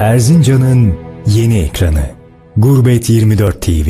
Erzincan'ın yeni ekranı. Gurbet 24 TV.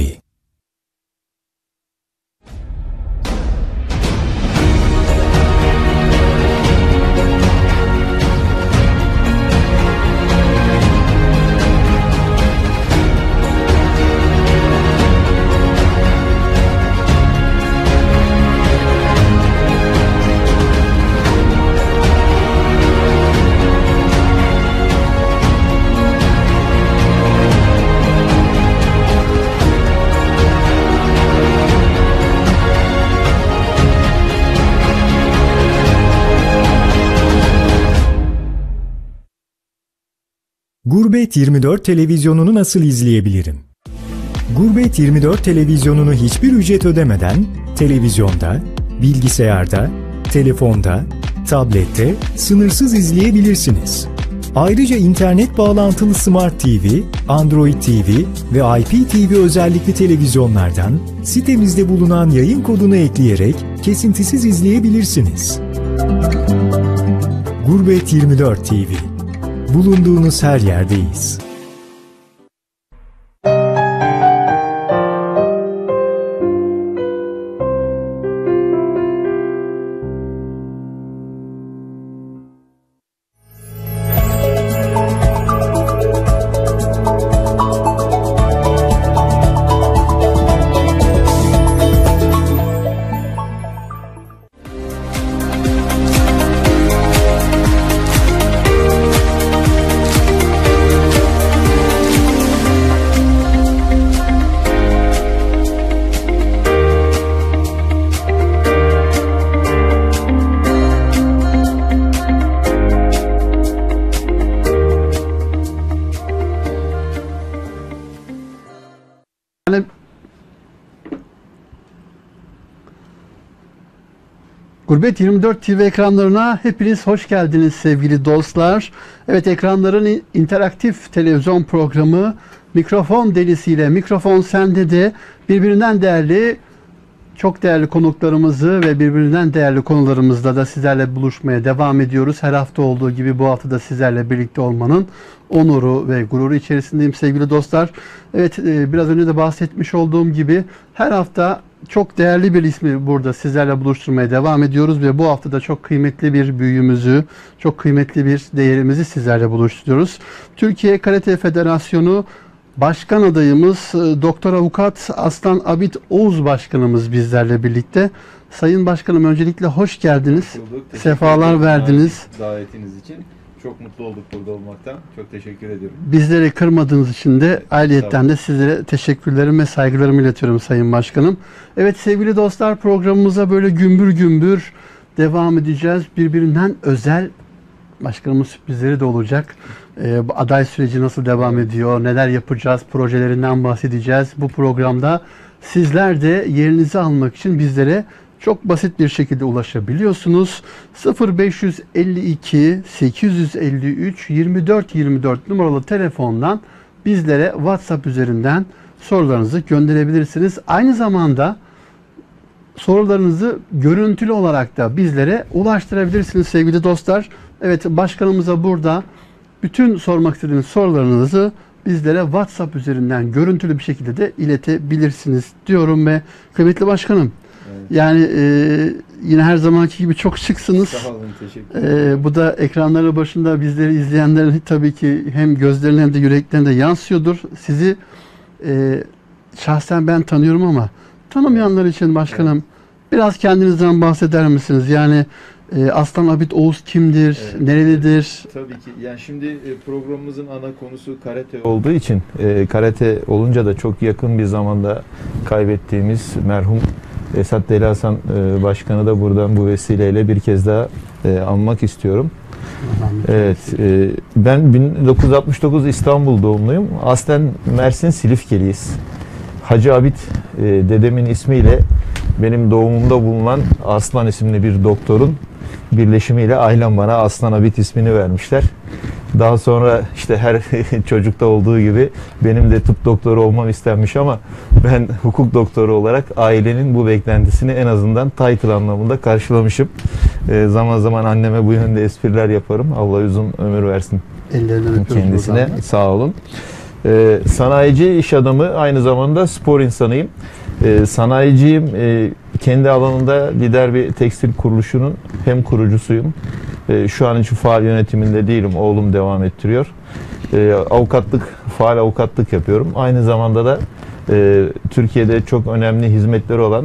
Gurbet 24 televizyonunu nasıl izleyebilirim? Gurbet 24 televizyonunu hiçbir ücret ödemeden televizyonda, bilgisayarda, telefonda, tablette sınırsız izleyebilirsiniz. Ayrıca internet bağlantılı Smart TV, Android TV ve IPTV özellikli televizyonlardan sitemizde bulunan yayın kodunu ekleyerek kesintisiz izleyebilirsiniz. Gurbet 24 TV Bulunduğunuz her yerdeyiz. Gurbet 24 TV ekranlarına hepiniz hoş geldiniz sevgili dostlar. Evet ekranların interaktif televizyon programı Mikrofon Delisiyle Mikrofon Sende de birbirinden değerli çok değerli konuklarımızı ve birbirinden değerli konularımızla da sizlerle buluşmaya devam ediyoruz. Her hafta olduğu gibi bu hafta da sizlerle birlikte olmanın onuru ve gururu içerisindeyim sevgili dostlar. Evet e, biraz önce de bahsetmiş olduğum gibi her hafta çok değerli bir ismi burada sizlerle buluşturmaya devam ediyoruz ve bu hafta da çok kıymetli bir büyüğümüzü, çok kıymetli bir değerimizi sizlerle buluşturuyoruz. Türkiye Karate Federasyonu Başkan adayımız e, Doktor Avukat Aslan Abit Oğuz Başkanımız bizlerle birlikte. Sayın Başkanım öncelikle hoş geldiniz. Hoş Sefalar verdiniz. Davetiniz için. Çok mutlu olduk burada olmaktan. Çok teşekkür ediyorum. Bizleri kırmadığınız için de ayrıyetten de sizlere teşekkürlerimi ve saygılarımı iletiyorum Sayın Başkanım. Evet sevgili dostlar programımıza böyle gümbür gümbür devam edeceğiz. Birbirinden özel başkanımın sürprizleri de olacak. Ee, aday süreci nasıl devam ediyor, neler yapacağız, projelerinden bahsedeceğiz. Bu programda sizler de yerinizi almak için bizlere çok basit bir şekilde ulaşabiliyorsunuz. 0552 853 24 24 numaralı telefondan bizlere WhatsApp üzerinden sorularınızı gönderebilirsiniz. Aynı zamanda sorularınızı görüntülü olarak da bizlere ulaştırabilirsiniz sevgili dostlar. Evet başkanımıza burada bütün sormak istediğiniz sorularınızı bizlere WhatsApp üzerinden görüntülü bir şekilde de iletebilirsiniz diyorum ve kıymetli başkanım evet. yani e, yine her zamanki gibi çok şıksınız. Sağ olun, teşekkür ederim. E, bu da ekranları başında bizleri izleyenlerin tabii ki hem gözlerine hem de yüreklerine yansıyordur. Sizi e, şahsen ben tanıyorum ama tanımayanlar için başkanım evet. biraz kendinizden bahseder misiniz? Yani e, Aslan Abid Oğuz kimdir? Evet. Nerelidir? Tabii ki. Yani şimdi e, programımızın ana konusu karate olduğu için e, karate olunca da çok yakın bir zamanda kaybettiğimiz merhum Esat Deli Hasan e, Başkanı da buradan bu vesileyle bir kez daha e, anmak istiyorum. Evet, e, ben 1969 İstanbul doğumluyum. Aslen Mersin Silifkeliyiz. Hacı Abid e, dedemin ismiyle benim doğumumda bulunan Aslan isimli bir doktorun birleşimiyle ailem bana Aslan Abit ismini vermişler. Daha sonra işte her çocukta olduğu gibi benim de tıp doktoru olmam istenmiş ama ben hukuk doktoru olarak ailenin bu beklentisini en azından title anlamında karşılamışım. E, zaman zaman anneme bu yönde espriler yaparım. Allah uzun ömür versin Ellerinden öpüyoruz kendisine. Sağ olun. E, sanayici iş adamı aynı zamanda spor insanıyım. E, sanayiciyim. E, kendi alanında lider bir tekstil kuruluşunun hem kurucusuyum. E, şu an için faal yönetiminde değilim. Oğlum devam ettiriyor. E, avukatlık, faal avukatlık yapıyorum. Aynı zamanda da e, Türkiye'de çok önemli hizmetleri olan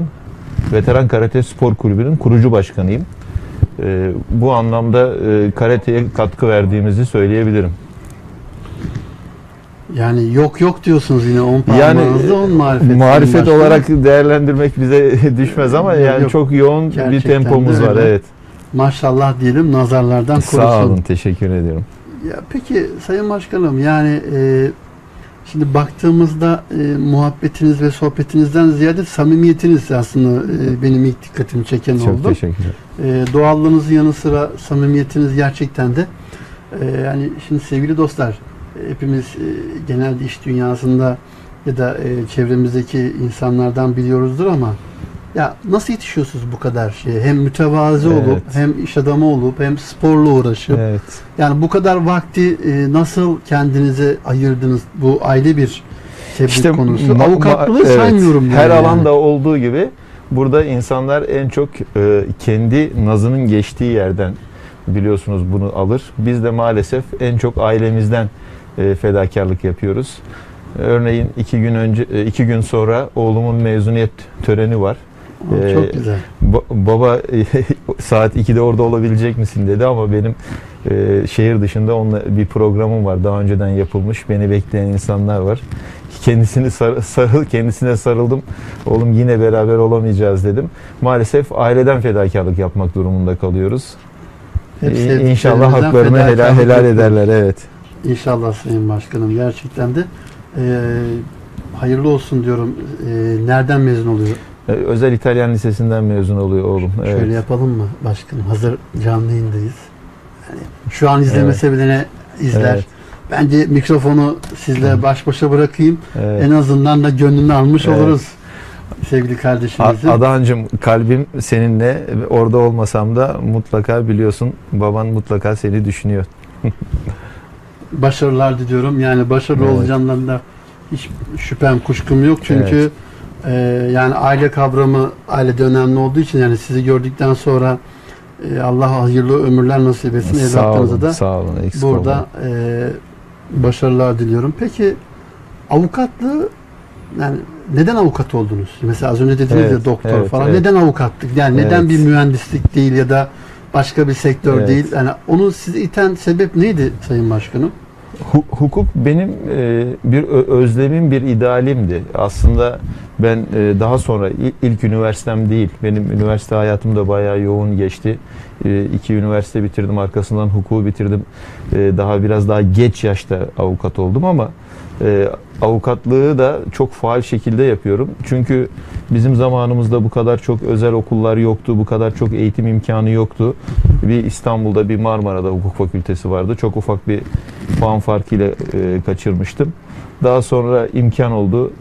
Veteran Karate Spor Kulübü'nün kurucu başkanıyım. E, bu anlamda e, karateye katkı verdiğimizi söyleyebilirim. Yani yok yok diyorsunuz yine on Yani parmağınızda on marifet. marifet Başkanım. olarak değerlendirmek bize düşmez ama yani yok. çok yoğun bir tempomuz var. Evet. Maşallah diyelim nazarlardan korusun. Sağ olun. Teşekkür ediyorum. Ya peki Sayın Başkanım yani e, şimdi baktığımızda e, muhabbetiniz ve sohbetinizden ziyade samimiyetiniz aslında e, benim ilk dikkatimi çeken Çok oldu. teşekkür ederim. E, doğallığınızın yanı sıra samimiyetiniz gerçekten de e, yani şimdi sevgili dostlar e, hepimiz e, genelde iş dünyasında ya da e, çevremizdeki insanlardan biliyoruzdur ama ya nasıl yetişiyorsunuz bu kadar şeye? Hem mütevazı olup Evet. hem iş adamı olup hem sporla uğraşıp Evet. yani bu kadar vakti e, nasıl kendinize ayırdınız? Bu ayrı bir tebrik konusu. ma- Avukatlığı ma- evet, saymıyorum ben Her yani. alanda olduğu gibi burada insanlar en çok e, kendi nazının geçtiği yerden biliyorsunuz bunu alır. Biz de maalesef en çok ailemizden e, fedakarlık yapıyoruz. Örneğin iki gün önce, e, iki gün sonra oğlumun mezuniyet töreni var. Ee, Çok güzel. Ba- baba saat 2'de orada olabilecek misin dedi ama benim e, şehir dışında onunla bir programım var. Daha önceden yapılmış. Beni bekleyen insanlar var. Kendisini sar, sarıl kendisine sarıldım. Oğlum yine beraber olamayacağız dedim. Maalesef aileden fedakarlık yapmak durumunda kalıyoruz. Hep İ- sevdiklerimizden İnşallah haklarını helal, helal ederler. Evet. İnşallah Sayın Başkanım gerçekten de e, hayırlı olsun diyorum. E, nereden mezun oluyor? E, Özel İtalyan Lisesi'nden mezun oluyor oğlum. Evet. Şöyle yapalım mı başkanım? Hazır canlı yayındayız. Yani şu an izlemese bile ne izler. Evet. Bence mikrofonu sizle baş başa bırakayım. Evet. En azından da gönlünü almış Evet. oluruz. Sevgili kardeşimizin. Adancım kalbim seninle orada olmasam da mutlaka biliyorsun baban mutlaka seni düşünüyor. başarılar diliyorum. Yani başarılı Evet. olacağından da hiç şüphem kuşkum yok. Çünkü e, yani aile kavramı ailede önemli olduğu için yani sizi gördükten sonra e, Allah hayırlı ömürler nasip etsin. sağ Evlatlarınıza olun, da sağ olun. Burada e, başarılar diliyorum. Peki avukatlığı yani neden avukat oldunuz? Mesela az önce dediniz Evet, ya doktor evet, falan. evet. Neden avukatlık? Yani neden Evet. bir mühendislik değil ya da başka bir sektör Evet. değil? Yani onu sizi iten sebep neydi Sayın Başkanım? Hu- Hukuk benim e, bir özlemim, bir idealimdi. Aslında ben e, daha sonra il- ilk üniversitem değil, benim üniversite hayatım da bayağı yoğun geçti. E, iki üniversite bitirdim, arkasından hukuku bitirdim. Daha biraz daha geç yaşta avukat oldum ama e, avukatlığı da çok faal şekilde yapıyorum. Çünkü bizim zamanımızda bu kadar çok özel okullar yoktu, bu kadar çok eğitim imkanı yoktu. Bir İstanbul'da bir Marmara'da hukuk fakültesi vardı. Çok ufak bir puan farkıyla e, kaçırmıştım. Daha sonra imkan oldu.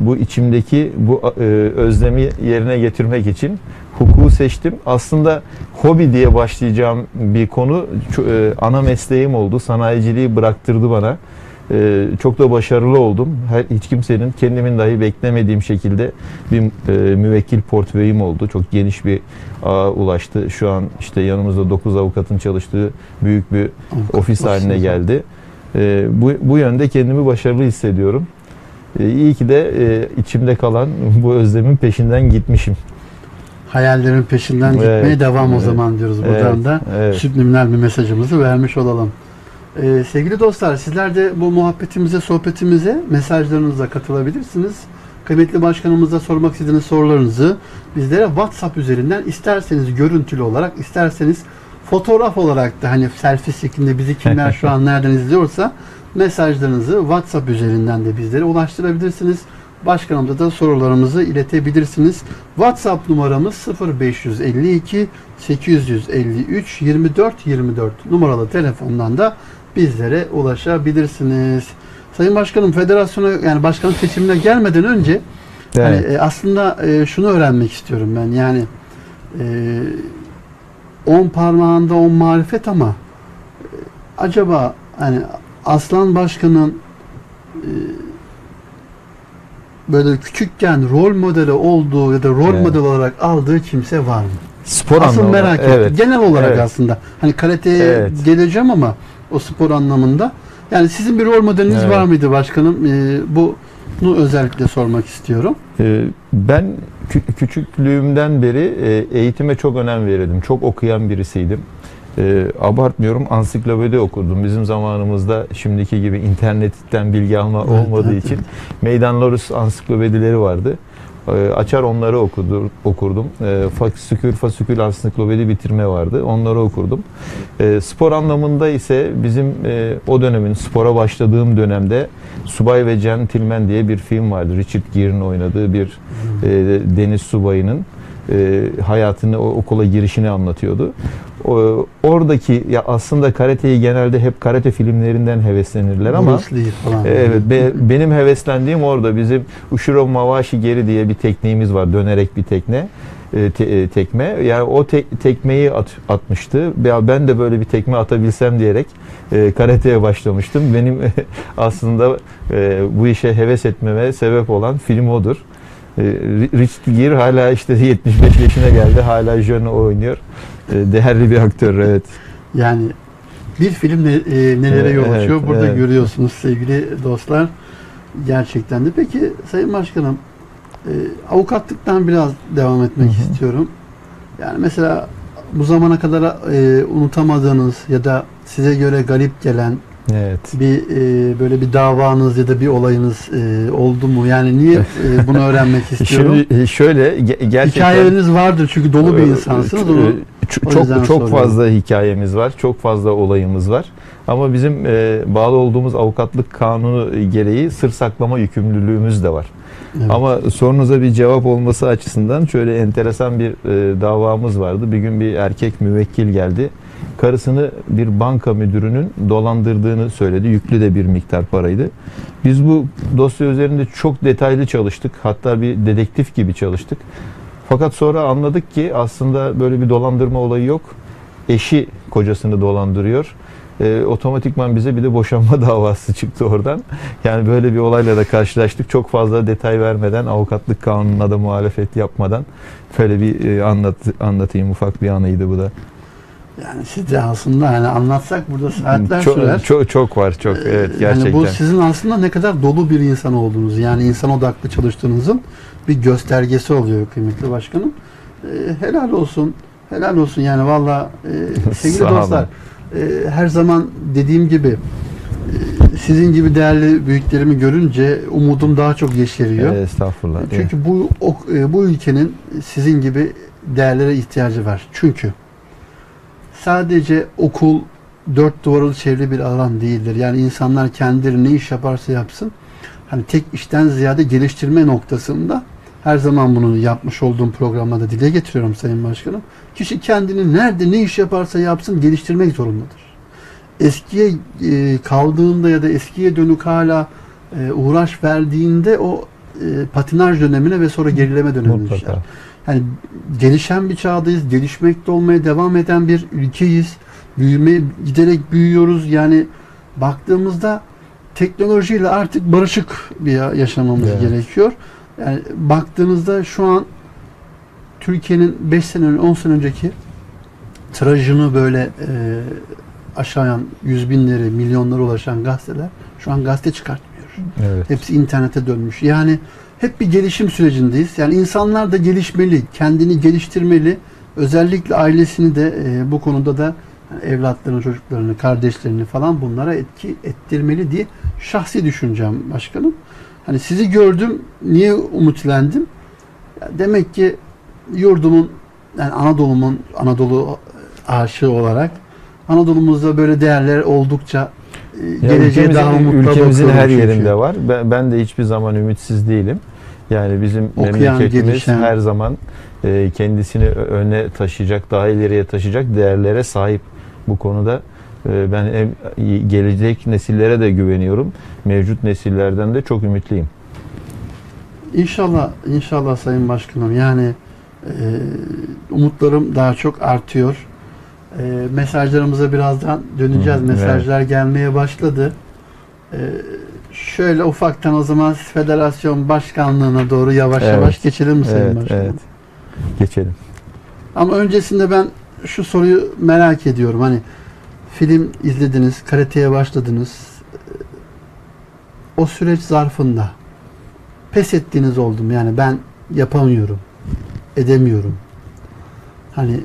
Bu içimdeki bu e, özlemi yerine getirmek için hukuku seçtim. Aslında hobi diye başlayacağım bir konu e, ana mesleğim oldu. Sanayiciliği bıraktırdı bana. E, çok da başarılı oldum. Her, hiç kimsenin kendimin dahi beklemediğim şekilde bir e, müvekkil portföyüm oldu. Çok geniş bir ağa ulaştı. Şu an işte yanımızda 9 avukatın çalıştığı büyük bir ofis haline geldi. E, bu, bu yönde kendimi başarılı hissediyorum. E, iyi ki de e, içimde kalan bu özlemin peşinden gitmişim. Hayallerin peşinden Evet, gitmeye devam o evet, zaman diyoruz. Buradan Evet, da evet. sübliminal bir mesajımızı vermiş olalım. Ee, sevgili dostlar sizler de bu muhabbetimize, sohbetimize mesajlarınızla katılabilirsiniz. Kıymetli başkanımıza sormak istediğiniz sorularınızı bizlere WhatsApp üzerinden isterseniz görüntülü olarak, isterseniz fotoğraf olarak da hani selfie şeklinde bizi kimler şu an nereden izliyorsa mesajlarınızı WhatsApp üzerinden de bizlere ulaştırabilirsiniz. Başkanımıza da sorularımızı iletebilirsiniz. WhatsApp numaramız 0552 853 24 24 numaralı telefondan da bizlere ulaşabilirsiniz. Sayın Başkanım federasyona yani başkan seçimine gelmeden önce hani, Evet. e, aslında e, şunu öğrenmek istiyorum ben yani e, on parmağında on marifet ama acaba hani Aslan Başkan'ın böyle küçükken rol modeli olduğu ya da rol Evet. model olarak aldığı kimse var mı? Spor Asıl anlamında. merak ettim. evet. Genel olarak Evet. aslında. Hani karateye Evet. geleceğim ama o spor anlamında. Yani sizin bir rol modeliniz Evet. var mıydı başkanım? Ee, bunu özellikle sormak istiyorum. Ee, Ben kü- küçüklüğümden beri e, eğitime çok önem verirdim. Çok okuyan birisiydim. Ee, abartmıyorum ansiklopedi okurdum. Bizim zamanımızda şimdiki gibi internetten bilgi alma Evet, olmadığı evet, için. Meydan Lorus ansiklopedileri vardı. Ee, açar onları okudur, okurdum. Ee, fasikül fasikül ansiklopedi bitirme vardı. Onları okurdum. Ee, spor anlamında ise bizim e, o dönemin spora başladığım dönemde Subay ve Gentleman diye bir film vardı. Richard Gere'in oynadığı bir e, deniz subayının e, hayatını, o okula girişini anlatıyordu. Oradaki ya aslında karateyi genelde hep karate filmlerinden heveslenirler ama falan. Evet, be- benim heveslendiğim orada bizim Ushiro Mawashi geri diye bir tekniğimiz var, dönerek bir tekne, e, te- e, tekme. Yani o te- tekmeyi at- atmıştı. Ya ben de böyle bir tekme atabilsem diyerek e, karateye başlamıştım. Benim aslında e, bu işe heves etmeme sebep olan film odur. E, Richard Gere hala işte 75 yaşına geldi, hala jön oynuyor. E, değerli bir aktör, evet. Yani bir film ne- e, nelere yol Evet, açıyor burada evet. görüyorsunuz sevgili dostlar. Gerçekten de. Peki Sayın Başkanım e, avukatlıktan biraz devam etmek Hı hı. istiyorum. Yani mesela bu zamana kadar e, unutamadığınız ya da size göre garip gelen Evet. bir e, böyle bir davanız ya da bir olayınız e, oldu mu? Yani niye e, bunu öğrenmek istiyorum? Şimdi e, şöyle ge- gerçekten Hikayeleriniz vardır çünkü dolu bir insansınız. e, Onu, ç- o yüzden çok çok soruyorum. fazla hikayemiz var. Çok fazla olayımız var. Ama bizim e, bağlı olduğumuz avukatlık kanunu gereği sır saklama yükümlülüğümüz de var. Evet. Ama sorunuza bir cevap olması açısından şöyle enteresan bir e, davamız vardı. Bir gün bir erkek müvekkil geldi. Karısını bir banka müdürünün dolandırdığını söyledi. Yüklü de bir miktar paraydı. Biz bu dosya üzerinde çok detaylı çalıştık. Hatta bir dedektif gibi çalıştık. Fakat sonra anladık ki aslında böyle bir dolandırma olayı yok. Eşi kocasını dolandırıyor. E, otomatikman bize bir de boşanma davası çıktı oradan. Yani böyle bir olayla da karşılaştık. Çok fazla detay vermeden, avukatlık kanununa da muhalefet yapmadan böyle bir e, anlat, anlatayım. Ufak bir anıydı bu da. Yani siz de aslında hani anlatsak burada saatler çok, sürer. Çok, çok var, çok. Evet, Ee, gerçekten. Yani bu sizin aslında ne kadar dolu bir insan olduğunuz, yani insan odaklı çalıştığınızın bir göstergesi oluyor kıymetli başkanım. Ee, helal olsun, helal olsun yani valla e, sevgili dostlar e, her zaman dediğim gibi e, sizin gibi değerli büyüklerimi görünce umudum daha çok yeşeriyor. Evet, estağfurullah. Çünkü bu ok- e, bu ülkenin sizin gibi değerlere ihtiyacı var. Çünkü sadece okul dört duvarlı çevrili bir alan değildir. Yani insanlar kendileri ne iş yaparsa yapsın hani tek işten ziyade geliştirme noktasında her zaman bunu yapmış olduğum programlarda dile getiriyorum Sayın Başkanım. Kişi kendini nerede ne iş yaparsa yapsın geliştirmek zorundadır. Eskiye e, kaldığında ya da eskiye dönük hala e, uğraş verdiğinde o e, patinaj dönemine ve sonra gerileme dönemine düşer. Yani gelişen bir çağdayız, gelişmekte olmaya devam eden bir ülkeyiz. Büyüme giderek büyüyoruz. Yani baktığımızda teknolojiyle artık barışık bir ya- yaşamamız Evet. gerekiyor. Yani baktığınızda şu an Türkiye'nin 5 sene önce, 10 sene önceki tirajını böyle e, aşağıyan yüz binleri, milyonlara ulaşan gazeteler şu an gazete çıkartmıyor. Evet. Hepsi internete dönmüş. Yani hep bir gelişim sürecindeyiz. Yani insanlar da gelişmeli, kendini geliştirmeli. Özellikle ailesini de e, bu konuda da yani evlatlarını, çocuklarını, kardeşlerini falan bunlara etki ettirmeli diye şahsi düşüncem başkanım. Hani sizi gördüm, niye umutlendim? Demek ki yurdumun, yani Anadolu'mun, Anadolu aşığı olarak Anadolu'muzda böyle değerler oldukça geleceğe daha umutla ülkemizin her çünkü. yerinde var. Ben, ben de hiçbir zaman ümitsiz değilim. Yani bizim Okuyan, memleketimiz gelişen. her zaman e, kendisini öne taşıyacak, daha ileriye taşıyacak değerlere sahip bu konuda. e, ben em, gelecek nesillere de güveniyorum. Mevcut nesillerden de çok ümitliyim. İnşallah, inşallah Sayın Başkanım. Yani e, umutlarım daha çok artıyor. E, mesajlarımıza birazdan döneceğiz. Hı, Mesajlar gelmeye başladı. E, şöyle ufaktan o zaman federasyon başkanlığına doğru yavaş Evet. yavaş geçelim mi Sayın Evet, Başkanım? evet. Geçelim. Ama öncesinde ben şu soruyu merak ediyorum. Hani film izlediniz, karateye başladınız. O süreç zarfında pes ettiğiniz oldu mu? Yani ben yapamıyorum, edemiyorum. Hani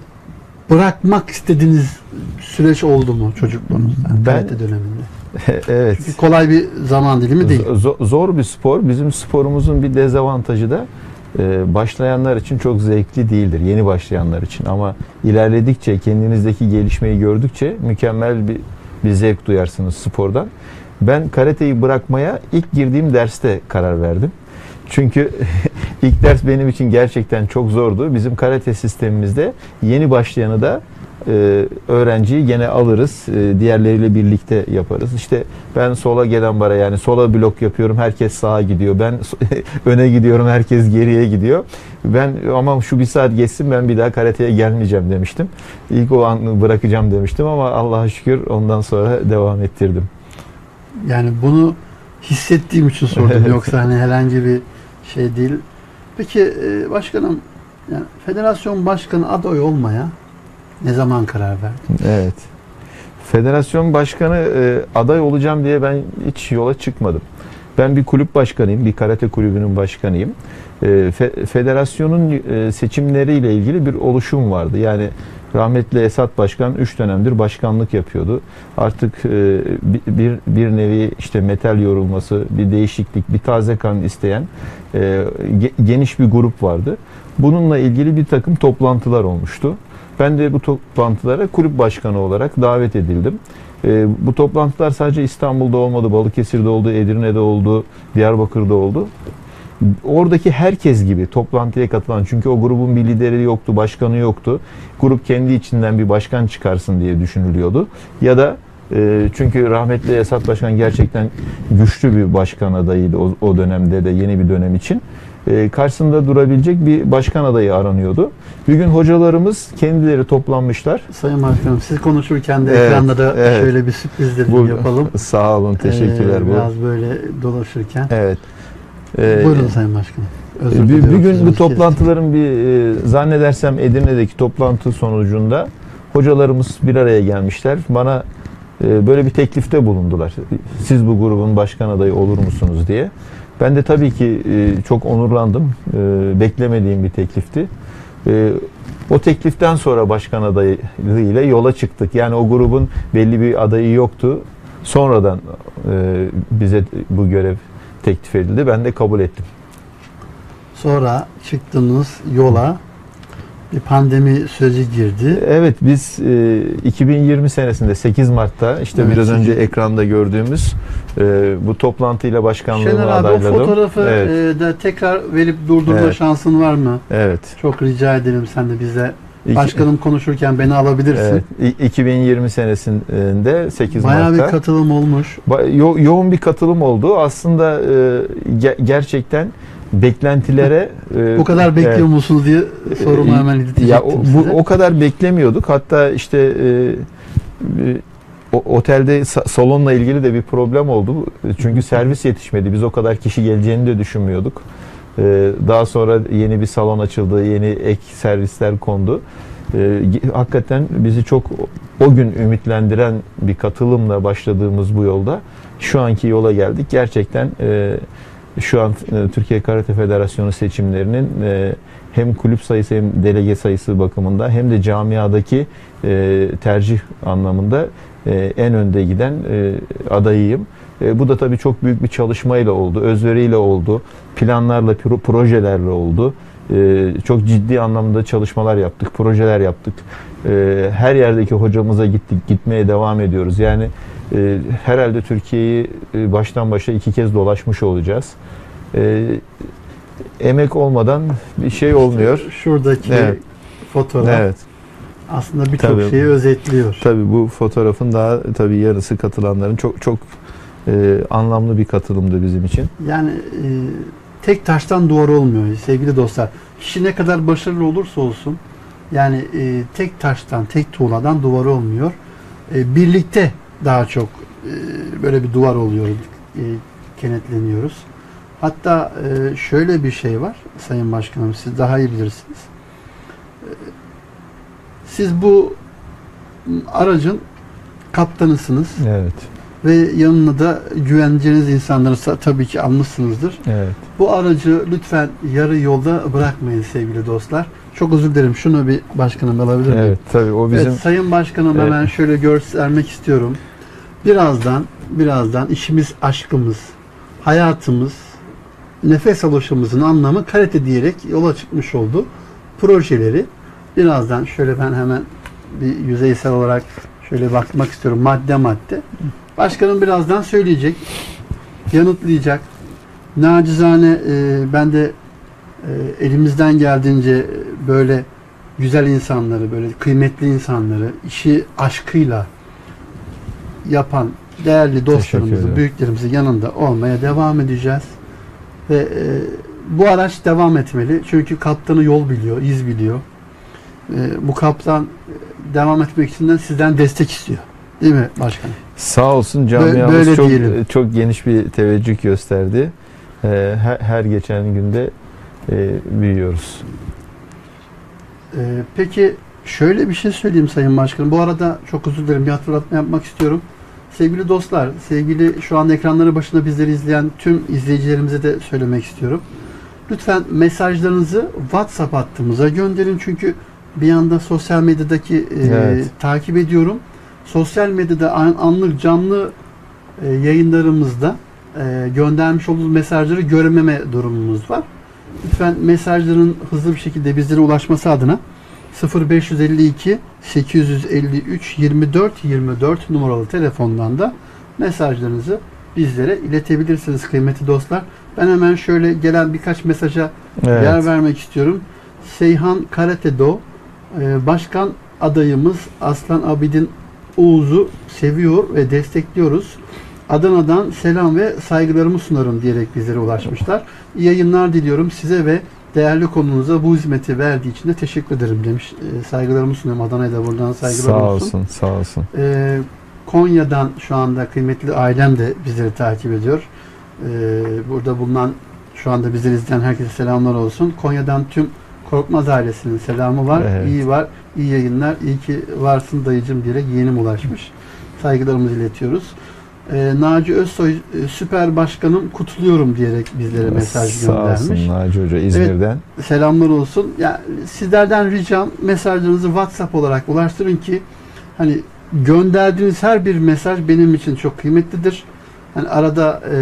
bırakmak istediğiniz süreç oldu mu çocukluğunuzda, karate döneminde? evet. Çünkü kolay bir zaman dilimi değil. Z- Zor bir spor. Bizim sporumuzun bir dezavantajı da e, başlayanlar için çok zevkli değildir. Yeni başlayanlar için. Ama ilerledikçe, kendinizdeki gelişmeyi gördükçe mükemmel bir, bir zevk duyarsınız spordan. Ben karateyi bırakmaya ilk girdiğim derste karar verdim. Çünkü ilk ders benim için gerçekten çok zordu. Bizim karate sistemimizde yeni başlayanı da e, öğrenciyi gene alırız. E, diğerleriyle birlikte yaparız. İşte ben sola gelen bara yani sola blok yapıyorum. Herkes sağa gidiyor. Ben öne gidiyorum. Herkes geriye gidiyor. Ben ama şu bir saat geçsin ben bir daha karateye gelmeyeceğim demiştim. İlk o an bırakacağım demiştim ama Allah'a şükür ondan sonra devam ettirdim. Yani bunu hissettiğim için sordum. Yoksa hani herhangi bir şey değil. Peki e, başkanım, yani federasyon başkanı aday olmaya ne zaman karar verdin? Evet. Federasyon başkanı e, aday olacağım diye ben hiç yola çıkmadım. Ben bir kulüp başkanıyım, bir karate kulübünün başkanıyım. E, fe- federasyonun seçimleriyle ilgili bir oluşum vardı. Yani rahmetli Esat Başkan 3 dönemdir başkanlık yapıyordu. Artık e, bir, bir, nevi işte metal yorulması, bir değişiklik, bir taze kan isteyen e, ge- geniş bir grup vardı. Bununla ilgili bir takım toplantılar olmuştu. Ben de bu toplantılara kulüp başkanı olarak davet edildim. Ee, bu toplantılar sadece İstanbul'da olmadı, Balıkesir'de oldu, Edirne'de oldu, Diyarbakır'da oldu. Oradaki herkes gibi toplantıya katılan, çünkü o grubun bir lideri yoktu, başkanı yoktu. Grup kendi içinden bir başkan çıkarsın diye düşünülüyordu. Ya da e, çünkü rahmetli Esat Başkan gerçekten güçlü bir başkan adayıydı o, o dönemde de yeni bir dönem için. E, karşısında durabilecek bir başkan adayı aranıyordu. Bir gün hocalarımız kendileri toplanmışlar. Sayın Başkanım siz konuşurken de Evet, ekranlara evet. şöyle bir sürprizleri Bu- yapalım. Sağ olun, teşekkürler. Ee, bu. Biraz böyle dolaşırken. Evet. Ee, Buyurun Sayın Başkanım. Özür bir, bir gün bu toplantıların bir e, zannedersem Edirne'deki toplantı sonucunda hocalarımız bir araya gelmişler. Bana e, böyle bir teklifte bulundular. Siz bu grubun başkan adayı olur musunuz diye. Ben de tabii ki e, çok onurlandım. Beklemediğim bir teklifti. O tekliften sonra başkan adayı ile yola çıktık. Yani o grubun belli bir adayı yoktu. Sonradan bize bu görev teklif edildi. Ben de kabul ettim. Sonra çıktınız yola. Bir pandemi süreci girdi. Evet biz e, 2020 senesinde 8 Mart'ta işte Evet, biraz sekiz- önce ekranda gördüğümüz e, bu toplantıyla başkanlığıma Şener abi o adayladım. fotoğrafı Evet. e, da tekrar verip durdurma Evet. şansın var mı? Evet. Çok rica ederim sen de bize. Başkanım konuşurken beni alabilirsin. Evet. İ- 2020 senesinde 8 Bayağı bir Mart'ta katılım olmuş. yo- yoğun bir katılım oldu. Aslında e, ge- gerçekten beklentilere e, Bu kadar bekliyor evet. musunuz diye sorumu E, hemen iletecektim Ya o, bu, o kadar beklemiyorduk. Hatta işte e, e, o, otelde sa- salonla ilgili de bir problem oldu. Çünkü servis yetişmedi. Biz o kadar kişi geleceğini de düşünmüyorduk. E, daha sonra yeni bir salon açıldı. Yeni ek servisler kondu. E, ge- hakikaten bizi çok o gün ümitlendiren bir katılımla başladığımız bu yolda şu anki yola geldik. Gerçekten e, şu an e, Türkiye Karate Federasyonu seçimlerinin e, hem kulüp sayısı hem delege sayısı bakımında hem de camiadaki tercih anlamında en önde giden adayıyım. E, bu da tabii çok büyük bir çalışmayla oldu, özveriyle oldu, planlarla, pro- projelerle oldu. E, çok ciddi anlamda çalışmalar yaptık, projeler yaptık. E, her yerdeki hocamıza gittik, gitmeye devam ediyoruz. Yani e, herhalde Türkiye'yi e, baştan başa iki kez dolaşmış olacağız. E, emek olmadan bir şey olmuyor. Şuradaki Evet. fotoğraf Evet. aslında birçok şeyi özetliyor. Tabii bu fotoğrafın daha tabii yarısı katılanların çok çok e, anlamlı bir katılımdı bizim için. Yani e, tek taştan duvar olmuyor sevgili dostlar. Kişi ne kadar başarılı olursa olsun Yani e, tek taştan, tek tuğladan duvar olmuyor. E, birlikte daha çok e, böyle bir duvar oluyor, e, kenetleniyoruz. Hatta e, şöyle bir şey var Sayın Başkanım, siz daha iyi bilirsiniz. E, siz bu aracın kaptanısınız Evet. Ve yanına da güveneceğiniz insanları sa- tabii ki almışsınızdır. Evet. Bu aracı lütfen yarı yolda bırakmayın sevgili dostlar. Çok özür dilerim. Şunu bir başkanım alabilir miyim? Evet. Tabii o bizim Evet, Sayın Başkanım Evet. hemen şöyle göstermek istiyorum. Birazdan, birazdan işimiz, aşkımız, hayatımız, nefes alışımızın anlamı karate diyerek yola çıkmış oldu. Projeleri birazdan şöyle ben hemen bir yüzeysel olarak şöyle bakmak istiyorum madde madde. Başkanım birazdan söyleyecek, yanıtlayacak. Nacizane e, ben de e, elimizden geldiğince böyle güzel insanları, böyle kıymetli insanları işi aşkıyla yapan değerli dostlarımızın, büyüklerimizin yanında olmaya devam edeceğiz. Ve e, bu araç devam etmeli. Çünkü kaptanı yol biliyor, iz biliyor. E, bu kaptan devam etmek için de sizden destek istiyor. Değil mi başkanım? Sağ olsun camiamız böyle çok diyelim. çok geniş bir teveccüh gösterdi. Ee, her, her geçen günde e, büyüyoruz. Ee, peki şöyle bir şey söyleyeyim Sayın Başkanım. Bu arada çok özür dilerim bir hatırlatma yapmak istiyorum. Sevgili dostlar, sevgili şu an ekranları başında bizleri izleyen tüm izleyicilerimize de söylemek istiyorum. Lütfen mesajlarınızı WhatsApp hattımıza gönderin çünkü bir yanda sosyal medyadaki e, Evet. takip ediyorum. Sosyal medyada an- anlık canlı e, yayınlarımızda e, göndermiş olduğunuz mesajları görmeme durumumuz var. Lütfen mesajların hızlı bir şekilde bizlere ulaşması adına 0552 853 24 24 numaralı telefondan da mesajlarınızı bizlere iletebilirsiniz kıymetli dostlar. Ben hemen şöyle gelen birkaç mesaja Evet. yer vermek istiyorum. Seyhan Karatedo e, başkan adayımız Aslan Abidin Uğuz'u seviyor ve destekliyoruz. Adana'dan selam ve saygılarımı sunarım diyerek bizlere ulaşmışlar. İyi yayınlar diliyorum size ve değerli konunuza bu hizmeti verdiği için de teşekkür ederim demiş. E, saygılarımı sunuyorum. Adana'ya da buradan saygılar Sağ olsun. olsun, sağ olsun. Ee, Konya'dan şu anda kıymetli ailem de bizleri takip ediyor. Ee, burada bulunan şu anda bizleri izleyen herkese selamlar olsun. Konya'dan tüm Korkmaz ailesinin selamı var. Evet. İyi var, iyi yayınlar. İyi ki varsın dayıcım diyerek yeğenim ulaşmış. Saygılarımızı iletiyoruz. Ee, Naci Özsoy e, süper başkanım kutluyorum diyerek bizlere mesaj Sağ göndermiş. olsun Naci Hoca İzmir'den. Selamlar olsun. Ya sizlerden ricam mesajlarınızı WhatsApp olarak ulaştırın ki hani gönderdiğiniz her bir mesaj benim için çok kıymetlidir. Hani arada e,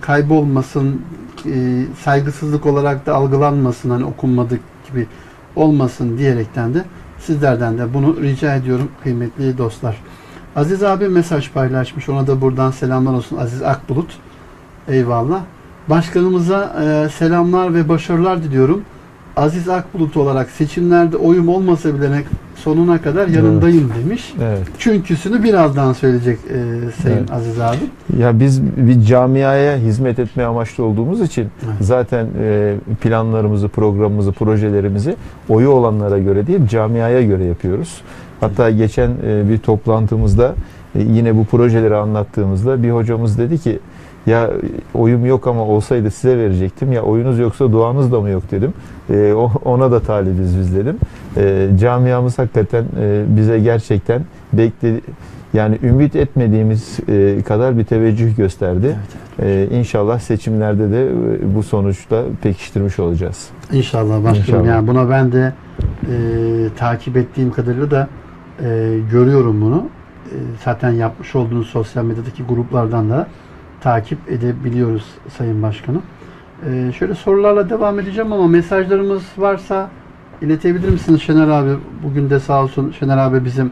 kaybolmasın, e, saygısızlık olarak da algılanmasın, hani okunmadık gibi olmasın diyerekten de sizlerden de bunu rica ediyorum kıymetli dostlar. Aziz abi mesaj paylaşmış. Ona da buradan selamlar olsun. Aziz Akbulut. Eyvallah. Başkanımıza e, selamlar ve başarılar diliyorum. Aziz Akbulut olarak seçimlerde oyum olmasa bile ne- sonuna kadar yanındayım demiş. Evet. Çünküsünü birazdan söyleyecek e, Sayın Evet. Aziz abi. Ya biz bir camiaya hizmet etme amaçlı olduğumuz için Evet. zaten e, planlarımızı, programımızı, projelerimizi oyu olanlara göre değil, camiaya göre yapıyoruz. Hatta geçen e, bir toplantımızda e, yine bu projeleri anlattığımızda bir hocamız dedi ki ya oyum yok ama olsaydı size verecektim. Ya oyunuz yoksa duanız da mı yok dedim. E, ona da talibiz biz dedim. E, camiamız hakikaten e, bize gerçekten bekle yani ümit etmediğimiz e, kadar bir teveccüh gösterdi. Evet. E, inşallah seçimlerde de e, bu sonuçta pekiştirmiş olacağız. İnşallah başkanım. İnşallah. Yani buna ben de e, takip ettiğim kadarıyla da e, görüyorum bunu. E, zaten yapmış olduğunuz sosyal medyadaki gruplardan da takip edebiliyoruz Sayın Başkanım. E, şöyle sorularla devam edeceğim ama mesajlarımız varsa iletebilir misiniz Şener abi? Bugün de sağ olsun Şener abi bizim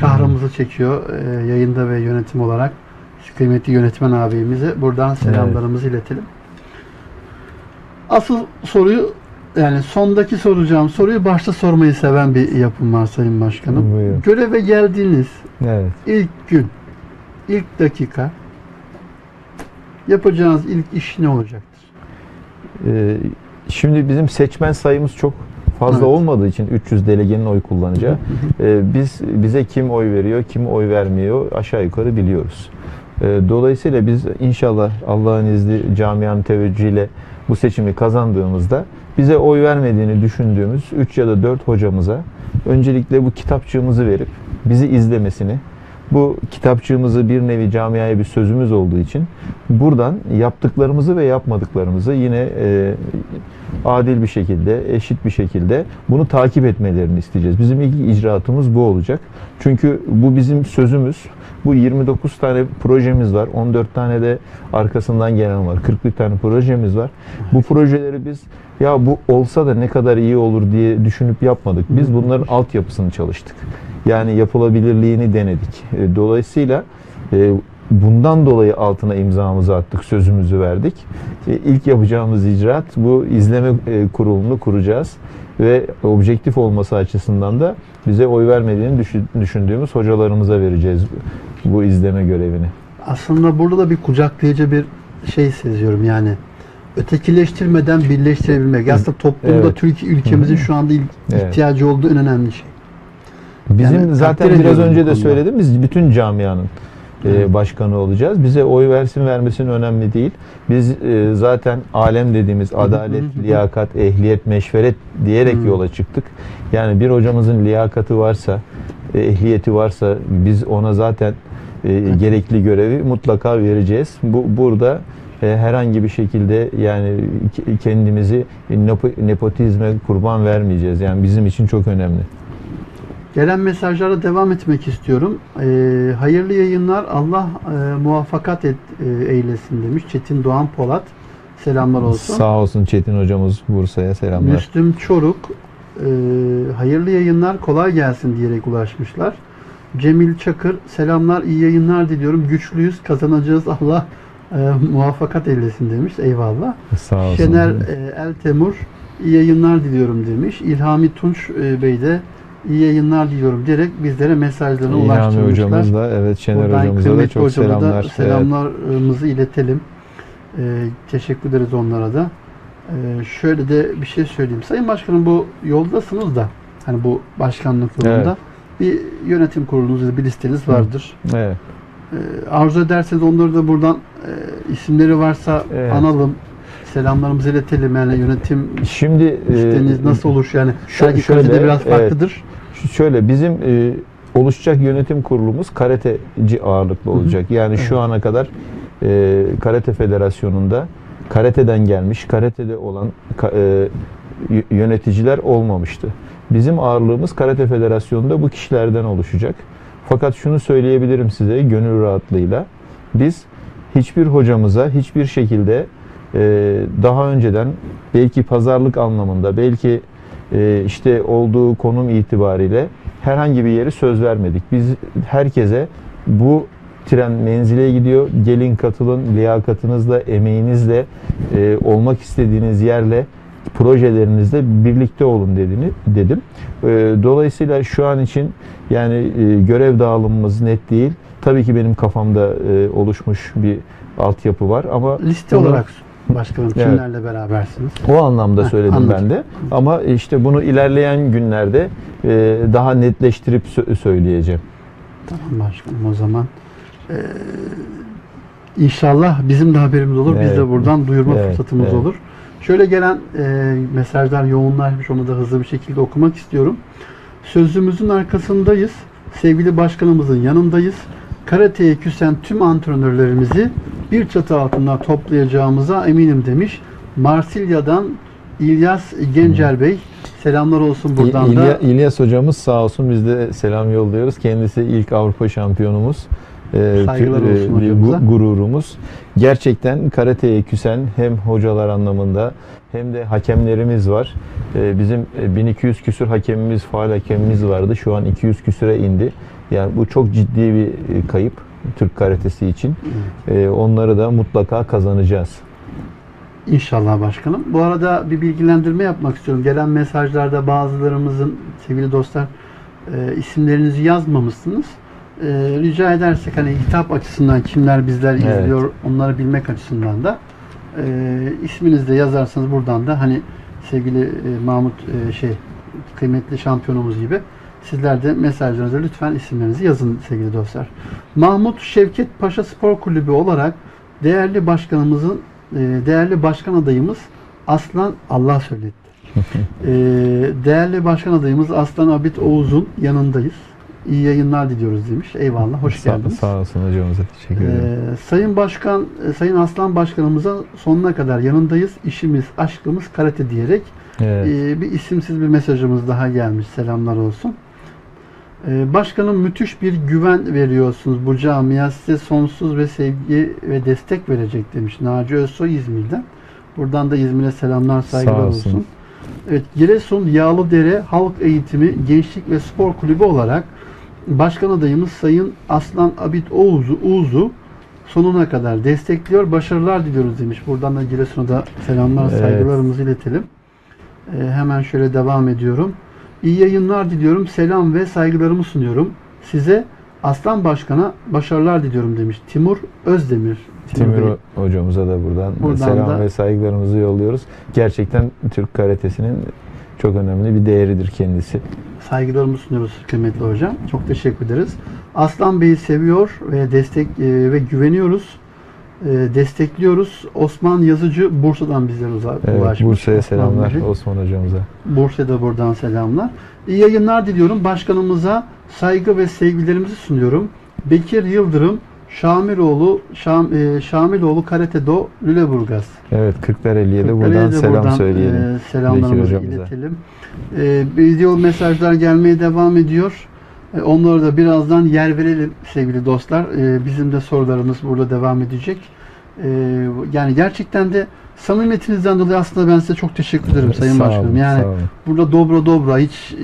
kahrımızı çekiyor e, yayında ve yönetim olarak. Kıymetli yönetmen abimize buradan selamlarımızı iletelim. Asıl soruyu yani sondaki soracağım soruyu başta sormayı seven bir yapım var Sayın Başkanım. Buyurun. Göreve geldiğiniz Evet. ilk gün, ilk dakika yapacağınız ilk iş ne olacaktır? E, şimdi bizim seçmen sayımız çok fazla Evet. olmadığı için 300 delegenin oy kullanacağı e, biz bize kim oy veriyor, kim oy vermiyor aşağı yukarı biliyoruz. E, dolayısıyla biz inşallah Allah'ın izni camianın teveccühüyle bu seçimi kazandığımızda bize oy vermediğini düşündüğümüz 3 ya da 4 hocamıza öncelikle bu kitapçığımızı verip bizi izlemesini, bu kitapçığımızı bir nevi camiaya bir sözümüz olduğu için buradan yaptıklarımızı ve yapmadıklarımızı yine e, adil bir şekilde, eşit bir şekilde bunu takip etmelerini isteyeceğiz. Bizim ilk icraatımız bu olacak. Çünkü bu bizim sözümüz. Bu 29 tane projemiz var. 14 tane de arkasından gelen var. 41 tane projemiz var. Bu projeleri biz ya bu olsa da ne kadar iyi olur diye düşünüp yapmadık. Biz bunların altyapısını çalıştık. Yani yapılabilirliğini denedik. E, Dolayısıyla e, bundan dolayı altına imzamızı attık, sözümüzü verdik. E, İlk yapacağımız icraat bu izleme kurulunu kuracağız ve objektif olması açısından da bize oy vermediğini düşün- düşündüğümüz hocalarımıza vereceğiz bu izleme görevini. Aslında burada da bir kucaklayıcı bir şey seziyorum yani. Ötekileştirmeden birleştirebilmek. Aslında toplumda Evet. Türkiye ülkemizin Hı hı. şu anda il- Evet. ihtiyacı olduğu en önemli şey. Bizim Yani zaten biraz önce de söyledim biz bütün camianın e, başkanı olacağız. Bize oy versin vermesin önemli değil. Biz e, zaten alem dediğimiz adalet, liyakat, ehliyet, meşveret diyerek yola çıktık. Yani bir hocamızın liyakati varsa, e, ehliyeti varsa biz ona zaten e, gerekli görevi mutlaka vereceğiz. Bu burada e, herhangi bir şekilde yani ke- kendimizi nepo- nepotizme kurban vermeyeceğiz. Yani bizim için çok önemli. Gelen mesajlara devam etmek istiyorum. Ee, hayırlı yayınlar. Allah e, muvaffakat et, e, eylesin demiş. Çetin Doğan Polat. Selamlar olsun. Sağ olsun Çetin hocamız Bursa'ya selamlar. Müslüm Çoruk. e, hayırlı yayınlar. Kolay gelsin diyerek ulaşmışlar. Cemil Çakır. Selamlar. iyi yayınlar diliyorum. Güçlüyüz. Kazanacağız. Allah e, muvaffakat eylesin demiş. Eyvallah. Sağ olsun. Şener e, El Temur iyi yayınlar diliyorum demiş. İlhami Tunç e, Bey de iyi yayınlar diliyorum diyerek bizlere mesajlarını İlhami ulaştırmışlar. hocamız da evet Şener Buradan hocamıza da çok hocama da selamlar. Evet. selamlarımızı iletelim. E, teşekkür ederiz onlara da. E, şöyle de bir şey söyleyeyim. Sayın Başkanım bu yoldasınız da hani bu başkanlık yolunda bir yönetim kurulunuz, bir listeniz vardır. Evet. E, arzu ederseniz onları da buradan e, isimleri varsa Evet. analım. Selamlarımızı iletelim. Yani yönetim Şimdi e, listeniz nasıl olur yani? şö- Belki şöyle, kalecide biraz evet. farklıdır. Şöyle bizim e, oluşacak yönetim kurulumuz karateci ağırlıklı olacak. Yani şu ana kadar e, Karate Federasyonu'nda karateden gelmiş, karatede olan e, yöneticiler olmamıştı. Bizim ağırlığımız Karate Federasyonu'nda bu kişilerden oluşacak. Fakat şunu söyleyebilirim size gönül rahatlığıyla. Biz hiçbir hocamıza hiçbir şekilde e, daha önceden belki pazarlık anlamında, belki işte olduğu konum itibariyle herhangi bir yeri söz vermedik. Biz herkese bu tren menzile gidiyor. Gelin katılın, liyakatınızla, emeğinizle, e, olmak istediğiniz yerle, projelerinizle birlikte olun dediğini dedim. E, dolayısıyla şu an için yani e, görev dağılımımız net değil. Tabii ki benim kafamda e, oluşmuş bir altyapı var ama Liste bunu- olarak başkanım Evet. kimlerle berabersiniz? o anlamda Heh, söyledim anladım. ben de. Ama işte bunu ilerleyen günlerde e, daha netleştirip sö- söyleyeceğim. Tamam başkanım o zaman. Ee, inşallah bizim de haberimiz olur. Biz Evet. de buradan duyurma Evet, fırsatımız evet. olur. Şöyle gelen e, mesajlar yoğunlaşmış. Onu da hızlı bir şekilde okumak istiyorum. Sözümüzün arkasındayız. Sevgili başkanımızın yanındayız. Karateye küsen tüm antrenörlerimizi bir çatı altında toplayacağımıza eminim demiş. Marsilya'dan İlyas Gencer Bey. Selamlar olsun buradan İ- da. İlya- İlyas hocamız sağ olsun biz de selam yolluyoruz. Kendisi ilk Avrupa şampiyonumuz. Ee, Saygılar tü- olsun e, hocamıza. gu- gururumuz. Gerçekten karateye küsen hem hocalar anlamında hem de hakemlerimiz var. Ee, bizim e, 1200 küsür hakemimiz, faal hakemimiz vardı. Şu an 200 küsüre indi. Yani bu çok ciddi bir e, kayıp Türk karatesi için. Ee, onları da mutlaka kazanacağız. İnşallah başkanım. Bu arada bir bilgilendirme yapmak istiyorum. Gelen mesajlarda bazılarımızın sevgili dostlar e, isimlerinizi yazmamışsınız. E, rica edersek hani hitap açısından kimler bizler Evet. izliyor onları bilmek açısından da e, isminizi de yazarsanız buradan da hani sevgili e, Mahmut e, şey kıymetli şampiyonumuz gibi sizler de mesajlarınızı lütfen isimlerinizi yazın sevgili dostlar. Mahmut Şevket Paşa Spor Kulübü olarak değerli başkanımızın e, değerli başkan adayımız Aslan Allah söyletti. E, değerli başkan adayımız Aslan Abid Oğuz'un yanındayız. İyi yayınlar diliyoruz demiş. Eyvallah. Hoş Sağ, geldiniz. sağ olsun hocamıza teşekkür ederim. Ee, Sayın Başkan, e, Sayın Aslan Başkanımıza sonuna kadar yanındayız. İşimiz, aşkımız karate diyerek Evet. e, bir isimsiz bir mesajımız daha gelmiş. Selamlar olsun. Ee, başkanım müthiş bir güven veriyorsunuz. Bu camia size sonsuz ve sevgi ve destek verecek demiş. Naci Özsoy İzmir'den. Buradan da İzmir'e selamlar, saygılar Sağ olsun. olsun. Evet, Giresun Yağlıdere Halk Eğitimi Gençlik ve Spor Kulübü olarak Başkan adayımız Sayın Aslan Abid Oğuz'u, Uğuz'u sonuna kadar destekliyor. Başarılar diliyoruz demiş. Buradan da Giresun'a da selamlar, Evet. saygılarımızı iletelim. Ee, hemen şöyle devam ediyorum. İyi yayınlar diliyorum. Selam ve saygılarımı sunuyorum. Size Aslan Başkan'a başarılar diliyorum demiş. Timur Özdemir. Timur Bey. Timur hocamıza da buradan, Buradan selam da- ve saygılarımızı yolluyoruz. Gerçekten Türk karatesinin çok önemli bir değeridir kendisi. Saygılarımızı sunuyoruz kıymetli hocam. Çok teşekkür ederiz. Aslan Bey'i seviyor ve destek e, ve güveniyoruz. E, destekliyoruz. Osman Yazıcı Bursa'dan bizlere uza- Evet, ulaşmış. Bursa'ya Osman selamlar Bey. Osman hocamıza. Bursa'da buradan selamlar. İyi yayınlar diliyorum. Başkanımıza saygı ve sevgilerimizi sunuyorum. Bekir Yıldırım, Şamiloğlu, Şam, e, Şamiloğlu Karate Do, Lüleburgaz. Evet Kırklareli'ye de Kırklareli'ye buradan de selam buradan, söyleyelim. e, selamlarımızı iletelim. E, video mesajlar gelmeye devam ediyor. E, onlara da birazdan yer verelim sevgili dostlar. E, bizim de sorularımız burada devam edecek. E, yani gerçekten de samimiyetinizden dolayı aslında ben size çok teşekkür ederim Sayın Sağ Başkanım. olun, Yani burada dobra dobra hiç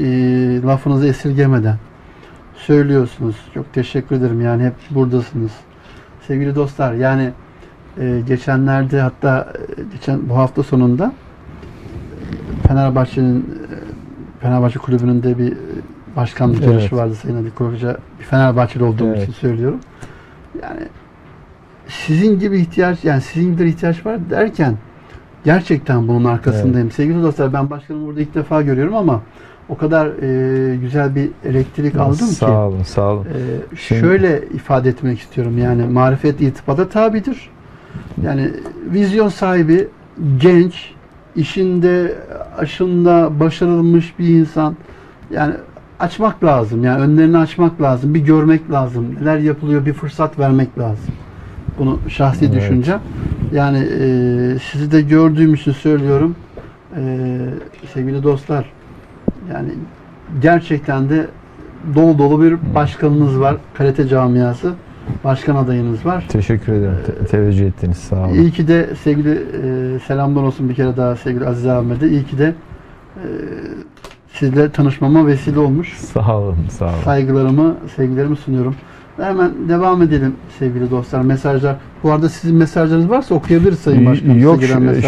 lafınızı esirgemeden söylüyorsunuz. Çok teşekkür ederim. Yani hep buradasınız. Sevgili dostlar yani geçenlerde hatta geçen bu hafta sonunda Fenerbahçe'nin Fenerbahçe kulübünün de bir e, başkanlık Evet. vardı Sayın Ali Koruca. Bir Fenerbahçeli olduğum Evet. için söylüyorum. Yani sizin gibi ihtiyaç yani sizin gibi ihtiyaç var derken gerçekten bunun arkasındayım. Sevgili dostlar ben başkanımı burada ilk defa görüyorum ama o kadar e, güzel bir elektrik aldım ki. Sağ olun, sağ olun. Şimdi- şöyle ifade etmek istiyorum yani marifet irtibata tabidir. Yani vizyon sahibi, genç, işinde, aşında başarılmış bir insan. Yani açmak lazım. Yani önlerini açmak lazım. Bir görmek lazım. Neler yapılıyor bir fırsat vermek lazım. Bunu şahsi Evet. düşünce. Yani e, sizi de gördüğüm için söylüyorum. E, sevgili dostlar yani gerçekten de dolu dolu bir başkanınız var. Karate camiası. Başkan adayınız var. Teşekkür ederim. Te- teveccüh ettiniz. Sağ olun. İyi ki de sevgili e, selamlar olsun bir kere daha sevgili Aziz Ahmet'e. İyi ki de e, sizle tanışmama vesile olmuş. Sağ olun, sağ olun. Saygılarımı, sevgilerimi sunuyorum. Hemen devam edelim sevgili dostlar. Mesajlar. Bu arada sizin mesajlarınız varsa okuyabiliriz Sayın Başkanım. Yok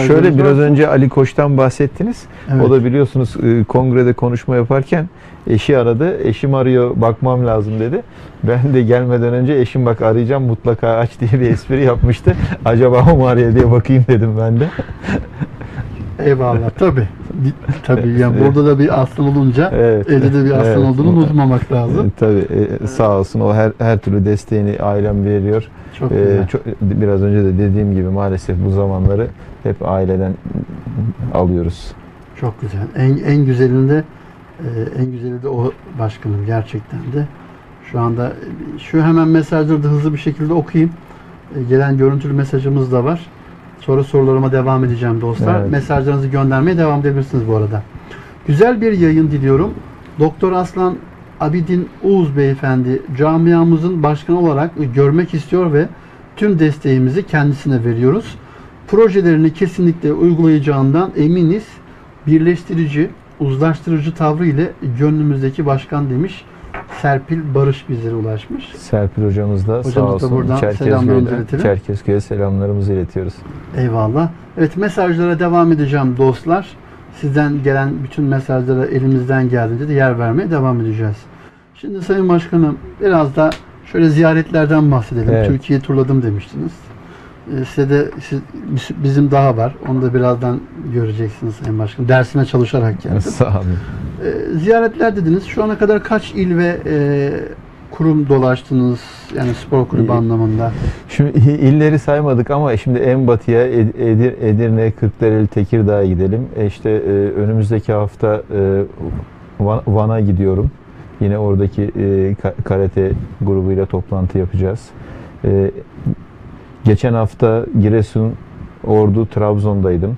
şöyle biraz varsa. önce Ali Koç'tan bahsettiniz. Evet. O da biliyorsunuz e, kongrede konuşma yaparken eşi aradı. Eşim arıyor bakmam lazım dedi. Ben de gelmeden önce eşim bak arayacağım mutlaka aç diye bir espri yapmıştı. Acaba o mu arıyor diye bakayım dedim ben de. Eyvallah tabii. Tabii yani burada da bir aslan olunca Evet. evde de bir aslan Evet. olduğunu unutmamak lazım. E, Tabii e, sağ olsun o her her türlü desteğini ailem veriyor. Çok E, güzel. çok, biraz önce de dediğim gibi maalesef bu zamanları hep aileden alıyoruz. Çok güzel. En en güzelinde e, en güzeli de o başkanım gerçekten de. Şu anda şu hemen mesajları da hızlı bir şekilde okuyayım. Gelen görüntülü mesajımız da var. Sonra sorularıma devam edeceğim dostlar. Evet. Mesajlarınızı göndermeye devam edebilirsiniz bu arada. Güzel bir yayın diliyorum. Doktor Aslan Abidin Uğuz Beyefendi camiamızın başkanı olarak görmek istiyor ve tüm desteğimizi kendisine veriyoruz. Projelerini kesinlikle uygulayacağından eminiz. Birleştirici, uzlaştırıcı tavrı ile gönlümüzdeki başkan demiş. Serpil Barış bizlere ulaşmış. Serpil hocamız da sağ Hocamız da olsun. buradan Çerkezköy'den- selamlarımızı iletelim. Çerkezköy'e selamlarımızı iletiyoruz. Eyvallah. Evet mesajlara devam edeceğim dostlar. Sizden gelen bütün mesajlara elimizden geldiğince de yer vermeye devam edeceğiz. Şimdi Sayın Başkanım biraz da şöyle ziyaretlerden bahsedelim. Evet. Türkiye'yi turladım demiştiniz. E, size de siz- bizim daha var. Onu da birazdan göreceksiniz Sayın Başkanım. Dersine çalışarak geldim. Sağ olun. E, ziyaretler dediniz. Şu ana kadar kaç il ve e, kurum dolaştınız? Yani spor kulübü anlamında. Şimdi illeri saymadık ama şimdi en batıya Ed- Edir, Edirne, Kırklareli, Tekirdağ'a gidelim. E işte e, önümüzdeki hafta e, Van- Van'a gidiyorum. Yine oradaki e, ka- karate grubuyla toplantı yapacağız. E, geçen hafta Giresun, Ordu, Trabzon'daydım.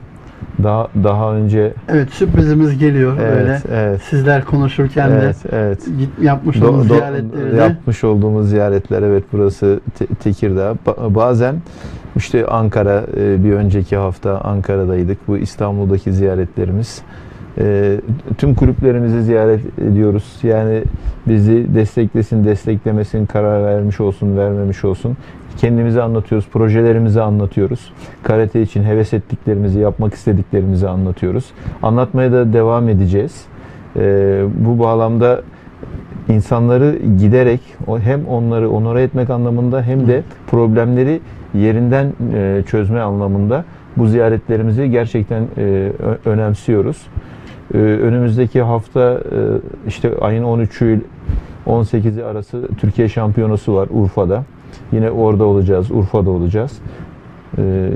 Daha daha önce Evet sürprizimiz geliyor evet, evet, Sizler konuşurken de evet, evet. git, yapmış Do- olduğunuz do- ziyaretleri de yapmış olduğumuz ziyaretler evet burası Te- Tekirdağ. Ba- bazen işte Ankara e, bir önceki hafta Ankara'daydık. Bu İstanbul'daki ziyaretlerimiz. E, tüm kulüplerimizi ziyaret ediyoruz. Yani bizi desteklesin, desteklemesin, karar vermiş olsun, vermemiş olsun. Kendimizi anlatıyoruz, projelerimizi anlatıyoruz. Karate için heves ettiklerimizi, yapmak istediklerimizi anlatıyoruz. Anlatmaya da devam edeceğiz. E, bu bağlamda insanları giderek hem onları onore etmek anlamında hem de problemleri yerinden e, çözme anlamında bu ziyaretlerimizi gerçekten e, önemsiyoruz. E, Önümüzdeki hafta e, işte ayın 13'ü ile 18'i arası Türkiye Şampiyonası var Urfa'da. Yine orada olacağız, Urfa'da olacağız. E,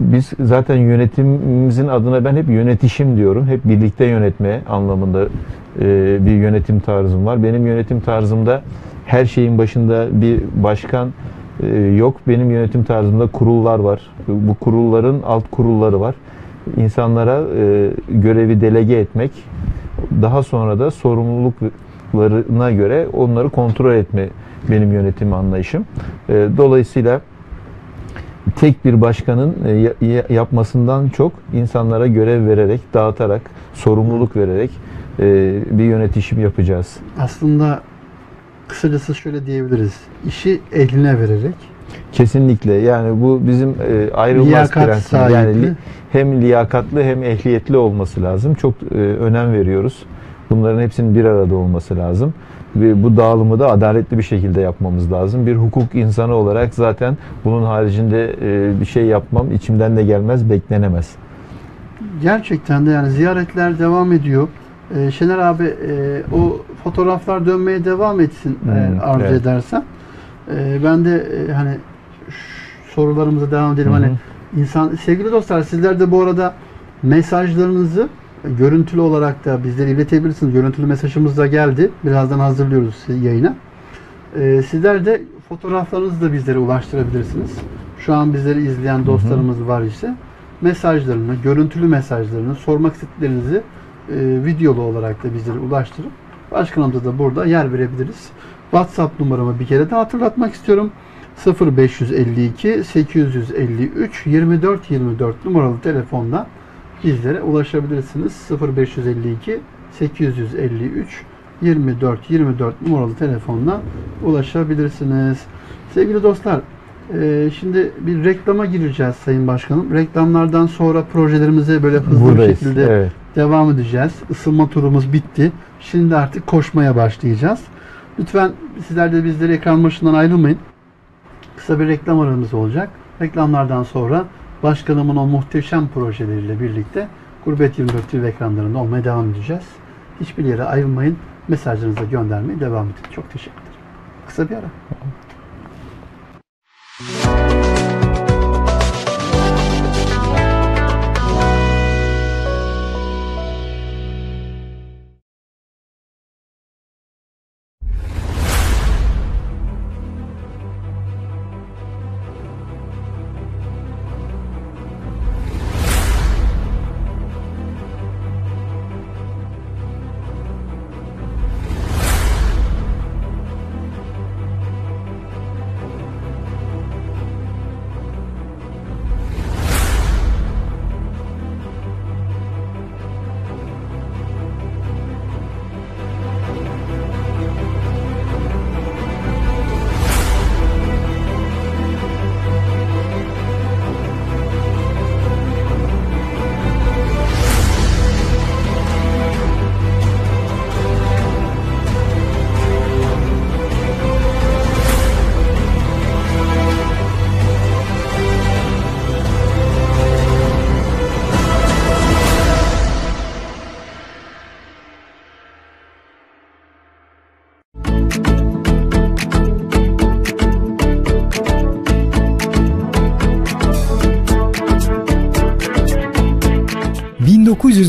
Biz zaten yönetimimizin adına ben hep yönetişim diyorum. Hep birlikte yönetme anlamında e, bir yönetim tarzım var. Benim yönetim tarzımda her şeyin başında bir başkan e, yok. Benim yönetim tarzımda kurullar var. Bu kurulların alt kurulları var. İnsanlara e, görevi delege etmek, daha sonra da sorumluluklarına göre onları kontrol etme benim yönetim anlayışım. E, Dolayısıyla tek bir başkanın e, ya- ya- yapmasından çok insanlara görev vererek, dağıtarak, sorumluluk vererek e, bir yönetişim yapacağız. aslında kısacası şöyle diyebiliriz. İşi ehline vererek Kesinlikle yani bu bizim ayrılmaz liyakat prensip. Yani hem liyakatlı hem ehliyetli olması lazım. Çok önem veriyoruz. Bunların hepsinin bir arada olması lazım. Ve bu dağılımı da adaletli bir şekilde yapmamız lazım. Bir hukuk insanı olarak zaten bunun haricinde e, bir şey yapmam içimden de gelmez, beklenemez. Gerçekten de yani ziyaretler devam ediyor. Ee, Şener abi e, o fotoğraflar dönmeye devam etsin Hmm, eğer arzu evet. edersen. Ben de e, hani sorularımıza devam edelim. Hı hı. Hani insan sevgili dostlar sizler de bu arada mesajlarınızı görüntülü olarak da bizlere iletebilirsiniz. Görüntülü mesajımız da geldi. Birazdan hazırlıyoruz yayına. Ee, sizler de fotoğraflarınızı da bizlere ulaştırabilirsiniz. Şu an bizleri izleyen dostlarımız var ise mesajlarını, görüntülü mesajlarını, sormak istediklerinizi e, videolu olarak da bizlere ulaştırıp başkanımıza da burada yer verebiliriz. WhatsApp numaramı bir kere de hatırlatmak istiyorum. 0552 853 24 24 numaralı telefonla bizlere ulaşabilirsiniz. 0552 853 24 24 numaralı telefonla ulaşabilirsiniz. Sevgili dostlar, e, şimdi bir reklama gireceğiz Sayın Başkanım. Reklamlardan sonra projelerimize böyle hızlı bir Buradayız. şekilde Evet. devam edeceğiz. Isınma turumuz bitti. Şimdi artık koşmaya başlayacağız. Lütfen sizler de bizleri ekran başından ayrılmayın. Kısa bir reklam aramız olacak. Reklamlardan sonra başkanımın o muhteşem projeleriyle birlikte Gurbet 24 TV ekranlarında olmaya devam edeceğiz. Hiçbir yere ayrılmayın. Mesajlarınızı göndermeye devam edin. Çok teşekkür ederim. Kısa bir ara.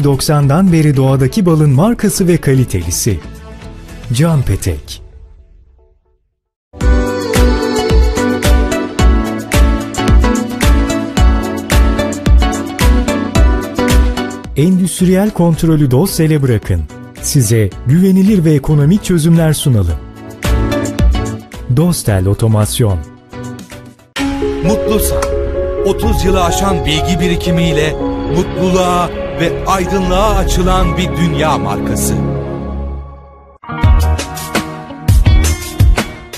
1990'dan beri doğadaki balın markası ve kalitelisi. Can Petek Endüstriyel kontrolü Dosya'yla bırakın. Size güvenilir ve ekonomik çözümler sunalım. Dostel Otomasyon Mutlusan. 30 yılı aşan bilgi birikimiyle mutluluğa ve aydınlığa açılan bir dünya markası.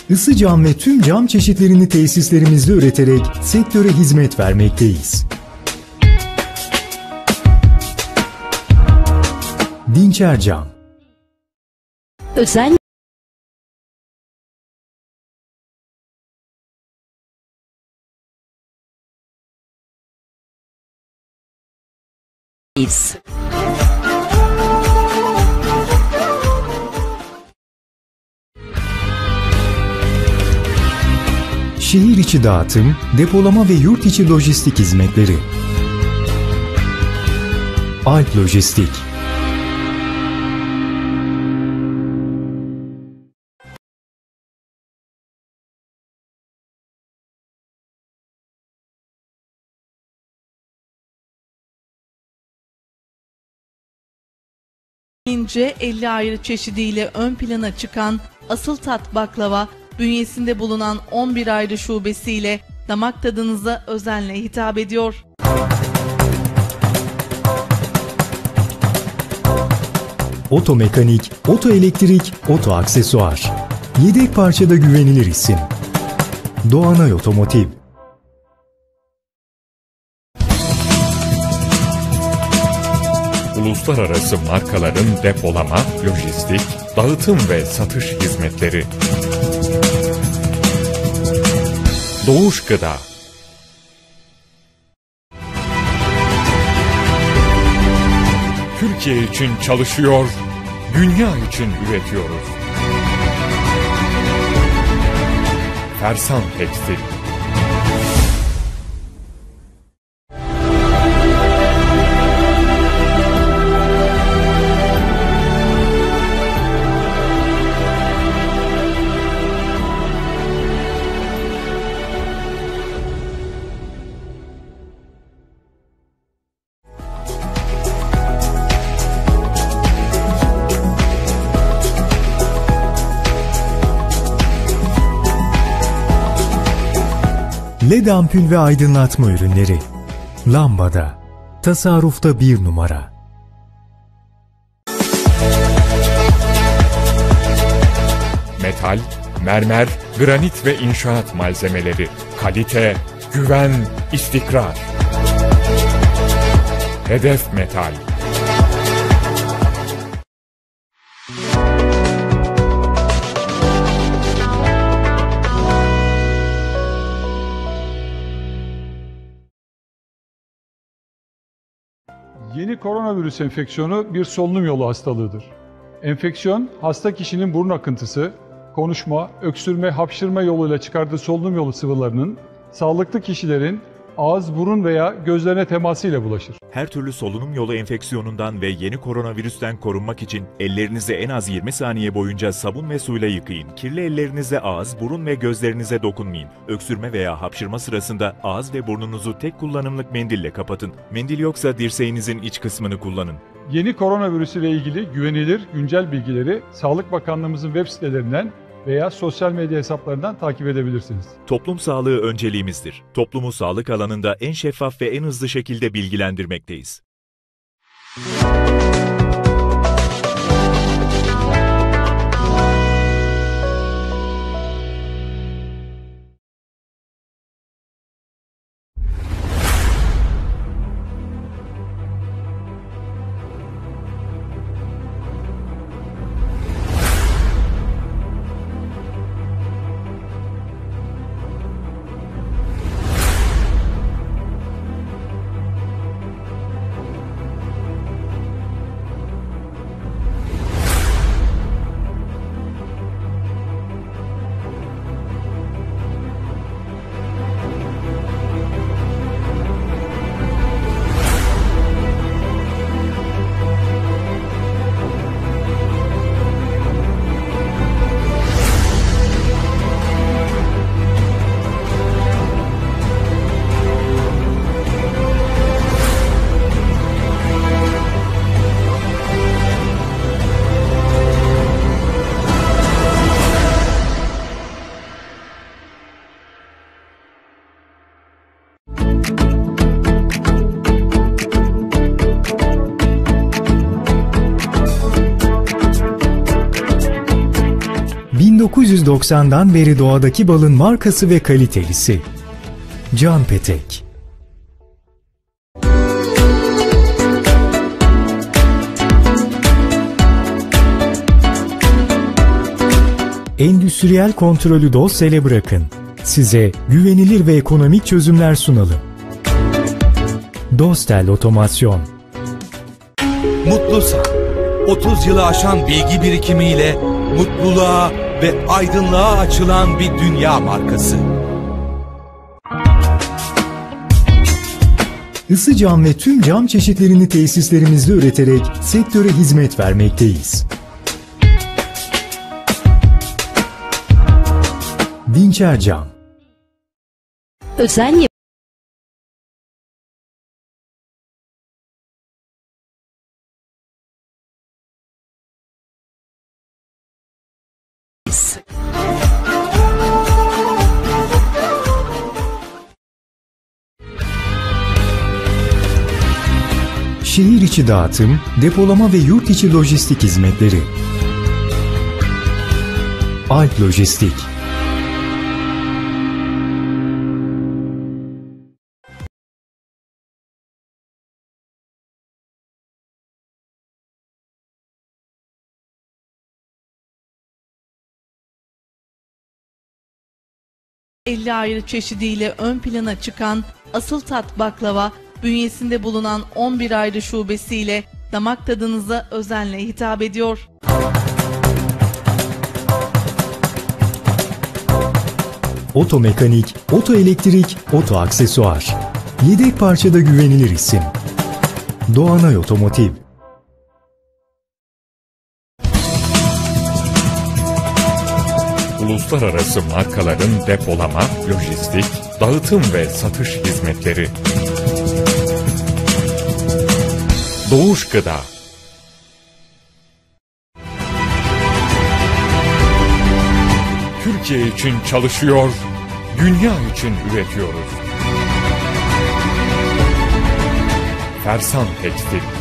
Isı cam ve tüm cam çeşitlerini tesislerimizde üreterek sektöre hizmet vermekteyiz. Dinçer Cam Özel Biz. Şehir içi dağıtım, depolama ve yurt içi lojistik hizmetleri. Alp Lojistik ince 50 ayrı çeşidiyle ön plana çıkan asıl tat baklava bünyesinde bulunan 11 ayrı şubesiyle damak tadınıza özenle hitap ediyor. Otomekanik, otoelektrik, oto aksesuar. Yedek parçada güvenilir isim. Doğanay Otomotiv uluslararası markaların depolama, lojistik, dağıtım ve satış hizmetleri. Doğuş Gıda Türkiye için çalışıyor, dünya için üretiyoruz. Fersan Tekstil LED ampul ve aydınlatma ürünleri. Lambada. Tasarrufta bir numara. metal, mermer, granit ve inşaat malzemeleri, kalite, güven, istikrar. Hedef Metal Yeni koronavirüs enfeksiyonu bir solunum yolu hastalığıdır. Enfeksiyon, hasta kişinin burun akıntısı, konuşma, öksürme, hapşırma yoluyla çıkardığı solunum yolu sıvılarının sağlıklı kişilerin ağız, burun veya gözlerine temasıyla bulaşır. Her türlü solunum yolu enfeksiyonundan ve yeni koronavirüsten korunmak için ellerinizi en az 20 saniye boyunca sabun ve suyla yıkayın. Kirli ellerinizle ağız, burun ve gözlerinize dokunmayın. Öksürme veya hapşırma sırasında ağız ve burnunuzu tek kullanımlık mendille kapatın. Mendil yoksa dirseğinizin iç kısmını kullanın. Yeni koronavirüs ile ilgili güvenilir, güncel bilgileri Sağlık Bakanlığımızın web sitelerinden veya sosyal medya hesaplarından takip edebilirsiniz. Toplum sağlığı önceliğimizdir. Toplumu sağlık alanında en şeffaf ve en hızlı şekilde bilgilendirmekteyiz. 1990'dan beri doğadaki balın markası ve kalitelisi. Can Petek Endüstriyel kontrolü Dosya'ya bırakın. Size güvenilir ve ekonomik çözümler sunalım. Dostel Otomasyon Mutlusa 30 yılı aşan bilgi birikimiyle mutluluğa ve aydınlığa açılan bir dünya markası. Isı cam ve tüm cam çeşitlerini tesislerimizde üreterek sektöre hizmet vermekteyiz. Dinçer Cam Özel içi dağıtım, depolama ve yurt içi lojistik hizmetleri. Alp Lojistik ...50 ayrı çeşidiyle ön plana çıkan Asıl Tat Baklava, bünyesinde bulunan 11 ayrı şubesiyle damak tadınıza özenle hitap ediyor. Otomekanik, otoelektrik, oto aksesuar. Yedek parçada güvenilir isim. Doğanay Otomotiv Uluslararası markaların depolama, lojistik, dağıtım ve satış hizmetleri. Doğuş Gıda Türkiye için çalışıyor, dünya için üretiyoruz. Fersan Tekstil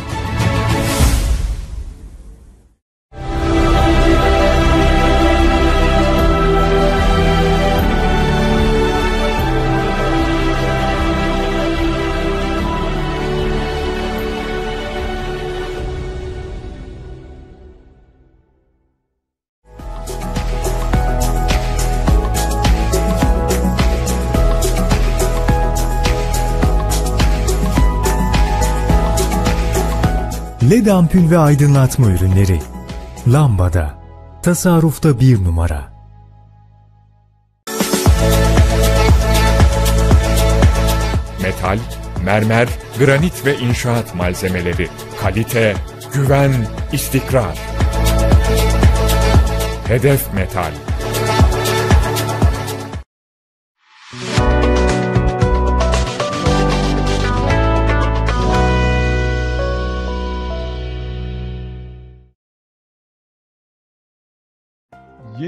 LED ampul ve aydınlatma ürünleri. Lambada. Tasarrufta bir numara. metal, mermer, granit ve inşaat malzemeleri. Kalite, güven, istikrar. Hedef Metal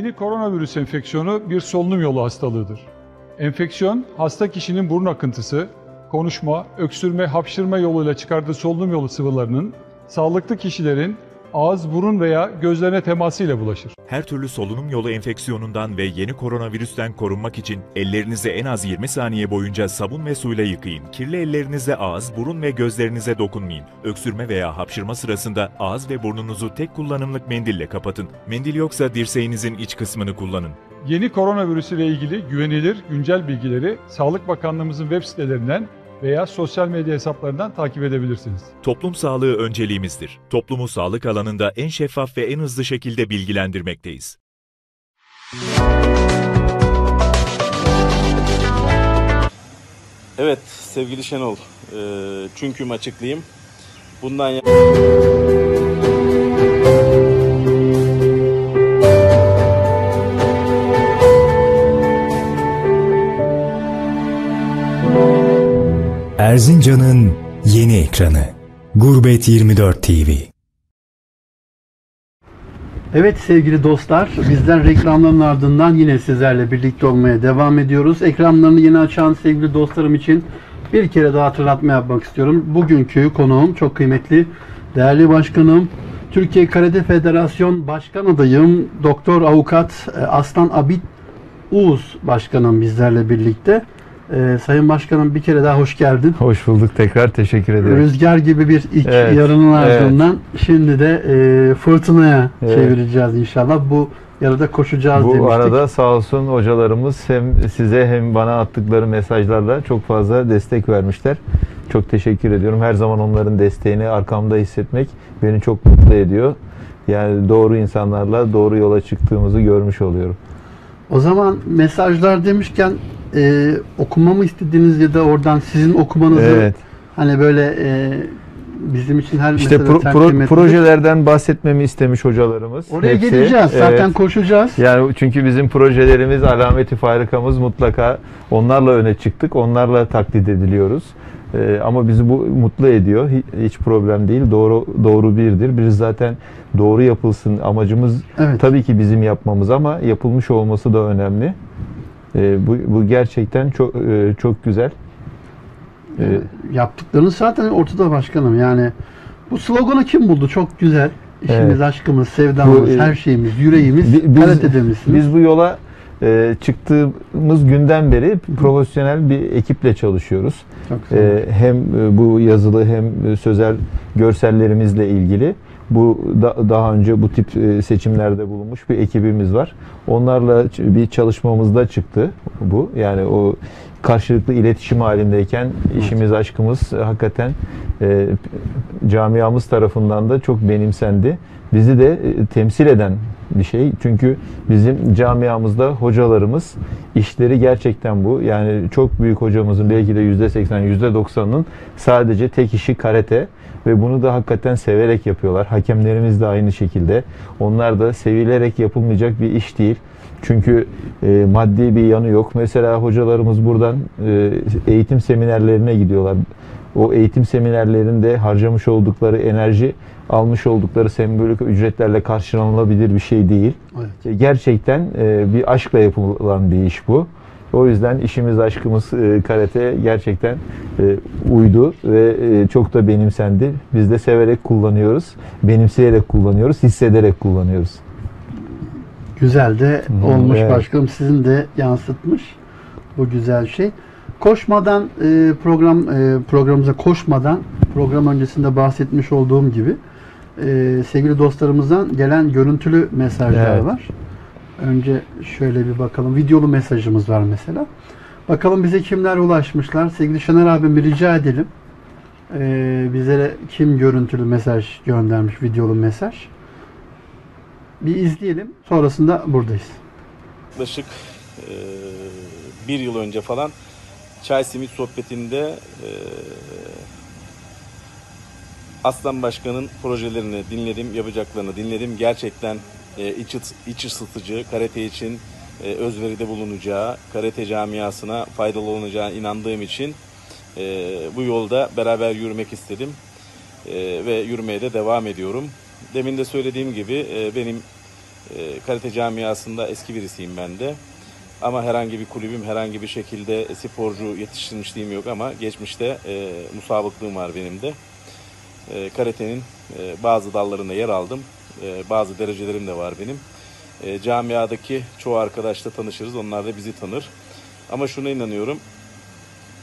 Yeni koronavirüs enfeksiyonu bir solunum yolu hastalığıdır. Enfeksiyon, hasta kişinin burun akıntısı, konuşma, öksürme, hapşırma yoluyla çıkardığı solunum yolu sıvılarının sağlıklı kişilerin ağız, burun veya gözlerine temasıyla bulaşır. Her türlü solunum yolu enfeksiyonundan ve yeni koronavirüsten korunmak için ellerinizi en az 20 saniye boyunca sabun ve suyla yıkayın. Kirli ellerinizle ağız, burun ve gözlerinize dokunmayın. Öksürme veya hapşırma sırasında ağız ve burnunuzu tek kullanımlık mendille kapatın. Mendil yoksa dirseğinizin iç kısmını kullanın. Yeni koronavirüs ile ilgili güvenilir, güncel bilgileri Sağlık Bakanlığımızın web sitelerinden veya sosyal medya hesaplarından takip edebilirsiniz. Toplum sağlığı önceliğimizdir. Toplumu sağlık alanında en şeffaf ve en hızlı şekilde bilgilendirmekteyiz. Evet sevgili Şenol, e, çünkü açıklayayım. Bundan ya- Erzincan'ın yeni ekranı. Gurbet 24 TV. Evet sevgili dostlar, bizler reklamların ardından yine sizlerle birlikte olmaya devam ediyoruz. Ekranlarını yeni açan sevgili dostlarım için bir kere daha hatırlatma yapmak istiyorum. Bugünkü konuğum çok kıymetli, değerli başkanım, Türkiye Karate Federasyon Başkan adayım Doktor Avukat e, Aslan Abid Uğuz Başkanım bizlerle birlikte. Ee, Sayın Başkanım bir kere daha hoş geldin. Hoş bulduk tekrar teşekkür ederim. Rüzgar gibi bir ilk Evet, yarının evet. ardından şimdi de e, fırtınaya Evet. çevireceğiz inşallah. Bu yarıda koşacağız Bu demiştik. arada sağ olsun hocalarımız hem size hem bana attıkları mesajlarla çok fazla destek vermişler. Çok teşekkür ediyorum. Her zaman onların desteğini arkamda hissetmek beni çok mutlu ediyor. Yani doğru insanlarla doğru yola çıktığımızı görmüş oluyorum. O zaman mesajlar demişken e, okumamı istediğiniz ya da oradan sizin okumanızı Evet. hani böyle e, bizim için her İşte pro- pro- projelerden bahsetmemi istemiş hocalarımız. Oraya Hepsi. geleceğiz. Zaten Evet. koşacağız. Yani çünkü bizim projelerimiz, alameti farikamız mutlaka onlarla öne çıktık. Onlarla taklit ediliyoruz. Ee, ama bizi bu mutlu ediyor. Hi- Hiç problem değil. Doğru doğru birdir. Bir zaten doğru yapılsın amacımız Evet. tabii ki bizim yapmamız ama yapılmış olması da önemli. Ee, bu, bu gerçekten çok e, çok güzel. Ee, Yaptıklarınız zaten ortada başkanım. Yani bu sloganı kim buldu? Çok güzel. İşimiz, Evet. aşkımız, sevdamız, Bu, e, her şeyimiz, yüreğimiz Bi- biz- karate'de misiniz? Biz bu yola e, çıktığımız günden beri profesyonel bir ekiple çalışıyoruz. Çok güzel. E, hem e, bu yazılı hem e, sözel görsellerimizle ilgili bu da- daha önce bu tip e, seçimlerde bulunmuş bir ekibimiz var. Onlarla bir çalışmamızda çıktı bu. Yani o karşılıklı iletişim halindeyken işimiz aşkımız hakikaten e, camiamız tarafından da çok benimsendi. Bizi de e, temsil eden bir şey. Çünkü bizim camiamızda hocalarımız işleri gerçekten bu. Yani çok büyük hocamızın belki de %80, %90'ının sadece tek işi karate ve bunu da hakikaten severek yapıyorlar. Hakemlerimiz de aynı şekilde. Onlar da sevilerek yapılmayacak bir iş değil. Çünkü e, maddi bir yanı yok. Mesela hocalarımız buradan e, eğitim seminerlerine gidiyorlar. O eğitim seminerlerinde harcamış oldukları enerji almış oldukları sembolik ücretlerle karşılanılabilir bir şey değil. Evet. E, Gerçekten e, bir aşkla yapılan bir iş bu. O yüzden işimiz aşkımız e, karate gerçekten uydu ve çok da benimsendi. Biz de severek kullanıyoruz, benimseyerek kullanıyoruz, hissederek kullanıyoruz. Güzel de olmuş evet. başkanım. Sizin de yansıtmış bu güzel şey. Koşmadan e, program e, programımıza koşmadan program öncesinde bahsetmiş olduğum gibi e, sevgili dostlarımızdan gelen görüntülü mesajlar Evet. var. Önce şöyle bir bakalım. Videolu mesajımız var mesela. Bakalım bize kimler ulaşmışlar. Sevgili Şener abim bir rica edelim. E, bizlere kim görüntülü mesaj göndermiş, videolu mesaj. Bir izleyelim. Sonrasında buradayız. Yaklaşık e, bir yıl önce falan çay simit sohbetinde e, Aslan Başkan'ın projelerini dinledim, yapacaklarını dinledim. Gerçekten e, iç, iç ısıtıcı, karate için e, özveride bulunacağı, karate camiasına faydalı olacağına inandığım için e, bu yolda beraber yürümek istedim. E, ve yürümeye de devam ediyorum. Demin de söylediğim gibi e, benim e, karate camiasında eski birisiyim ben de. Ama herhangi bir kulübüm, herhangi bir şekilde sporcu yetiştirmişliğim yok ama geçmişte e, musabıklığım var benim de. E, karatenin e, bazı dallarında yer aldım. E, bazı derecelerim de var benim. E, camiadaki çoğu arkadaşla tanışırız, onlar da bizi tanır. Ama şuna inanıyorum,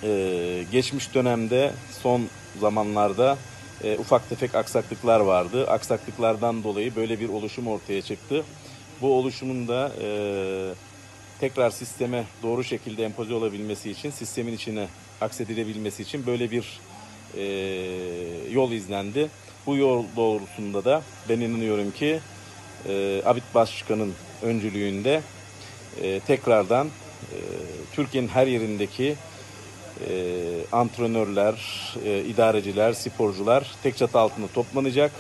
e, geçmiş dönemde son zamanlarda e, ufak tefek aksaklıklar vardı. Aksaklıklardan dolayı böyle bir oluşum ortaya çıktı. Bu oluşumun da e, tekrar sisteme doğru şekilde empoze olabilmesi için, sistemin içine aksedilebilmesi için böyle bir e, yol izlendi. Bu yol doğrultusunda da ben inanıyorum ki e, Abid Başkan'ın öncülüğünde e, tekrardan e, Türkiye'nin her yerindeki e, antrenörler, e, idareciler, sporcular tek çatı altında toplanacak.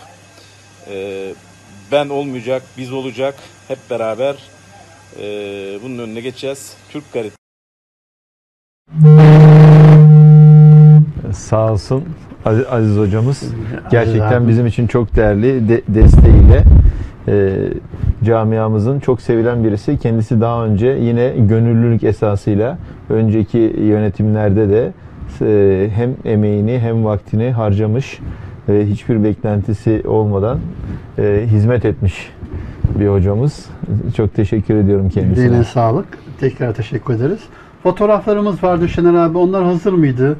E, ben olmayacak, biz olacak. Hep beraber e, bunun önüne geçeceğiz. Türk karate Sağ olsun Aziz, Aziz hocamız. Gerçekten bizim için çok değerli de- desteğiyle e, camiamızın çok sevilen birisi. Kendisi daha önce yine gönüllülük esasıyla önceki yönetimlerde de e, hem emeğini hem vaktini harcamış e, hiçbir beklentisi olmadan e, hizmet etmiş bir hocamız. Çok teşekkür ediyorum kendisine. Yüreğine sağlık. Tekrar teşekkür ederiz. Fotoğraflarımız vardı Şener abi. Onlar hazır mıydı?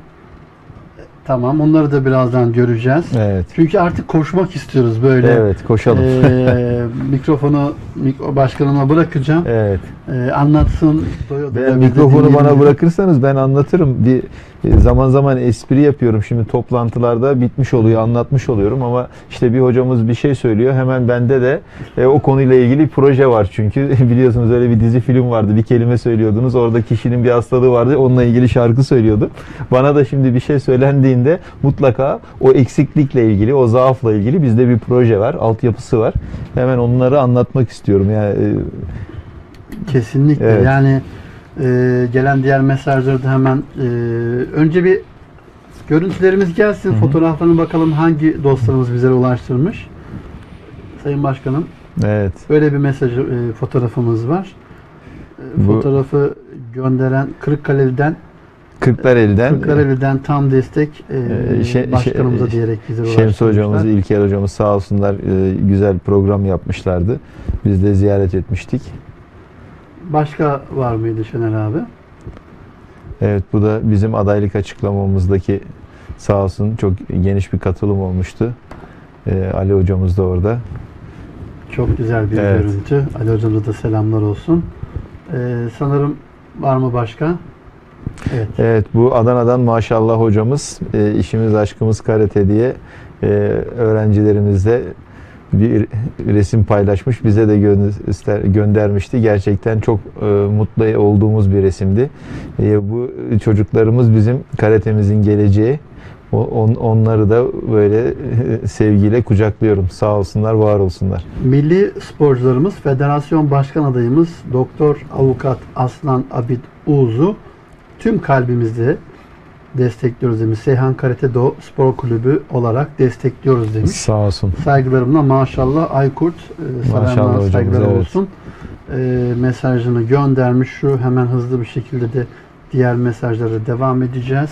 Tamam. Onları da birazdan göreceğiz. Evet. Çünkü artık koşmak istiyoruz böyle. Evet, koşalım. Ee, mikrofonu mik- başkanıma bırakacağım. Evet. Ee, anlatsın. Doya doya Ben mikrofonu bana bırakırsanız ben anlatırım. Bir e, zaman zaman espri yapıyorum. Şimdi toplantılarda bitmiş oluyor, anlatmış oluyorum ama işte bir hocamız bir şey söylüyor. Hemen bende de e, o konuyla ilgili bir proje var çünkü biliyorsunuz öyle bir dizi film vardı. Bir kelime söylüyordunuz. Orada kişinin bir hastalığı vardı. Onunla ilgili şarkı söylüyordu. Bana da şimdi bir şey söylendiğinde mutlaka o eksiklikle ilgili, o zaafla ilgili bizde bir proje var, altyapısı var. Hemen onları anlatmak istiyorum. Yani e, Kesinlikle. Evet. Yani e, gelen diğer mesajları da hemen e, önce bir görüntülerimiz gelsin. Fotoğraflarına bakalım hangi dostlarımız bize ulaştırmış. Sayın Başkanım evet. böyle bir mesaj e, fotoğrafımız var. E, Bu- Fotoğrafı gönderen Kırıkkale'den Kırklareli'den Kırıkkale'den tam destek e, şey- başkanımıza şey- diyerek bize ulaştırmışlar. hocamız, İlker hocamız sağ olsunlar e, güzel program yapmışlardı. Biz de ziyaret etmiştik. Başka var mıydı Şener abi? Evet bu da bizim adaylık açıklamamızdaki sağ olsun çok geniş bir katılım olmuştu. E, Ali hocamız da orada. Çok güzel bir Evet. görüntü. Ali hocamıza da selamlar olsun. E, sanırım var mı başka? Evet. Evet bu Adana'dan maşallah hocamız e, işimiz aşkımız karate diye e, öğrencilerimizle bir resim paylaşmış. Bize de göster, göndermişti. Gerçekten çok e, mutlu olduğumuz bir resimdi. E, bu çocuklarımız bizim karatemizin geleceği. O, on, onları da böyle sevgiyle kucaklıyorum. Sağ olsunlar, var olsunlar. Milli sporcularımız Federasyon Başkan adayımız Doktor Avukat Aslan Abid Uğuz'u tüm kalbimizle destekliyoruz demiş. Seyhan Karate Do Spor Kulübü olarak destekliyoruz demiş. Sağ olsun. Saygılarımla maşallah Aykurt e, Maşallah saygılar evet. olsun. E, mesajını göndermiş. Şu hemen hızlı bir şekilde de diğer mesajlara devam edeceğiz.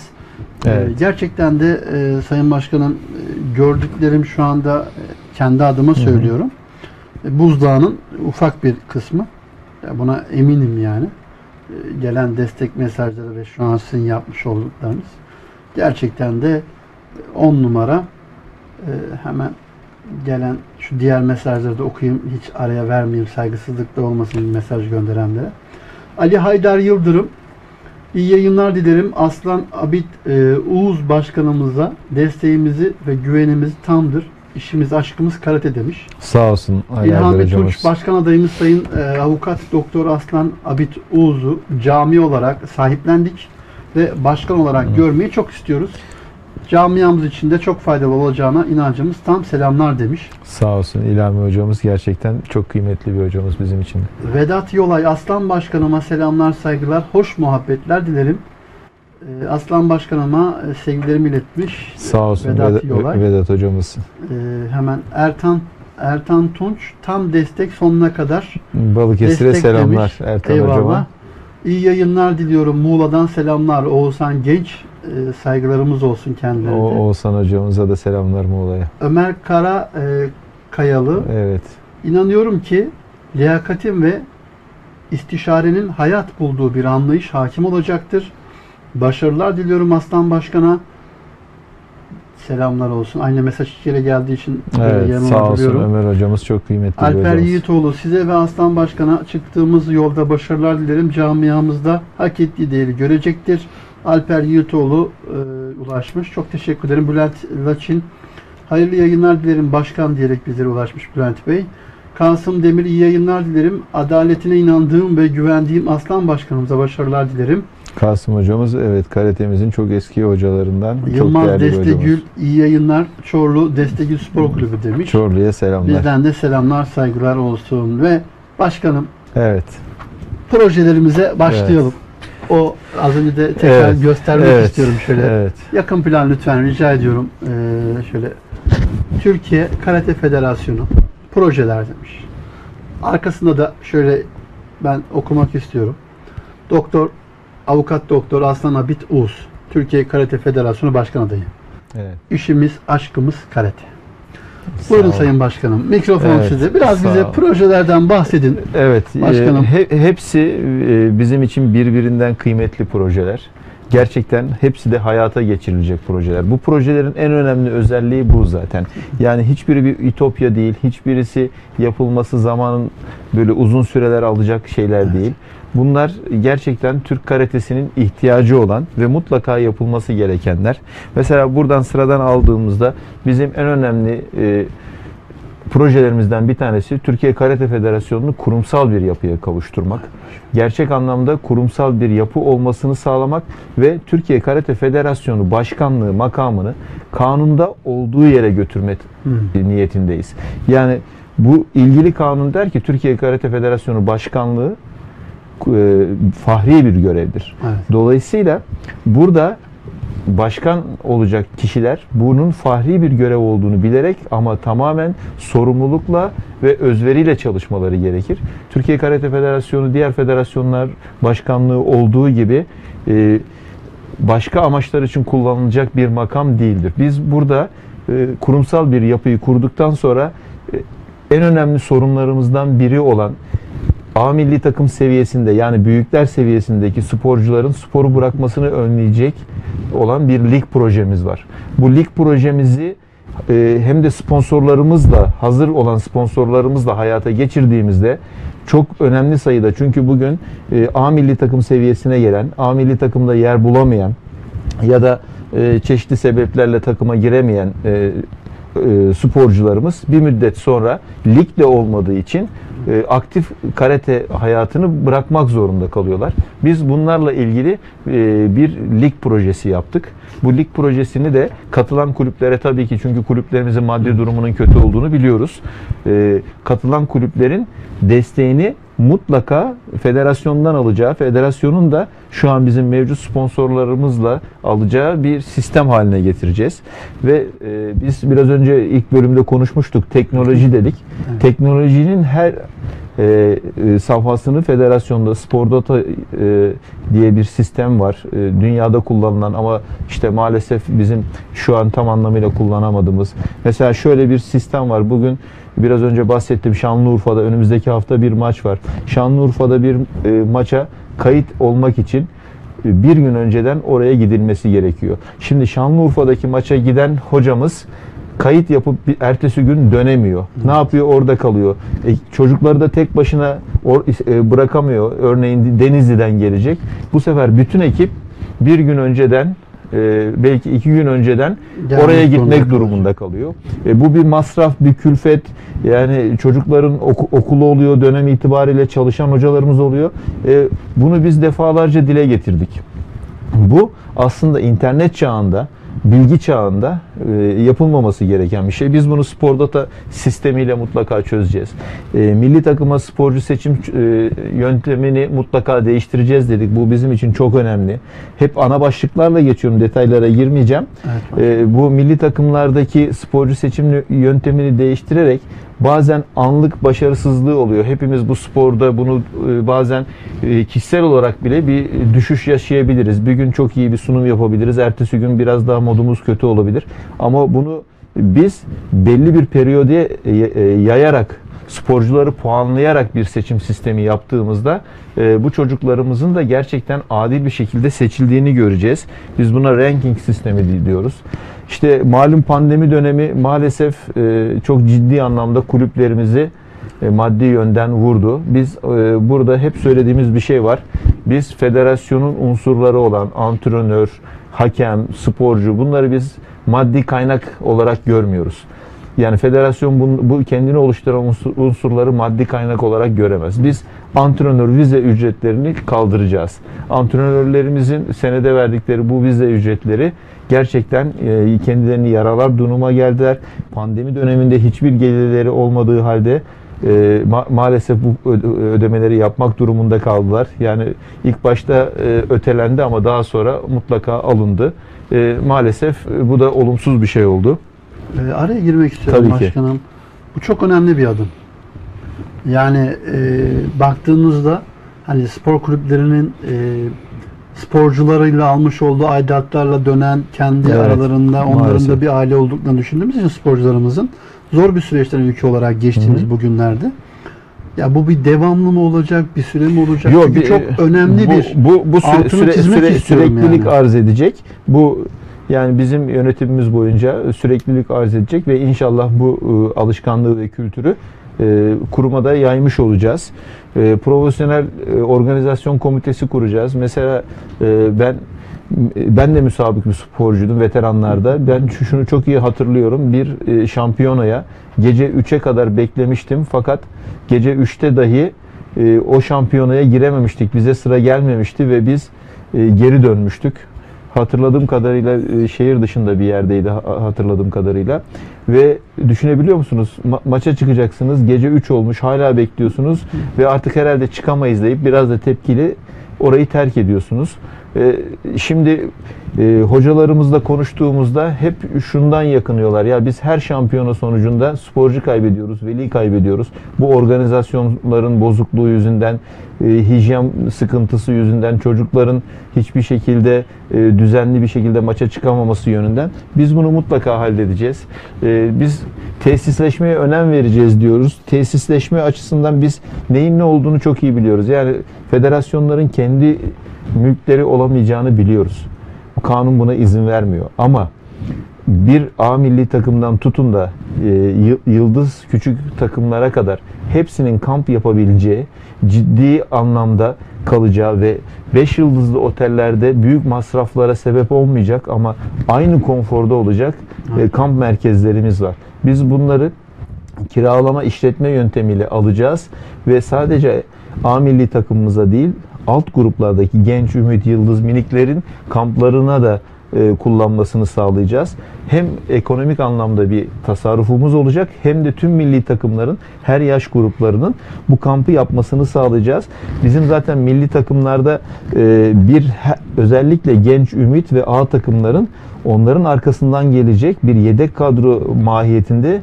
E, Evet. gerçekten de e, Sayın Başkanım e, gördüklerim şu anda e, kendi adıma söylüyorum. E, Buzdağının ufak bir kısmı. Buna eminim yani. E, Gelen destek mesajları ve şu an sizin yapmış olduklarınız. Gerçekten de 10 numara e, hemen gelen şu diğer mesajları da okuyayım. Hiç araya vermeyeyim. Saygısızlık da olmasın mesaj gönderenlere. Ali Haydar Yıldırım İyi yayınlar dilerim. Aslan Abid e, Uğuz Başkanımıza desteğimizi ve güvenimiz tamdır. İşimiz, aşkımız karate demiş. Sağ olsun. Ali İlhami Erdem hocamız. Tunç Başkan adayımız Sayın e, Avukat Doktor Aslan Abid Uğuz'u cami olarak sahiplendik ve başkan olarak görmeyi çok istiyoruz. Camiamız için de çok faydalı olacağına inancımız tam selamlar demiş. Sağ olsun İlhami hocamız gerçekten çok kıymetli bir hocamız bizim için. Vedat Yolay Aslan Başkanıma selamlar saygılar hoş muhabbetler dilerim. E, Aslan Başkanıma e, sevgilerimi iletmiş. Sağ olsun Vedat Vedat. Vedat hocamız. E, hemen Ertan Ertan Tunç tam destek sonuna kadar Balıkesir'e selamlar demiş. Ertan Eyvallah. hocama. İyi yayınlar diliyorum. Muğla'dan selamlar. Oğuzhan Genç e, saygılarımız olsun kendilerine. O, Oğuzhan hocamıza da selamlar Muğla'ya. Ömer Kara e, Kayalı. Evet. İnanıyorum ki liyakatin ve istişarenin hayat bulduğu bir anlayış hakim olacaktır. Başarılar diliyorum Aslan Başkan'a. Selamlar olsun. Aynı mesaj kere geldiği için Evet yanıma sağ olsun. Ömer hocamız çok kıymetli Alper hocamız. Yiğitoğlu size ve Aslan Başkan'a çıktığımız yolda başarılar dilerim. Camiamızda hak ettiği değeri görecektir. Alper Yiğitoğlu e, ulaşmış. Çok teşekkür ederim. Bülent Laçin hayırlı yayınlar dilerim başkan diyerek bizlere ulaşmış Bülent Bey. Kasım Demir iyi yayınlar dilerim. Adaletine inandığım ve güvendiğim Aslan Başkanımıza başarılar dilerim. Kasım hocamız evet karatemizin çok eski hocalarından. Yılmaz Destegül iyi yayınlar. Çorlu Destegül Spor Kulübü demiş. Çorlu'ya selamlar. Bizden de selamlar saygılar olsun ve başkanım Evet. projelerimize başlayalım. O az önce de tekrar Evet. göstermek Evet. istiyorum şöyle. Evet. Yakın plan lütfen rica ediyorum. Ee, şöyle Türkiye Karate Federasyonu projeler demiş. Arkasında da şöyle ben okumak istiyorum. Doktor Avukat Doktor Aslan Abit Uğuz Türkiye Karate Federasyonu Başkan adayı. Evet. İşimiz, aşkımız karate. Buyurun Sağ Sayın Başkanım. Mikrofon Evet, size. Biraz sağ bize ol. projelerden bahsedin. Evet, Başkanım. e, he- hepsi e, bizim için birbirinden kıymetli projeler. Gerçekten hepsi de hayata geçirilecek projeler. Bu projelerin en önemli özelliği bu zaten. Yani hiçbiri bir ütopya değil, hiçbirisi yapılması zamanın böyle uzun süreler alacak şeyler değil. Bunlar gerçekten Türk karatesinin ihtiyacı olan ve mutlaka yapılması gerekenler. Mesela buradan sıradan aldığımızda bizim en önemli e, projelerimizden bir tanesi Türkiye Karate Federasyonu'nu kurumsal bir yapıya kavuşturmak. Gerçek anlamda kurumsal bir yapı olmasını sağlamak ve Türkiye Karate Federasyonu başkanlığı makamını kanunda olduğu yere götürmek niyetindeyiz. Yani bu ilgili kanun der ki Türkiye Karate Federasyonu başkanlığı e, fahri bir görevdir. Evet. Dolayısıyla burada başkan olacak kişiler bunun fahri bir görev olduğunu bilerek ama tamamen sorumlulukla ve özveriyle çalışmaları gerekir. Türkiye Karate Federasyonu diğer federasyonlar başkanlığı olduğu gibi e, başka amaçlar için kullanılacak bir makam değildir. Biz burada e, kurumsal bir yapıyı kurduktan sonra e, en önemli sorunlarımızdan biri olan A milli takım seviyesinde yani büyükler seviyesindeki sporcuların sporu bırakmasını önleyecek olan bir lig projemiz var. Bu lig projemizi e, hem de sponsorlarımızla hazır olan sponsorlarımızla hayata geçirdiğimizde çok önemli sayıda çünkü bugün e, A milli takım seviyesine gelen, A milli takımda yer bulamayan ya da e, çeşitli sebeplerle takıma giremeyen e, sporcularımız bir müddet sonra ligde olmadığı için e, aktif karate hayatını bırakmak zorunda kalıyorlar. Biz bunlarla ilgili e, bir lig projesi yaptık. Bu lig projesini de katılan kulüplere tabii ki çünkü kulüplerimizin maddi durumunun kötü olduğunu biliyoruz. E, katılan kulüplerin desteğini mutlaka federasyondan alacağı, federasyonun da şu an bizim mevcut sponsorlarımızla alacağı bir sistem haline getireceğiz. Ve e, biz biraz önce ilk bölümde konuşmuştuk, teknoloji dedik. Teknolojinin her e, e, safhasını federasyonda Spordata e, diye bir sistem var. E, dünyada kullanılan ama işte maalesef bizim şu an tam anlamıyla kullanamadığımız. Mesela şöyle bir sistem var. Bugün biraz önce bahsettim Şanlıurfa'da önümüzdeki hafta bir maç var. Şanlıurfa'da bir e, maça kayıt olmak için e, bir gün önceden oraya gidilmesi gerekiyor. Şimdi Şanlıurfa'daki maça giden hocamız kayıt yapıp bir ertesi gün dönemiyor. Ne yapıyor? Orada kalıyor. E, çocukları da tek başına or- e, bırakamıyor. Örneğin Denizli'den gelecek. Bu sefer bütün ekip bir gün önceden e, belki iki gün önceden Gelmek oraya gitmek kalıyor. durumunda kalıyor. E, bu bir masraf, bir külfet. Yani çocukların oku- okulu oluyor, dönem itibariyle çalışan hocalarımız oluyor. E, bunu biz defalarca dile getirdik. Bu aslında internet çağında, bilgi çağında yapılmaması gereken bir şey. Biz bunu spor data sistemiyle mutlaka çözeceğiz. E, milli takıma sporcu seçim e, yöntemini mutlaka değiştireceğiz dedik. Bu bizim için çok önemli. Hep ana başlıklarla geçiyorum, detaylara girmeyeceğim. Evet, E, bu milli takımlardaki sporcu seçim yöntemini değiştirerek bazen anlık başarısızlığı oluyor. Hepimiz bu sporda bunu e, bazen e, kişisel olarak bile bir düşüş yaşayabiliriz. Bir gün çok iyi bir sunum yapabiliriz. Ertesi gün biraz daha modumuz kötü olabilir. Ama bunu biz belli bir periyode e, yayarak sporcuları puanlayarak bir seçim sistemi yaptığımızda e, bu çocuklarımızın da gerçekten adil bir şekilde seçildiğini göreceğiz. Biz buna ranking sistemi di- diyoruz. İşte malum pandemi dönemi maalesef e, çok ciddi anlamda kulüplerimizi maddi yönden vurdu. Biz burada hep söylediğimiz bir şey var. Biz federasyonun unsurları olan antrenör, hakem, sporcu bunları biz maddi kaynak olarak görmüyoruz. Yani federasyon bu, bu kendini oluşturan unsur- unsurları maddi kaynak olarak göremez. Biz antrenör vize ücretlerini kaldıracağız. Antrenörlerimizin senede verdikleri bu vize ücretleri gerçekten e, kendilerini yaralar duruma geldiler. Pandemi döneminde hiçbir gelirleri olmadığı halde e, ma- maalesef bu ödemeleri yapmak durumunda kaldılar. Yani ilk başta e, ötelendi ama daha sonra mutlaka alındı. E, maalesef e, bu da olumsuz bir şey oldu. Ee, araya girmek istiyorum Tabii ki. başkanım. Bu çok önemli bir adım. Yani e, baktığınızda hani spor kulüplerinin e, sporcularıyla almış olduğu aidatlarla dönen kendi Evet, aralarında onların maalesef. da bir aile olduklarını düşündüğümüz için sporcularımızın zor bir süreçten ülke olarak geçtiğimiz Hı hı. bugünlerde. Ya bu bir devamlı mı olacak, bir süre mi olacak? Yok, Çünkü bir- çok önemli bu, bir bu bu süre, süre- süre- süreklilik yani. arz edecek. Bu yani bizim yönetimimiz boyunca süreklilik arz edecek ve inşallah bu e, alışkanlığı ve kültürü e, kuruma da yaymış olacağız. E, profesyonel e, organizasyon komitesi kuracağız. Mesela e, ben ben de müsabık bir sporcuydum veteranlarda. Ben şu- şunu çok iyi hatırlıyorum. Bir e, şampiyonaya gece 3'e kadar beklemiştim fakat gece 3'te dahi e, o şampiyonaya girememiştik. Bize sıra gelmemişti ve biz e, geri dönmüştük. Hatırladığım kadarıyla şehir dışında bir yerdeydi ha- hatırladığım kadarıyla. Ve düşünebiliyor musunuz? Ma- maça çıkacaksınız. Gece 3 olmuş. Hala bekliyorsunuz ve artık herhalde çıkamayız deyip biraz da tepkili orayı terk ediyorsunuz. E, Şimdi e, hocalarımızla konuştuğumuzda hep şundan yakınıyorlar. Ya biz her şampiyona sonucunda sporcu kaybediyoruz, veli kaybediyoruz. Bu organizasyonların bozukluğu yüzünden, e, hijyen sıkıntısı yüzünden, çocukların hiçbir şekilde e, düzenli bir şekilde maça çıkamaması yönünden biz bunu mutlaka halledeceğiz. E, biz tesisleşmeye önem vereceğiz diyoruz. Tesisleşme açısından biz neyin ne olduğunu çok iyi biliyoruz. Yani federasyonların kendi mülkleri olamayacağını biliyoruz. Kanun buna izin vermiyor. Ama bir A milli takımdan tutun da e, yı- yıldız küçük takımlara kadar hepsinin kamp yapabileceği, ciddi anlamda kalacağı ve 5 yıldızlı otellerde büyük masraflara sebep olmayacak ama aynı konforda olacak e, kamp merkezlerimiz var. Biz bunları kiralama işletme yöntemiyle alacağız ve sadece A milli takımımıza değil alt gruplardaki genç ümit yıldız miniklerin kamplarına da e, kullanmasını sağlayacağız. Hem ekonomik anlamda bir tasarrufumuz olacak hem de tüm milli takımların her yaş gruplarının bu kampı yapmasını sağlayacağız. Bizim zaten milli takımlarda e, bir özellikle genç ümit ve A takımların onların arkasından gelecek bir yedek kadro mahiyetinde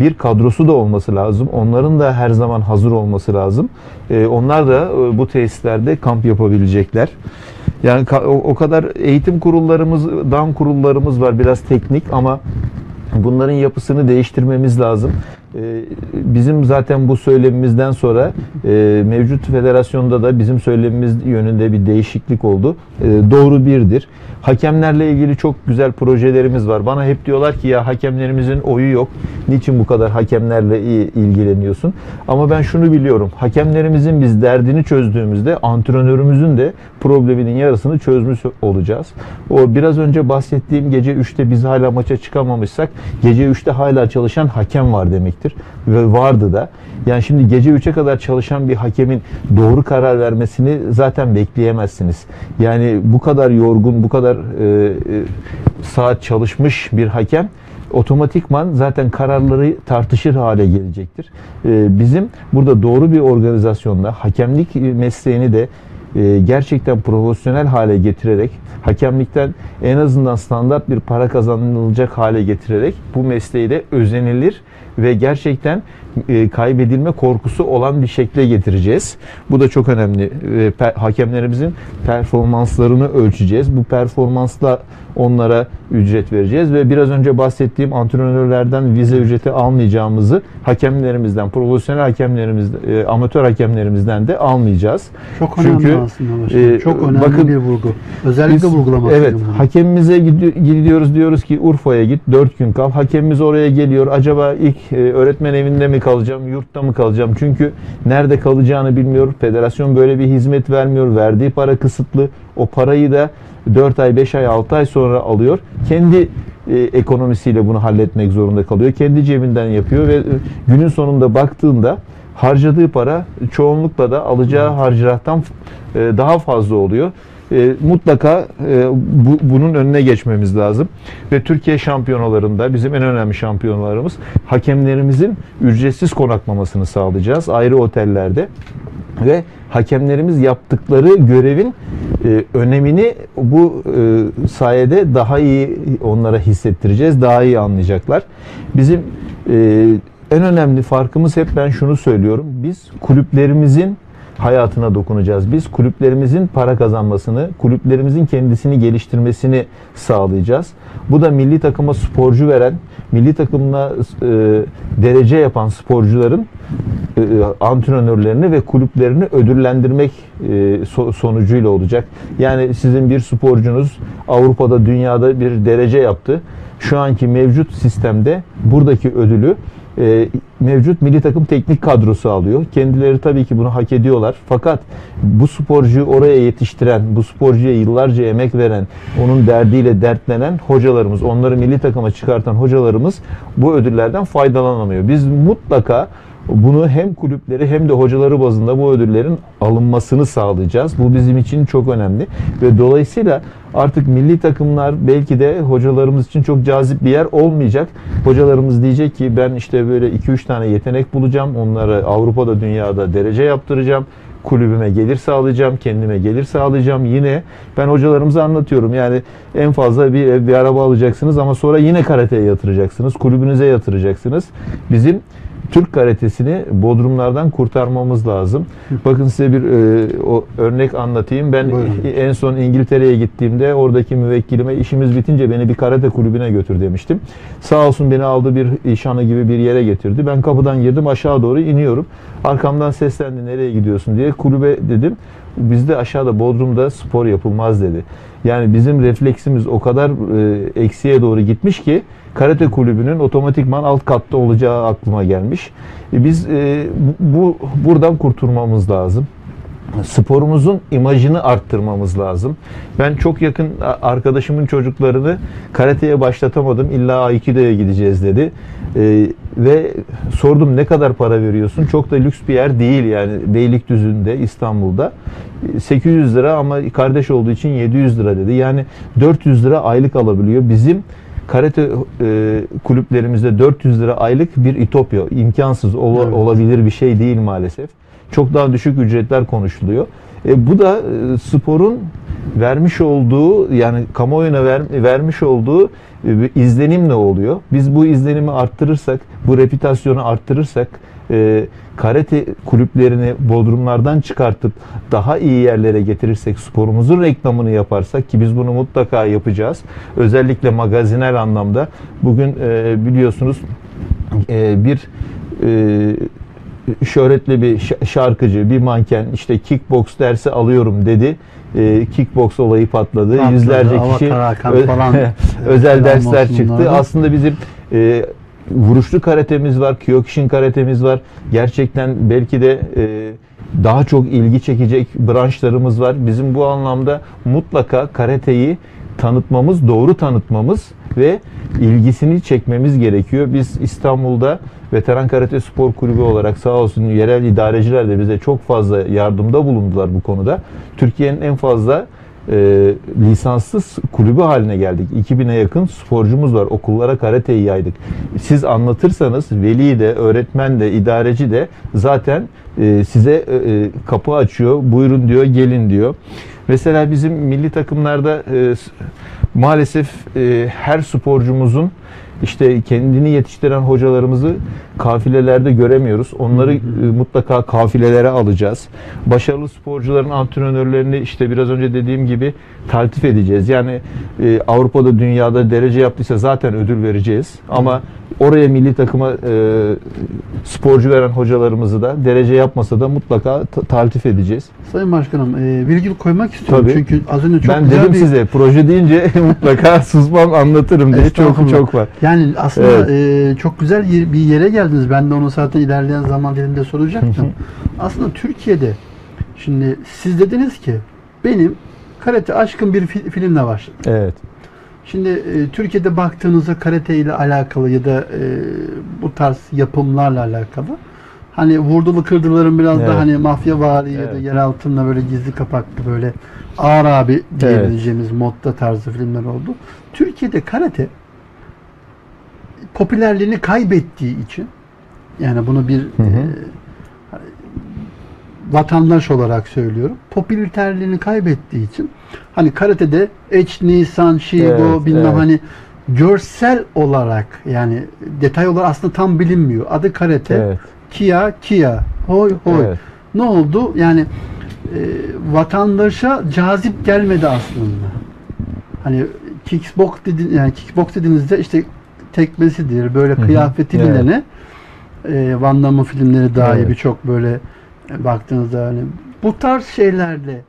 bir kadrosu da olması lazım. Onların da her zaman hazır olması lazım. E, Onlar da e, bu tesislerde kamp yapabilecekler. Yani o kadar eğitim kurullarımız, dam kurullarımız var biraz teknik ama bunların yapısını değiştirmemiz lazım. E, Bizim zaten bu söylemimizden sonra e, mevcut federasyonda da bizim söylemimiz yönünde bir değişiklik oldu. E, Doğru birdir. Hakemlerle ilgili çok güzel projelerimiz var. Bana hep diyorlar ki ya hakemlerimizin oyu yok. Niçin bu kadar hakemlerle ilgileniyorsun? Ama ben şunu biliyorum. Hakemlerimizin biz derdini çözdüğümüzde antrenörümüzün de probleminin yarısını çözmüş olacağız. O biraz önce bahsettiğim gece 3'te biz hala maça çıkamamışsak gece 3'te hala çalışan hakem var demektir. Ve vardı da. Yani şimdi gece 3'e kadar çalışan bir hakemin doğru karar vermesini zaten bekleyemezsiniz. Yani bu kadar yorgun, bu kadar e, e, saat çalışmış bir hakem otomatikman zaten kararları tartışır hale gelecektir. E, bizim burada doğru bir organizasyonla hakemlik mesleğini de e, gerçekten profesyonel hale getirerek hakemlikten en azından standart bir para kazanılacak hale getirerek bu mesleği de özenilir ve gerçekten e, kaybedilme korkusu olan bir şekle getireceğiz. Bu da çok önemli. E, hakemlerimizin performanslarını ölçeceğiz. Bu performansla onlara ücret vereceğiz ve biraz önce bahsettiğim antrenörlerden vize ücreti almayacağımızı hakemlerimizden, profesyonel hakemlerimiz, e, amatör hakemlerimizden de almayacağız. Çok önemli Çünkü, aslında başkanım. e, Çok önemli bakın, bir vurgu. Özellikle Biz- vurgulamak Evet, bunu. hakemimize gidi- gidiyoruz diyoruz ki Urfa'ya git 4 gün kal. Hakemimiz oraya geliyor. Acaba ilk e, öğretmen evinde mi kalacağım, yurtta mı kalacağım? Çünkü nerede kalacağını bilmiyor. Federasyon böyle bir hizmet vermiyor. Verdiği para kısıtlı. O parayı da 4 ay, 5 ay, 6 ay sonra alıyor. Kendi e, ekonomisiyle bunu halletmek zorunda kalıyor. Kendi cebinden yapıyor ve e, günün sonunda baktığında harcadığı para çoğunlukla da alacağı harcırahtan e, daha fazla oluyor. E, mutlaka e, bu, bunun önüne geçmemiz lazım. Ve Türkiye şampiyonalarında bizim en önemli şampiyonalarımız hakemlerimizin ücretsiz konaklamasını sağlayacağız ayrı otellerde ve hakemlerimiz yaptıkları görevin e, önemini bu e, sayede daha iyi onlara hissettireceğiz, daha iyi anlayacaklar. Bizim e, en önemli farkımız hep ben şunu söylüyorum. Biz kulüplerimizin hayatına dokunacağız. Biz kulüplerimizin para kazanmasını, kulüplerimizin kendisini geliştirmesini sağlayacağız. Bu da milli takıma sporcu veren, milli takımla e, derece yapan sporcuların e, antrenörlerini ve kulüplerini ödüllendirmek e, so- sonucuyla olacak. Yani sizin bir sporcunuz Avrupa'da, dünyada bir derece yaptı. Şu anki mevcut sistemde buradaki ödülü e, mevcut milli takım teknik kadrosu alıyor. Kendileri tabii ki bunu hak ediyorlar. Fakat bu sporcuyu oraya yetiştiren, bu sporcuya yıllarca emek veren, onun derdiyle dertlenen hocalarımız, onları milli takıma çıkartan hocalarımız bu ödüllerden faydalanamıyor. Biz mutlaka bunu hem kulüpleri hem de hocaları bazında bu ödüllerin alınmasını sağlayacağız. Bu bizim için çok önemli ve dolayısıyla artık milli takımlar belki de hocalarımız için çok cazip bir yer olmayacak. Hocalarımız diyecek ki ben işte böyle 2-3 tane yetenek bulacağım. Onları Avrupa'da, dünyada derece yaptıracağım kulübüme gelir sağlayacağım, kendime gelir sağlayacağım. Yine ben hocalarımıza anlatıyorum. Yani en fazla bir ev, bir araba alacaksınız ama sonra yine karateye yatıracaksınız, kulübünüze yatıracaksınız. Bizim Türk karatesini bodrumlardan kurtarmamız lazım. Bakın size bir e, o örnek anlatayım. Ben Buyurun. en son İngiltere'ye gittiğimde oradaki müvekkilime işimiz bitince beni bir karate kulübüne götür demiştim. Sağ olsun beni aldı bir işhanı gibi bir yere getirdi. Ben kapıdan girdim aşağı doğru iniyorum. Arkamdan seslendi nereye gidiyorsun diye kulübe dedim. Bizde aşağıda Bodrum'da spor yapılmaz dedi. Yani bizim refleksimiz o kadar e, eksiğe doğru gitmiş ki karate kulübünün otomatikman alt katta olacağı aklıma gelmiş. E, biz e, bu buradan kurtulmamız lazım sporumuzun imajını arttırmamız lazım. Ben çok yakın arkadaşımın çocuklarını karateye başlatamadım. İlla Aikido'ya gideceğiz dedi. Ee, ve sordum ne kadar para veriyorsun? Çok da lüks bir yer değil yani Beylikdüzü'nde İstanbul'da. 800 lira ama kardeş olduğu için 700 lira dedi. Yani 400 lira aylık alabiliyor. Bizim karate e, kulüplerimizde 400 lira aylık bir itopya. imkansız ola- Evet. olabilir bir şey değil maalesef. Çok daha düşük ücretler konuşuluyor. E, bu da e, sporun vermiş olduğu yani kamuoyuna ver, vermiş olduğu izlenimle oluyor. Biz bu izlenimi arttırırsak, bu reputasyonu arttırırsak, e, karate kulüplerini bodrumlardan çıkartıp daha iyi yerlere getirirsek, sporumuzun reklamını yaparsak ki biz bunu mutlaka yapacağız. Özellikle magazinel anlamda bugün e, biliyorsunuz e, bir e, şöhretli bir şarkıcı, bir manken işte kickbox dersi alıyorum dedi. E, kickbox olayı patladı. Patladı, Yüzlerce kişi ö- falan. özel dersler çıktı. bunlara da. Aslında bizim e, vuruşlu karatemiz var, Kyokushin karatemiz var. Gerçekten belki de e, daha çok ilgi çekecek branşlarımız var. Bizim bu anlamda mutlaka karateyi tanıtmamız, doğru tanıtmamız ve ilgisini çekmemiz gerekiyor. Biz İstanbul'da Veteran Karate Spor Kulübü olarak sağ olsun yerel idareciler de bize çok fazla yardımda bulundular bu konuda. Türkiye'nin en fazla e, lisanssız kulübü haline geldik. 2000'e yakın sporcumuz var. Okullara karateyi yaydık. Siz anlatırsanız veli de, öğretmen de, idareci de zaten e, size e, e, kapı açıyor. Buyurun diyor, gelin diyor. Mesela bizim milli takımlarda e, maalesef e, her sporcumuzun işte kendini yetiştiren hocalarımızı kafilelerde göremiyoruz. Onları e, mutlaka kafilelere alacağız. Başarılı sporcuların antrenörlerini işte biraz önce dediğim gibi taltif edeceğiz. Yani e, Avrupa'da dünyada derece yaptıysa zaten ödül vereceğiz. Ama oraya milli takıma e, sporcu veren hocalarımızı da derece yapmasa da mutlaka ta- taltif edeceğiz. Sayın Başkanım e, virgül koymak istiyorum. Tabii. Çünkü az önce çok ben güzel dedim bir... size proje deyince mutlaka susmam anlatırım diye çok çok var. Yani aslında e, çok güzel bir yere geldiniz. Ben de onu zaten ilerleyen zaman dilimde soracaktım. aslında Türkiye'de şimdi siz dediniz ki benim karate aşkın bir fi- filmle başladı. Evet. Şimdi e, Türkiye'de baktığınızda karate ile alakalı ya da e, bu tarz yapımlarla alakalı hani vurdulu kırdıların biraz Evet. da hani mafya vari ya da Evet. yer altında böyle gizli kapaklı böyle ağır abi diyebileceğimiz modda tarzı filmler oldu. Türkiye'de karate popülerliğini kaybettiği için yani bunu bir hı. e, vatandaş olarak söylüyorum. Popülerliğini kaybettiği için hani karatede H, Nisan, Shigo Evet, bilmem evet. hani görsel olarak yani detay olarak aslında tam bilinmiyor. Adı karate. Evet. Kia, Kia. Hoy, hoy. Evet. ne oldu? Yani e, vatandaşa cazip gelmedi aslında. Hani kickbox dedi yani kickbox dediğinizde işte tekmesidir, böyle Hı hı. kıyafeti Evet. bilene e, Van Damme filmleri dahi Evet. birçok böyle e, baktığınızda hani bu tarz şeylerle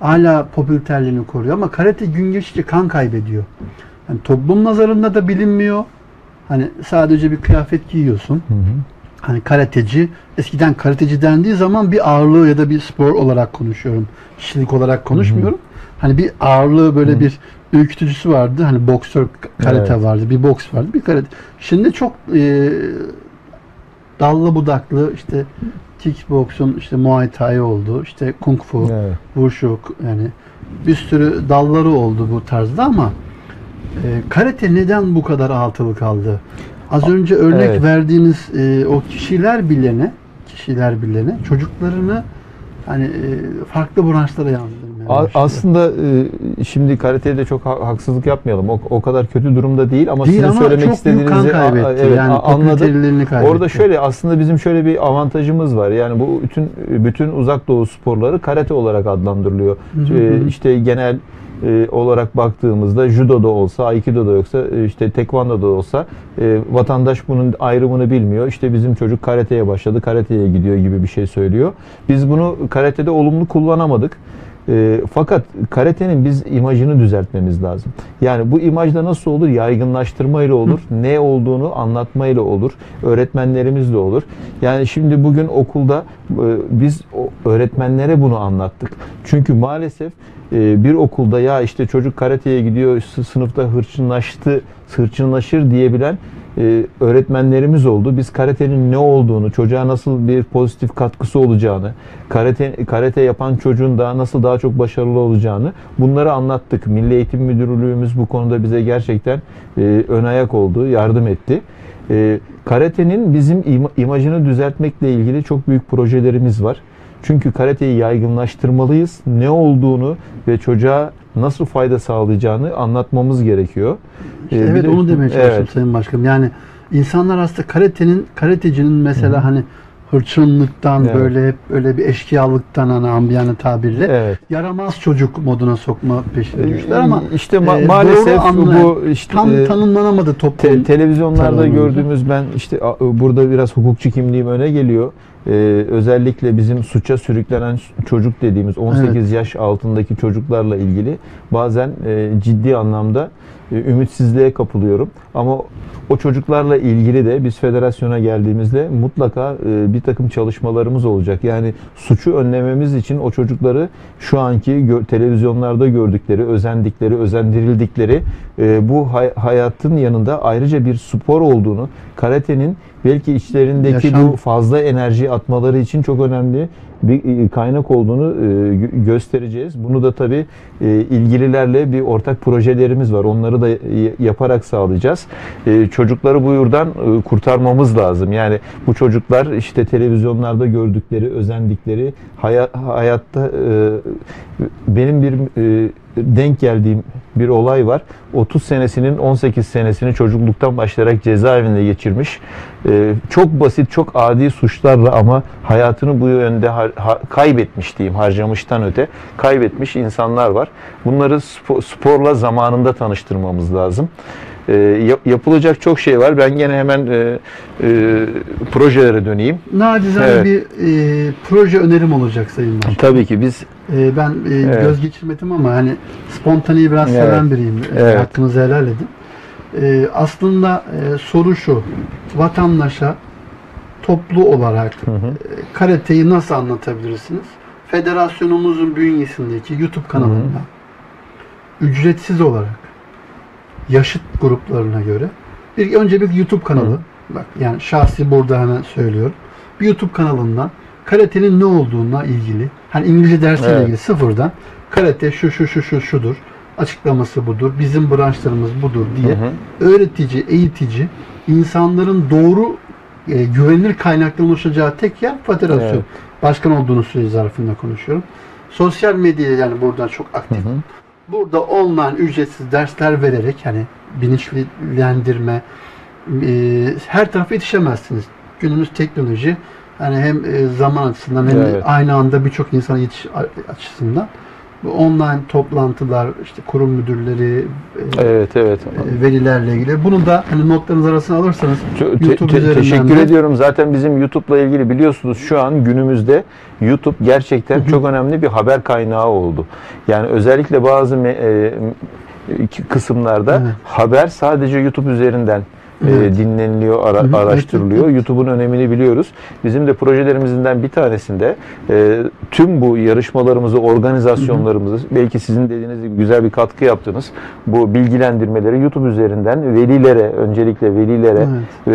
hala popülerliğini koruyor ama karate gün geçtikçe kan kaybediyor. Yani toplum nazarında da bilinmiyor. Hani sadece bir kıyafet giyiyorsun. Hı hı. Hani karateci, eskiden karateci dendiği zaman bir ağırlığı ya da bir spor olarak konuşuyorum. Kişilik olarak konuşmuyorum. Hani bir ağırlığı böyle Hı. bir ürkütücüsü vardı. Hani boksör karate Evet. vardı, bir boks vardı, bir karate. Şimdi çok e, dallı budaklı işte kickboksun işte muay thai oldu, işte kung fu, Evet. wushu yani bir sürü dalları oldu bu tarzda ama e, karate neden bu kadar altılı kaldı? Az önce örnek evet. verdiğiniz e, o kişiler bilene, kişiler bilene çocuklarını hani e, farklı branşlara yansıtmaya A-. Aslında e, şimdi karateye de çok ha- haksızlık yapmayalım. O, o kadar kötü durumda değil ama Değil sizin ama söylemek çok büyük kan istediğinizi a- kaybetti. evet, yani anladım. kaybetti. Orada şöyle aslında bizim şöyle bir avantajımız var. Yani bu bütün bütün uzak doğu sporları karate olarak adlandırılıyor. Hı hı hı. işte genel e, olarak baktığımızda judo da olsa, aikido da yoksa, e, işte tekvando da olsa e, vatandaş bunun ayrımını bilmiyor. İşte bizim çocuk karateye başladı, karateye gidiyor gibi bir şey söylüyor. Biz bunu karatede olumlu kullanamadık. E, fakat karatenin biz imajını düzeltmemiz lazım. Yani bu imajda nasıl olur? Yaygınlaştırmayla olur. Ne olduğunu anlatmayla olur. Öğretmenlerimizle olur. Yani şimdi bugün okulda e, biz öğretmenlere bunu anlattık. Çünkü maalesef e, bir okulda ya işte çocuk karateye gidiyor sı- sınıfta hırçınlaştı, hırçınlaşır diyebilen e, öğretmenlerimiz oldu. Biz karatenin ne olduğunu, çocuğa nasıl bir pozitif katkısı olacağını, karate karate yapan çocuğun da nasıl daha çok başarılı olacağını bunları anlattık. Milli Eğitim Müdürlüğümüz bu konuda bize gerçekten e, ön ayak oldu, yardım etti. E, karatenin bizim ima- imajını düzeltmekle ilgili çok büyük projelerimiz var. Çünkü karateyi yaygınlaştırmalıyız. Ne olduğunu ve çocuğa nasıl fayda sağlayacağını anlatmamız gerekiyor. İşte Ee, evet de- onu demeye çalıştım Evet. Sayın Başkanım. Yani insanlar aslında karatenin, karatecinin mesela hani hırçınlıktan Evet. böyle hep öyle bir eşkıyalıktan hani ambiyane tabirle Evet. yaramaz çocuk moduna sokma peşine düştüler ama işte ma- e, maalesef anlayan- bu işte tam e, tanımlanamadı toplum. Te- televizyonlarda tarafından. gördüğümüz ben işte a- burada biraz hukukçu kimliğim öne geliyor. Ee, özellikle bizim suça sürüklenen çocuk dediğimiz 18 yaş altındaki çocuklarla ilgili bazen e, ciddi anlamda e, ümitsizliğe kapılıyorum. Ama o çocuklarla ilgili de biz federasyona geldiğimizde mutlaka e, bir takım çalışmalarımız olacak. Yani suçu önlememiz için o çocukları şu anki gö- televizyonlarda gördükleri, özendikleri, özendirildikleri e, bu hay- hayatın yanında ayrıca bir spor olduğunu, karatenin belki içlerindeki Yaşam- bu fazla enerji atmaları için çok önemli bir e, kaynak olduğunu gö- göstereceğiz. Bunu da tabii ilgililerle bir ortak projelerimiz var. Onları da yaparak sağlayacağız. E, Çocukları bu yurdan e, kurtarmamız lazım. Yani bu çocuklar işte televizyonlarda gördükleri, özendikleri haya- hayatta e, benim bir e, denk geldiğim bir olay var. 30 senesinin 18 senesini çocukluktan başlayarak cezaevinde geçirmiş. Çok basit, çok adi suçlarla ama hayatını bu yönde kaybetmiş diyeyim, harcamıştan öte kaybetmiş insanlar var. Bunları spo- sporla zamanında tanıştırmamız lazım. E, yap- yapılacak çok şey var. Ben gene hemen e, e, projelere döneyim. Nacizane Evet. bir e, proje önerim olacak Sayın Başkanım. Tabii ki biz E, ben e, Evet. göz geçirmedim ama hani spontaneyi biraz Evet. seven biriyim. Evet. Hakkınızı helal edin. E, aslında e, soru şu. Vatandaşa toplu olarak Hı hı. e, karateyi nasıl anlatabilirsiniz? Federasyonumuzun bünyesindeki YouTube kanalında ücretsiz olarak yaşıt gruplarına göre bir önce bir YouTube kanalı bak yani şahsi burada hemen söylüyorum. Bir YouTube kanalından karatenin ne olduğuna ilgili hani İngilizce dersiyle Evet. ilgili sıfırdan karate şu şu şu şu şudur açıklaması budur. Bizim branşlarımız budur diye Hı hı. öğretici, eğitici insanların doğru e, güvenilir kaynaktan ulaşacağı tek yer federasyon. Evet. Başkan olduğunuz süre zarfında konuşuyorum. Sosyal medya yani buradan çok Hı aktif. hı. Burada online ücretsiz dersler vererek hani bilinçlendirme e, her tarafa yetişemezsiniz. Günümüz teknoloji Yani hem e, zaman açısından hem Evet. aynı anda birçok insana yetiş açısından. Bu online toplantılar, işte kurum müdürleri, e, Evet evet. e, velilerle ilgili. Bunu da hani notlarınız arasına alırsanız Te- YouTube te- teşekkür de- ediyorum. Zaten bizim YouTube'la ilgili biliyorsunuz şu an günümüzde YouTube gerçekten çok önemli bir haber kaynağı oldu. Yani özellikle bazı me- e, kısımlarda Evet. haber sadece YouTube üzerinden e, Evet. dinleniliyor, ara- Hı hı, araştırılıyor. evet. YouTube'un önemini biliyoruz. Bizim de projelerimizden bir tanesinde e, tüm bu yarışmalarımızı, organizasyonlarımızı belki sizin dediğiniz gibi güzel bir katkı yaptınız. Bu bilgilendirmeleri YouTube üzerinden velilere, öncelikle velilere Evet.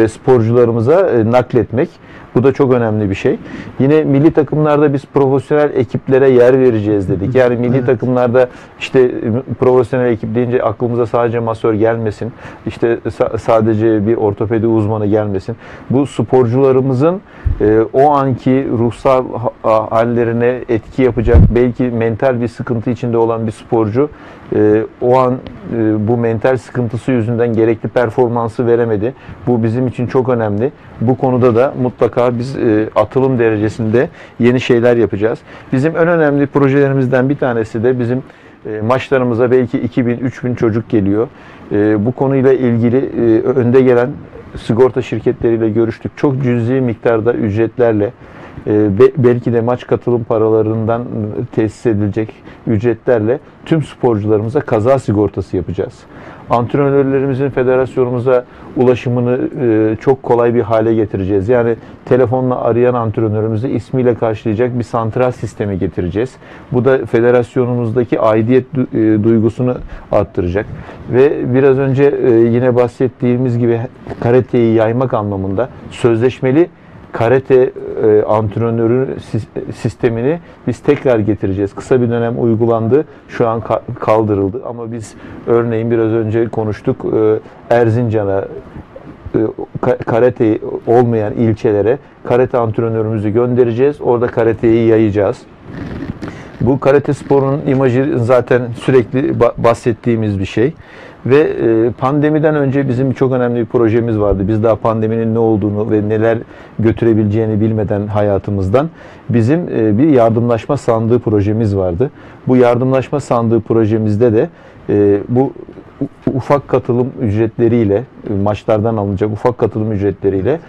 ve sporcularımıza e, nakletmek. Bu da çok önemli bir şey. Yine milli takımlarda biz profesyonel ekiplere yer vereceğiz dedik. Yani milli Evet. takımlarda işte e, profesyonel ekip deyince aklımıza sadece masör gelmesin. İşte sa- sadece bir ortopedi uzmanı gelmesin. Bu sporcularımızın e, o anki ruhsal ha- hallerine etki yapacak belki mental bir sıkıntı içinde olan bir sporcu e, o an e, bu mental sıkıntısı yüzünden gerekli performansı veremedi. Bu bizim için çok önemli. Bu konuda da mutlaka biz e, atılım derecesinde yeni şeyler yapacağız. Bizim en önemli projelerimizden bir tanesi de bizim e, maçlarımıza belki 2000-3000 çocuk geliyor. E, bu konuyla ilgili e, önde gelen sigorta şirketleriyle görüştük. Çok cüzi miktarda ücretlerle be- belki de maç katılım paralarından tesis edilecek ücretlerle tüm sporcularımıza kaza sigortası yapacağız. Antrenörlerimizin federasyonumuza ulaşımını e, çok kolay bir hale getireceğiz. Yani telefonla arayan antrenörümüzü ismiyle karşılayacak bir santral sistemi getireceğiz. Bu da federasyonumuzdaki aidiyet e, duygusunu arttıracak. Ve biraz önce e, yine bahsettiğimiz gibi karateyi yaymak anlamında sözleşmeli karate e, antrenörü sis- sistemini biz tekrar getireceğiz. Kısa bir dönem uygulandı. Şu an ka- kaldırıldı ama biz örneğin biraz önce konuştuk e, Erzincan'a e, ka- karate olmayan ilçelere karate antrenörümüzü göndereceğiz. Orada karateyi yayacağız. Bu karate sporunun imajı zaten sürekli ba- bahsettiğimiz bir şey. Ve e, pandemiden önce bizim çok önemli bir projemiz vardı. Biz daha pandeminin ne olduğunu ve neler götürebileceğini bilmeden hayatımızdan bizim e, bir yardımlaşma sandığı projemiz vardı. Bu yardımlaşma sandığı projemizde de e, bu ufak katılım ücretleriyle, maçlardan alınacak ufak katılım ücretleriyle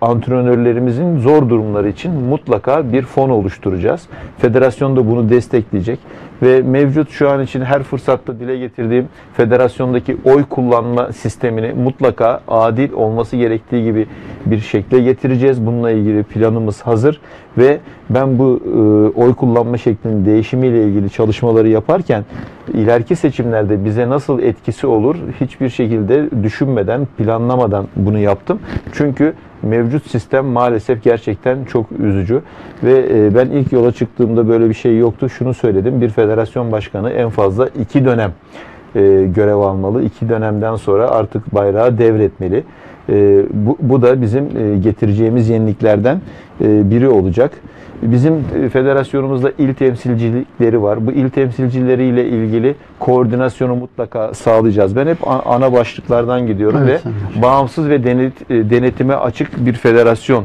antrenörlerimizin zor durumları için mutlaka bir fon oluşturacağız. Federasyon da bunu destekleyecek ve mevcut şu an için her fırsatta dile getirdiğim federasyondaki oy kullanma sistemini mutlaka adil olması gerektiği gibi bir şekle getireceğiz. Bununla ilgili planımız hazır ve ben bu e, oy kullanma şeklinin değişimiyle ilgili çalışmaları yaparken ileriki seçimlerde bize nasıl etkisi olur hiçbir şekilde düşünmeden, planlamadan bunu yaptım. Çünkü mevcut sistem maalesef gerçekten çok üzücü ve e, ben ilk yola çıktığımda böyle bir şey yoktu. Şunu söyledim. Bir federasyon başkanı en fazla iki dönem e, görev almalı. İki dönemden sonra artık bayrağı devretmeli. E, bu, bu da bizim e, getireceğimiz yeniliklerden e, biri olacak. Bizim e, federasyonumuzda il temsilcilikleri var. Bu il temsilcileriyle ilgili koordinasyonu mutlaka sağlayacağız. Ben hep ana başlıklardan gidiyorum Evet, ve Başkan. bağımsız ve denet, denetime açık bir federasyon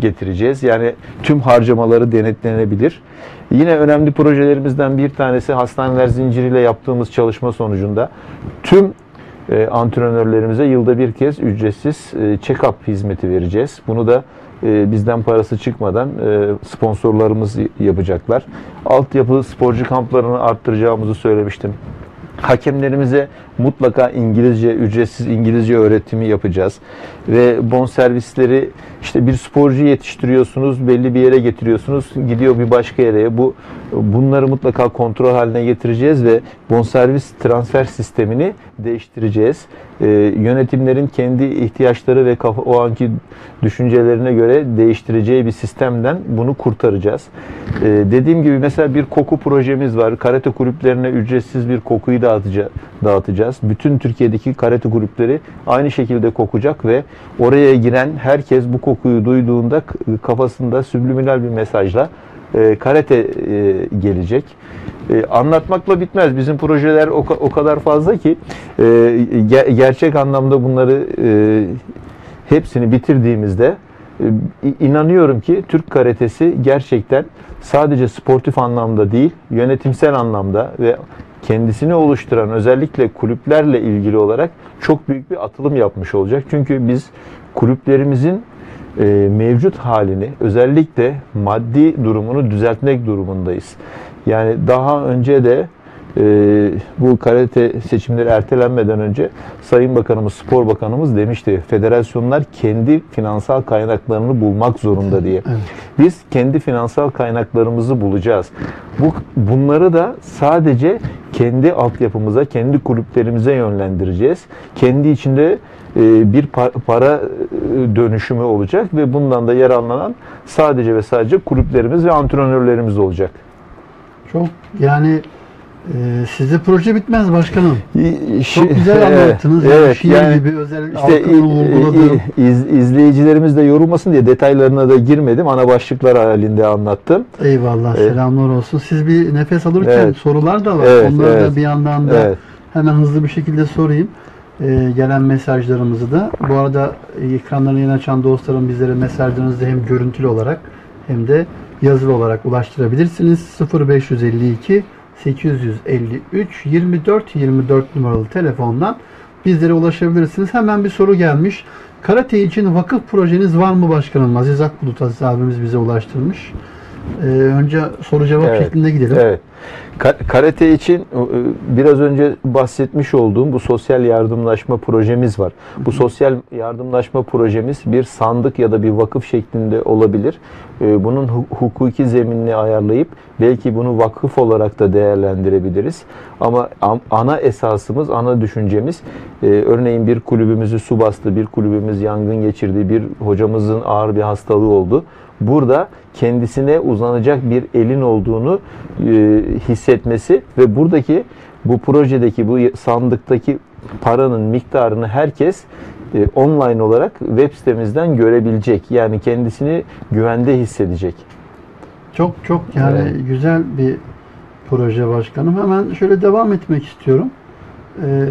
getireceğiz. Yani tüm harcamaları denetlenebilir. Yine önemli projelerimizden bir tanesi hastaneler zinciriyle yaptığımız çalışma sonucunda tüm e, antrenörlerimize yılda bir kez ücretsiz e, check-up hizmeti vereceğiz. Bunu da e, bizden parası çıkmadan e, sponsorlarımız yapacaklar. Altyapı sporcu kamplarını arttıracağımızı söylemiştim. Hakemlerimize mutlaka İngilizce, ücretsiz İngilizce öğretimi yapacağız. Ve bon servisleri işte bir sporcu yetiştiriyorsunuz, belli bir yere getiriyorsunuz, gidiyor bir başka yere. Bu bunları mutlaka kontrol haline getireceğiz ve bonservis transfer sistemini değiştireceğiz. Ee, yönetimlerin kendi ihtiyaçları ve kafa, o anki düşüncelerine göre değiştireceği bir sistemden bunu kurtaracağız. Ee, dediğim gibi mesela bir koku projemiz var. Karate kulüplerine ücretsiz bir kokuyu dağıtacağız. Dağıtacağız. Bütün Türkiye'deki karate kulüpleri aynı şekilde kokacak ve oraya giren herkes bu kokuyu duyduğunda kafasında subliminal bir mesajla e, karate e, gelecek. E, anlatmakla bitmez. Bizim projeler o, ka- o kadar fazla ki ge- gerçek anlamda bunları hepsini bitirdiğimizde inanıyorum ki Türk karatesi gerçekten sadece sportif anlamda değil, yönetimsel anlamda ve kendisini oluşturan özellikle kulüplerle ilgili olarak çok büyük bir atılım yapmış olacak. Çünkü biz kulüplerimizin e, mevcut halini özellikle maddi durumunu düzeltmek durumundayız. Yani daha önce de e, bu karate seçimleri ertelenmeden önce Sayın Bakanımız, Spor Bakanımız demişti. Federasyonlar kendi finansal kaynaklarını bulmak zorunda diye. Evet. Biz kendi finansal kaynaklarımızı bulacağız. Bu bunları da sadece kendi altyapımıza, kendi kulüplerimize yönlendireceğiz. Kendi içinde e, bir pa- para e, dönüşümü olacak ve bundan da yararlanan sadece ve sadece kulüplerimiz ve antrenörlerimiz olacak. Çok yani e, sizde proje bitmez başkanım. Çok Çok güzel anlattınız. Yani Evet, şiir yani gibi özel İşte iz, izleyicilerimiz de yorulmasın diye detaylarına da girmedim. Ana başlıklar halinde anlattım. Eyvallah Evet. selamlar olsun. Siz bir nefes alırken Evet. sorular da var. Evet, Onları evet. da bir yandan da Evet. hemen hızlı bir şekilde sorayım. Ee, gelen mesajlarımızı da. Bu arada ekranlarını yeni açan dostlarım bizlere mesajlarınızı hem görüntülü olarak hem de yazılı olarak ulaştırabilirsiniz. 0552 853 24 24 numaralı telefondan bizlere ulaşabilirsiniz. Hemen bir soru gelmiş. Karate için vakıf projeniz var mı başkanım? Aziz Akbulut Aziz abimiz bize ulaştırmış. Ee, önce soru cevap Evet, şeklinde gidelim. Evet. Ka- Karate için e, biraz önce bahsetmiş olduğum bu sosyal yardımlaşma projemiz var. Bu sosyal yardımlaşma projemiz bir sandık ya da bir vakıf şeklinde olabilir. E, Bunun hu- hukuki zeminini ayarlayıp belki bunu vakıf olarak da değerlendirebiliriz. Ama am- ana esasımız, ana düşüncemiz e, örneğin bir kulübümüzü su bastı, bir kulübümüz yangın geçirdi, bir hocamızın ağır bir hastalığı oldu. Burada kendisine uzanacak bir elin olduğunu e, hissetmesi ve buradaki bu projedeki bu sandıktaki paranın miktarını herkes e, online olarak web sitemizden görebilecek. Yani kendisini güvende hissedecek. Çok çok yani Evet. güzel bir proje başkanım. Hemen şöyle devam etmek istiyorum. Ee,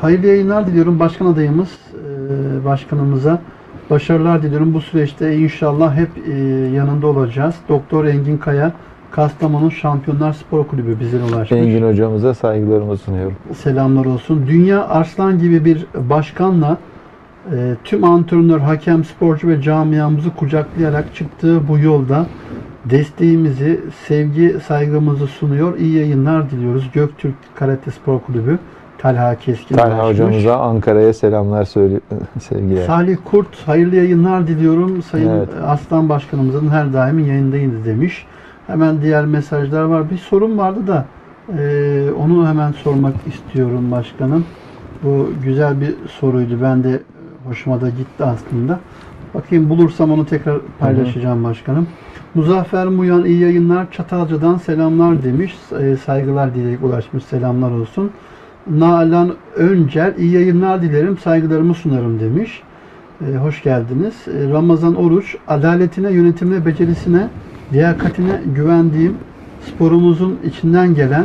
hayırlı yayınlar diliyorum başkan adayımız e, başkanımıza. Başarılar diliyorum. Bu süreçte inşallah hep e, yanında olacağız. Doktor Engin Kaya Kastamonu Şampiyonlar Spor Kulübü bize ulaşmış. Engin hocamıza saygılarımı sunuyorum. Selamlar olsun. Dünya Arslan gibi bir başkanla e, tüm antrenör, hakem, sporcu ve camiamızı kucaklayarak çıktığı bu yolda desteğimizi, sevgi, saygımızı sunuyor. İyi yayınlar diliyoruz. Göktürk Karate Spor Kulübü Talha Keskin Talha hocamıza Ankara'ya selamlar söyle sevgiler. Salih Kurt, hayırlı yayınlar diliyorum. Sayın Evet. Aslan Başkanımızın her daimin yayındayız demiş. Hemen diğer mesajlar var. Bir sorun vardı da e, onu hemen sormak istiyorum başkanım. Bu güzel bir soruydu. Ben de hoşuma da gitti aslında. Bakayım bulursam onu tekrar paylaşacağım başkanım. Muzaffer Muyan iyi yayınlar. Çatalca'dan selamlar demiş. E, saygılar dileyip ulaşmış. Selamlar olsun. Nalan Öncel iyi yayınlar dilerim. Saygılarımı sunarım demiş. E, hoş geldiniz. E, Ramazan Oruç adaletine, yönetimine, becerisine, liyakatine güvendiğim sporumuzun içinden gelen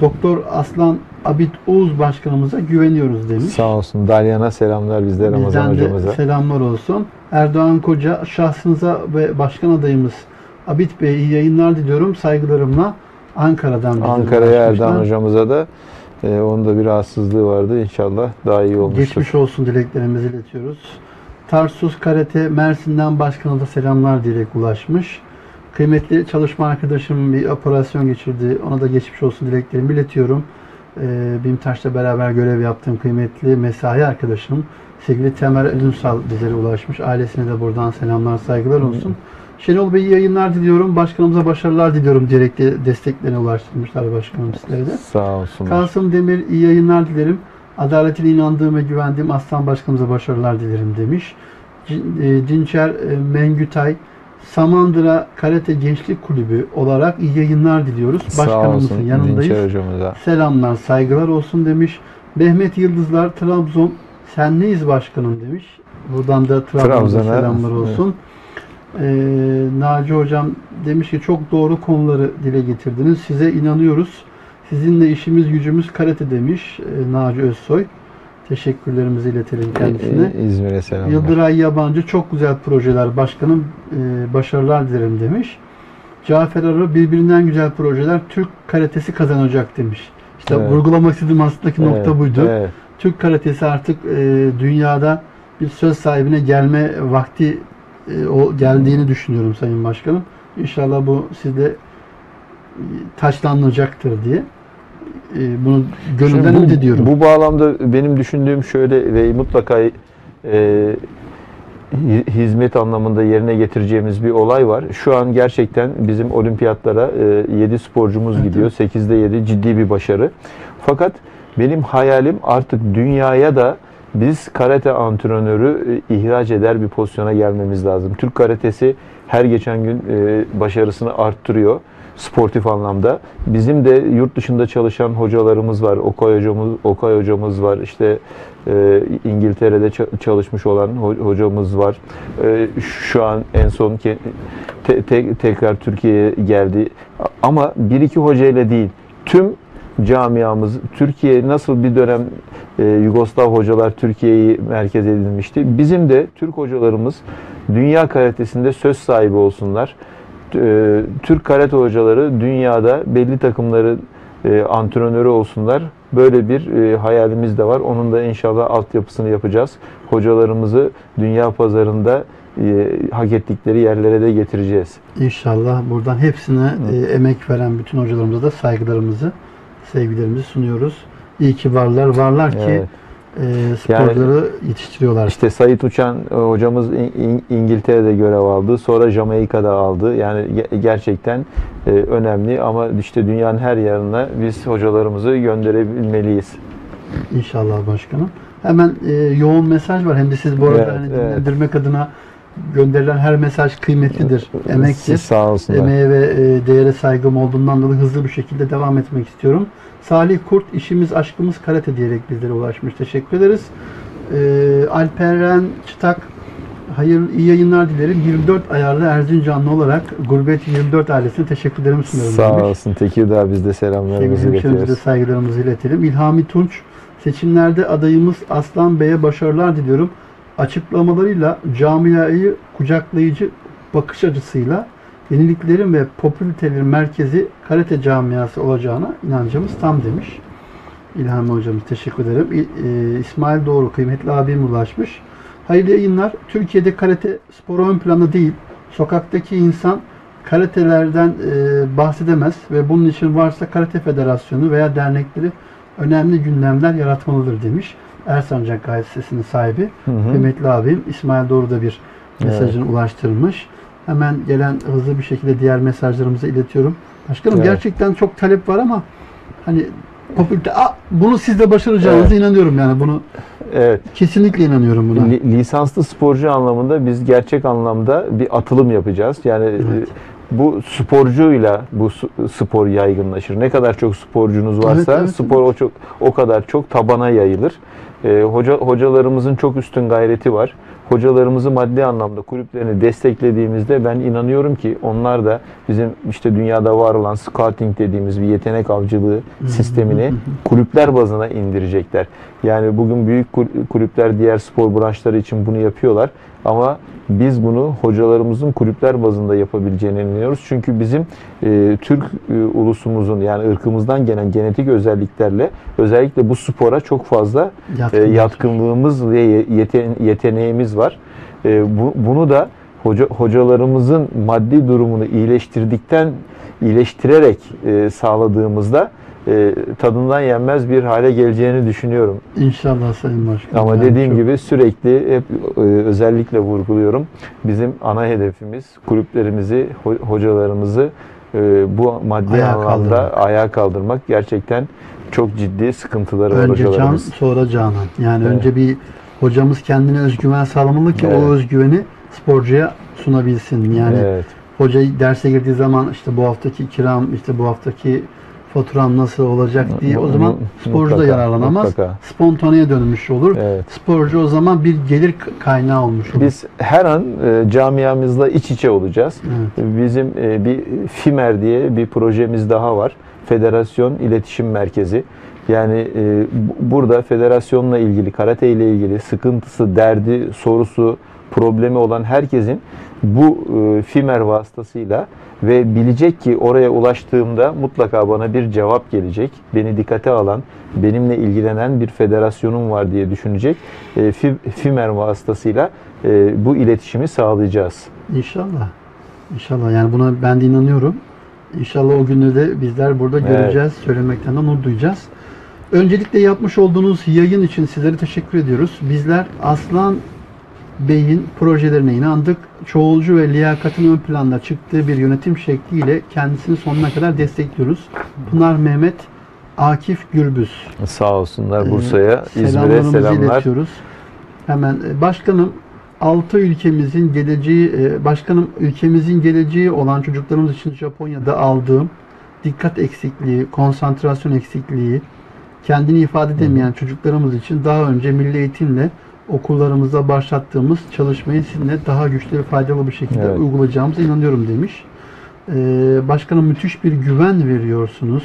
Doktor Aslan Abid Oğuz Başkanımıza güveniyoruz demiş. Sağ olsun. Dalyan'a selamlar bizde Ramazan Bizden de hocamıza. selamlar olsun. Erdoğan Koca şahsınıza ve başkan adayımız Abid Bey iyi yayınlar diliyorum. Saygılarımla Ankara'dan Ankara'ya. Erdoğan hocamıza da e, onun da bir rahatsızlığı vardı. İnşallah daha iyi olmuştur. Geçmiş olsun dileklerimizi iletiyoruz. Tarsus Karate Mersin'den başkana da selamlar diyerek ulaşmış. Kıymetli çalışma arkadaşım bir operasyon geçirdi. Ona da geçmiş olsun dileklerimi iletiyorum. Ee, BİMTAŞ'la beraber görev yaptığım kıymetli mesai arkadaşım sevgili Temel Ünsal bizlere ulaşmış. Ailesine de buradan selamlar, saygılar olsun. Şenol Bey yayınlar diliyorum. Başkanımıza başarılar diliyorum diyerek de desteklerine ulaştırmışlar başkanım sizlere de. Sağ olsunlar. Kasım Demir iyi yayınlar dilerim. Adaletine inandığım ve güvendiğim Aslan Başkanımıza başarılar dilerim demiş. E, Dinçer e, Mengütay Samandıra Karate Gençlik Kulübü olarak iyi yayınlar diliyoruz. Sağ Başkanımızın olsun yanındayız. Selamlar, saygılar olsun demiş. Mehmet Yıldızlar Trabzon sen neyiz başkanım demiş. Buradan da Trabzon'a Trabzon'a, selamlar olsun. Ee, Naci Hocam demiş ki çok doğru konuları dile getirdiniz. Size inanıyoruz. Sizinle işimiz gücümüz karate demiş e, Naci Özsoy. Teşekkürlerimizi iletelim kendisine. Ee, İzmir'e selamlar. Yıldıray Yabancı çok güzel projeler başkanım e, başarılar dilerim demiş. Cafer Arı birbirinden güzel projeler Türk karatesi kazanacak demiş. İşte Evet. vurgulamak istediğim aslındaki nokta Evet, buydu. evet. Türk karatesi artık e, dünyada bir söz sahibine gelme vakti e, o geldiğini düşünüyorum Sayın Başkanım. İnşallah bu sizde e, taşlanacaktır diye. E, bunu gönülden Şimdi bu, ediyorum. Bu bağlamda benim düşündüğüm şöyle ve mutlaka e, hi- hizmet anlamında yerine getireceğimiz bir olay var. Şu an gerçekten bizim olimpiyatlara e, 7 sporcumuz Evet, gidiyor. 8'de 7 ciddi bir başarı. Fakat benim hayalim artık dünyaya da biz karate antrenörü e, ihraç eder bir pozisyona gelmemiz lazım. Türk karatesi her geçen gün e, başarısını arttırıyor sportif anlamda. Bizim de yurt dışında çalışan hocalarımız var. Okay hocamız, Okay hocamız var. İşte e, İngiltere'de ça- çalışmış olan ho- hocamız var. E, şu an en son ke- te- te- tekrar Türkiye'ye geldi. Ama bir iki hocayla değil. Tüm camiamız Türkiye nasıl bir dönem e, Yugoslav hocalar Türkiye'yi merkez edilmişti. Bizim de Türk hocalarımız dünya karatesinde söz sahibi olsunlar. E, Türk karate hocaları dünyada belli takımları e, antrenörü olsunlar. Böyle bir e, hayalimiz de var. Onun da inşallah altyapısını yapacağız. Hocalarımızı dünya pazarında e, hak ettikleri yerlere de getireceğiz. İnşallah buradan hepsine e, emek veren bütün hocalarımıza da saygılarımızı, sevgilerimizi sunuyoruz. İyi ki varlar. Varlar ki Evet. e, sporcuları yetiştiriyorlar. İşte Sayit Uçan e, hocamız İngiltere'de görev aldı. Sonra Jamaika'da aldı. Yani ge- gerçekten e, önemli ama işte dünyanın her yerine biz hocalarımızı gönderebilmeliyiz. İnşallah başkanım. Hemen e, yoğun mesaj var. Hem de siz bu arada Evet, hani evet. dinlendirmek adına gönderilen her mesaj kıymetlidir, emektir. Sağ olsunlar. Emeğe ve e, değere saygım olduğundan dolayı hızlı bir şekilde devam etmek istiyorum. Salih Kurt, işimiz aşkımız karate diyerek bizlere ulaşmış. Teşekkür ederiz. E, Alperen Çıtak, hayırlı iyi yayınlar dilerim. 24 ayarlı Erzincanlı olarak Gurbet 24 ailesine teşekkürlerimi sunuyorum. Sağ demiş. olsun Tekirdağ biz de selamlarımızı Sevgili hemşehrilerimize de iletiyoruz. saygılarımızı iletelim. İlhami Tunç, seçimlerde adayımız Aslan Bey'e başarılar diliyorum. Açıklamalarıyla camiayı kucaklayıcı bakış açısıyla yeniliklerin ve popülaritelerin merkezi karate camiası olacağına inancımız tam demiş. İlhami hocamız teşekkür ederim. E, İsmail Doğru kıymetli abim ulaşmış. Hayırlı yayınlar. Türkiye'de karate sporu ön planda değil. Sokaktaki insan karatelerden e, bahsedemez ve bunun için varsa Karate Federasyonu veya dernekleri önemli gündemler yaratmalıdır demiş. Ersancak gazetesinin sahibi Hı hı. kıymetli abim İsmail Doğru da bir mesajını ulaştırmış. Hemen gelen hızlı bir şekilde diğer mesajlarımızı iletiyorum. Başkanım Evet. gerçekten çok talep var ama hani popülte Aa, bunu siz de başaracağınıza inanıyorum yani bunu Evet. kesinlikle inanıyorum buna. Li- lisanslı sporcu anlamında biz gerçek anlamda bir atılım yapacağız. Yani Evet. e, bu sporcuyla bu spor yaygınlaşır. Ne kadar çok sporcunuz varsa Evet, evet, spor o çok o kadar çok tabana yayılır. E, hoca hocalarımızın çok üstün gayreti var. Hocalarımızı maddi anlamda kulüplerini desteklediğimizde ben inanıyorum ki onlar da bizim işte dünyada var olan scouting dediğimiz bir yetenek avcılığı sistemini kulüpler bazına indirecekler. Yani bugün büyük kul- kulüpler diğer spor branşları için bunu yapıyorlar ama biz bunu hocalarımızın kulüpler bazında yapabileceğine inanıyoruz. Çünkü bizim e, Türk e, ulusumuzun yani ırkımızdan gelen genetik özelliklerle özellikle bu spora çok fazla e, yatkınlığımız ve ye- yeten- yeteneğimiz var. E, bu, bunu da hoca, hocalarımızın maddi durumunu iyileştirdikten iyileştirerek e, sağladığımızda e, tadından yenmez bir hale geleceğini düşünüyorum. İnşallah Sayın Başkanım. Ama Yani dediğim çok- gibi sürekli hep e, özellikle vurguluyorum. Bizim ana hedefimiz kulüplerimizi, ho- hocalarımızı e, bu maddi Ayağa anlamda kaldırmak. ayağa kaldırmak gerçekten çok ciddi sıkıntıları var Önce can sonra canan. Yani Evet. önce bir hocamız kendine özgüven sağlamalı ki Evet. o özgüveni sporcuya sunabilsin. Yani evet. hoca derse girdiği zaman işte bu haftaki kiram, işte bu haftaki faturam nasıl olacak diye o zaman sporcu da yararlanamaz. mutlaka. Spontaneye dönmüş olur. Evet. Sporcu o zaman bir gelir kaynağı olmuş olur. Biz her an e, camiamızla iç içe olacağız. Evet. Bizim e, bir FİMER diye bir projemiz daha var. Federasyon İletişim Merkezi. Yani e, bu- burada federasyonla ilgili, karate ile ilgili sıkıntısı, derdi, sorusu, problemi olan herkesin bu e, FİMER vasıtasıyla ve bilecek ki oraya ulaştığımda mutlaka bana bir cevap gelecek. Beni dikkate alan, benimle ilgilenen bir federasyonum var diye düşünecek. E, Fi- FİMER vasıtasıyla e, bu iletişimi sağlayacağız. İnşallah. İnşallah yani buna ben de inanıyorum. İnşallah o günü de bizler burada Evet. göreceğiz. Söylemekten de onur duyacağız. Öncelikle yapmış olduğunuz yayın için sizlere teşekkür ediyoruz. Bizler Aslan Bey'in projelerine inandık. Çoğulcu ve liyakatın ön planda çıktığı bir yönetim şekliyle kendisini sonuna kadar destekliyoruz. Pınar Mehmet Akif Gürbüz. Sağ olsunlar Ee, Bursa'ya, İzmir'e Selamlarımızı selamlar. iletiyoruz. Hemen e, başkanım altı ülkemizin geleceği e, başkanım ülkemizin geleceği olan çocuklarımız için Japonya'da aldığım dikkat eksikliği, konsantrasyon eksikliği, kendini ifade edemeyen çocuklarımız için daha önce milli eğitimle okullarımızda başlattığımız çalışmayı sizinle daha güçlü ve faydalı bir şekilde Evet. uygulayacağımıza inanıyorum demiş. Ee, başkanım müthiş bir güven veriyorsunuz.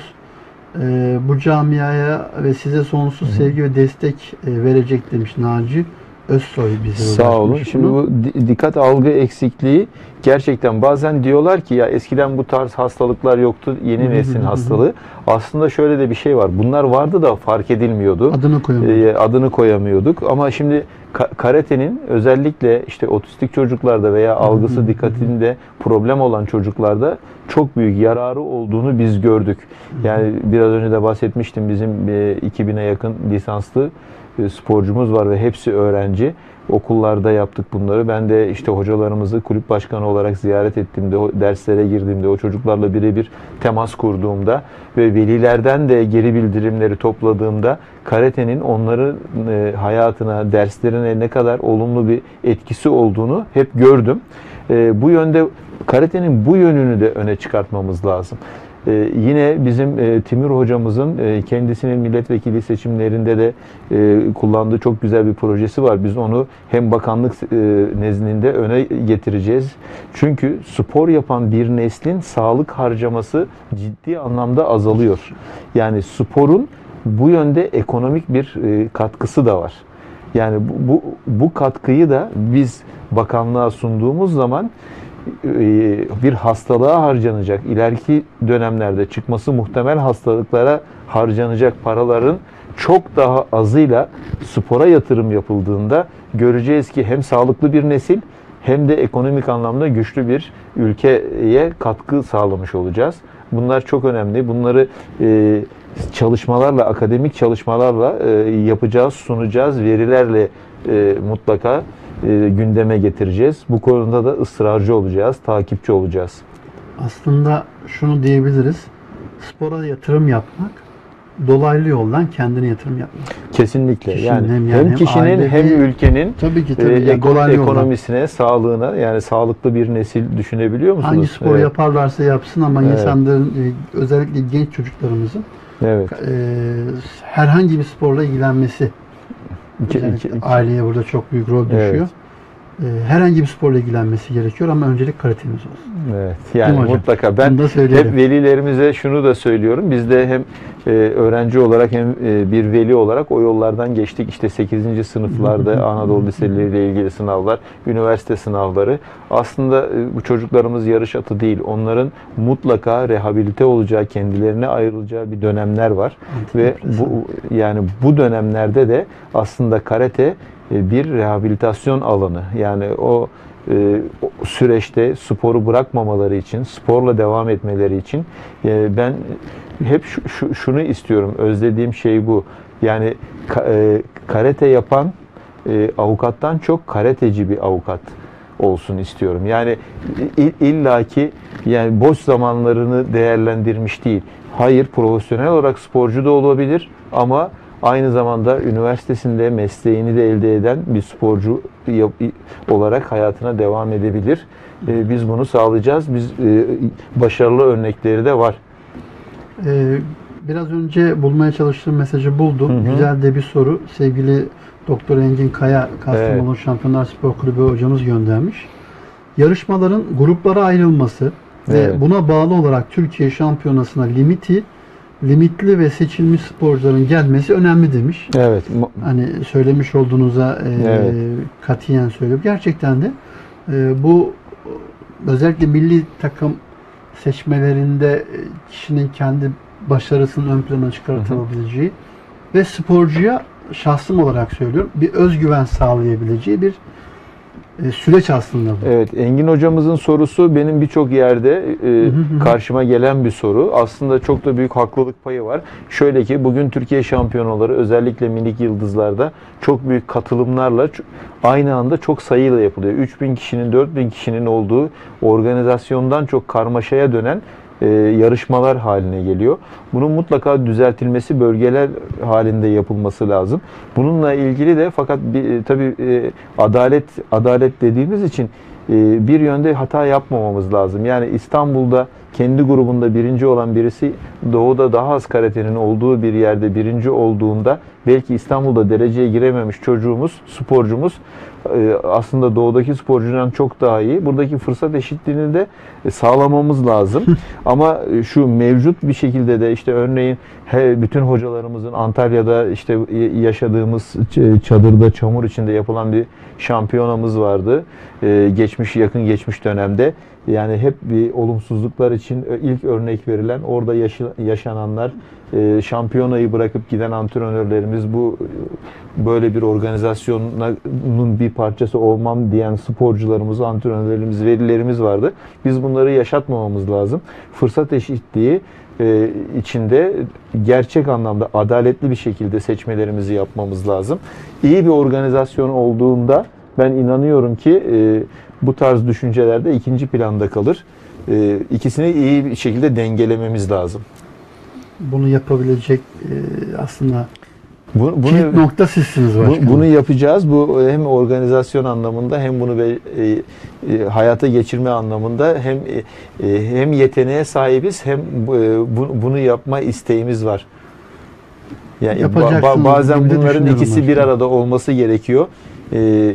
Ee, bu camiaya ve size sonsuz sevgi ve destek e, verecek demiş Naci Özsoy bize Sağ olun. ulaşmış Şimdi bunu. bu di- dikkat algı eksikliği gerçekten bazen diyorlar ki ya eskiden bu tarz hastalıklar yoktu. Yeni neslin hastalığı. Aslında şöyle de bir şey var. Bunlar vardı da fark edilmiyordu. adını koyalım. e, adını koyamıyorduk ama şimdi ka- karatenin özellikle işte otistik çocuklarda veya algısı dikkatinde problem olan çocuklarda çok büyük yararı olduğunu biz gördük. Yani biraz önce de bahsetmiştim bizim e, 2000'e yakın lisanslı sporcumuz var ve hepsi öğrenci. Okullarda yaptık bunları. Ben de işte hocalarımızı kulüp başkanı olarak ziyaret ettiğimde, o derslere girdiğimde, o çocuklarla birebir temas kurduğumda ve velilerden de geri bildirimleri topladığımda karatenin onların e, hayatına, derslerine ne kadar olumlu bir etkisi olduğunu hep gördüm. E, bu yönde karatenin bu yönünü de öne çıkartmamız lazım. Ee, yine bizim e, Timur hocamızın e, kendisinin milletvekili seçimlerinde de e, kullandığı çok güzel bir projesi var. Biz onu hem bakanlık e, nezdinde öne getireceğiz. Çünkü spor yapan bir neslin sağlık harcaması ciddi anlamda azalıyor. Yani sporun bu yönde ekonomik bir e, katkısı da var. Yani bu, bu, bu katkıyı da biz bakanlığa sunduğumuz zaman bir hastalığa harcanacak, ileriki dönemlerde çıkması muhtemel hastalıklara harcanacak paraların çok daha azıyla spora yatırım yapıldığında göreceğiz ki hem sağlıklı bir nesil hem de ekonomik anlamda güçlü bir ülkeye katkı sağlamış olacağız. Bunlar çok önemli. Bunları e, çalışmalarla, akademik çalışmalarla e, yapacağız, sunacağız, verilerle e, mutlaka e, gündeme getireceğiz. Bu konuda da ısrarcı olacağız, takipçi olacağız. Aslında şunu diyebiliriz. Spora yatırım yapmak dolaylı yoldan kendine yatırım yapmak. Kesinlikle. Kişinin yani hem yani hem kişinin ailevi- hem ülkenin Tabii ki e, tabii. ya, eko- dolaylı yoldan. ekonomisine, sağlığına yani sağlıklı bir nesil düşünebiliyor musunuz? Hangi sporu Evet, yaparlarsa yapsın ama Evet. insanların e, özellikle genç çocuklarımızın Evet. e, herhangi bir sporla ilgilenmesi İki- iki- aileye burada çok büyük rol düşüyor. Evet. E, herhangi bir sporla ilgilenmesi gerekiyor ama öncelik karatemiz olsun. Evet. Yani mutlaka ben hep velilerimize şunu da söylüyorum. Biz de hem e, öğrenci olarak hem e, bir veli olarak o yollardan geçtik. İşte 8. sınıflarda Anadolu liseleriyle ilgili sınavlar, üniversite sınavları. Aslında e, bu çocuklarımız yarış atı değil. Onların mutlaka rehabilite olacağı, kendilerine ayrılacağı bir dönemler var. Ve bu yani bu dönemlerde de aslında karate bir rehabilitasyon alanı. Yani o e, o süreçte sporu bırakmamaları için, sporla devam etmeleri için e, ben hep şu, şu- şunu istiyorum. Özlediğim şey bu. Yani ka- e, karate yapan e, avukattan çok karateci bir avukat olsun istiyorum. Yani illaki yani boş zamanlarını değerlendirmiş değil. Hayır, profesyonel olarak sporcu da olabilir ama aynı zamanda üniversitesinde mesleğini de elde eden bir sporcu olarak hayatına devam edebilir. Ee, Biz bunu sağlayacağız. Biz e, başarılı örnekleri de var. Ee, biraz önce bulmaya çalıştığım mesajı buldum. Hı hı. Güzel de bir soru. Sevgili Doktor Engin Kaya, Kastamonu Şampiyonlar Spor Kulübü hocamız göndermiş. Yarışmaların gruplara ayrılması Evet. ve buna bağlı olarak Türkiye Şampiyonası'na limiti limitli ve seçilmiş sporcuların gelmesi önemli demiş. Evet. Hani söylemiş olduğunuza e, Evet. katiyen söylüyorum. Gerçekten de e, bu özellikle milli takım seçmelerinde e, kişinin kendi başarısının ön plana çıkartılabileceği ve sporcuya şahsım olarak söylüyorum bir özgüven sağlayabileceği bir süreç aslında bu. Evet, Engin hocamızın sorusu benim birçok yerde e, karşıma gelen bir soru. Aslında çok da büyük haklılık payı var. Şöyle ki bugün Türkiye şampiyonaları özellikle minik yıldızlarda çok büyük katılımlarla aynı anda çok sayıyla yapılıyor. 3000 kişinin 4000 kişinin olduğu organizasyondan çok karmaşaya dönen e, yarışmalar haline geliyor. Bunun mutlaka düzeltilmesi, bölgeler halinde yapılması lazım. Bununla ilgili de fakat bir, e, tabii e, adalet adalet dediğimiz için e, bir yönde hata yapmamamız lazım. Yani İstanbul'da kendi grubunda birinci olan birisi doğuda daha az karatenin olduğu bir yerde birinci olduğunda belki İstanbul'da dereceye girememiş çocuğumuz, sporcumuz aslında doğudaki sporcudan çok daha iyi. Buradaki fırsat eşitliğini de e, sağlamamız lazım. Ama e, şu mevcut bir şekilde de işte örneğin bütün hocalarımızın Antalya'da işte yaşadığımız çadırda çamur içinde yapılan bir şampiyonamız vardı. E, Geçmiş yakın geçmiş dönemde. Yani hep bir olumsuzluklar için e, ilk örnek verilen orada yaşananlar e, şampiyonayı bırakıp giden antrenörlerimiz bu e, böyle bir organizasyonun bir parçası olmam diyen sporcularımız, antrenörlerimiz, velilerimiz vardı. Biz bunları yaşatmamamız lazım. Fırsat eşitliği içinde gerçek anlamda adaletli bir şekilde seçmelerimizi yapmamız lazım. İyi bir organizasyon olduğunda ben inanıyorum ki bu tarz düşünceler de ikinci planda kalır. E, ikisini iyi bir şekilde dengelememiz lazım. Bunu yapabilecek e, aslında Bu- kilit nokta sizsiniz Bu- başkanım. Bunu yapacağız. Bu hem organizasyon anlamında hem bunu be- e, e, hayata geçirme anlamında hem e, e, hem yeteneğe sahibiz hem e, bu- bunu yapma isteğimiz var. Yani ba- bazen bunların ikisi bir başkanım. arada olması gerekiyor. E,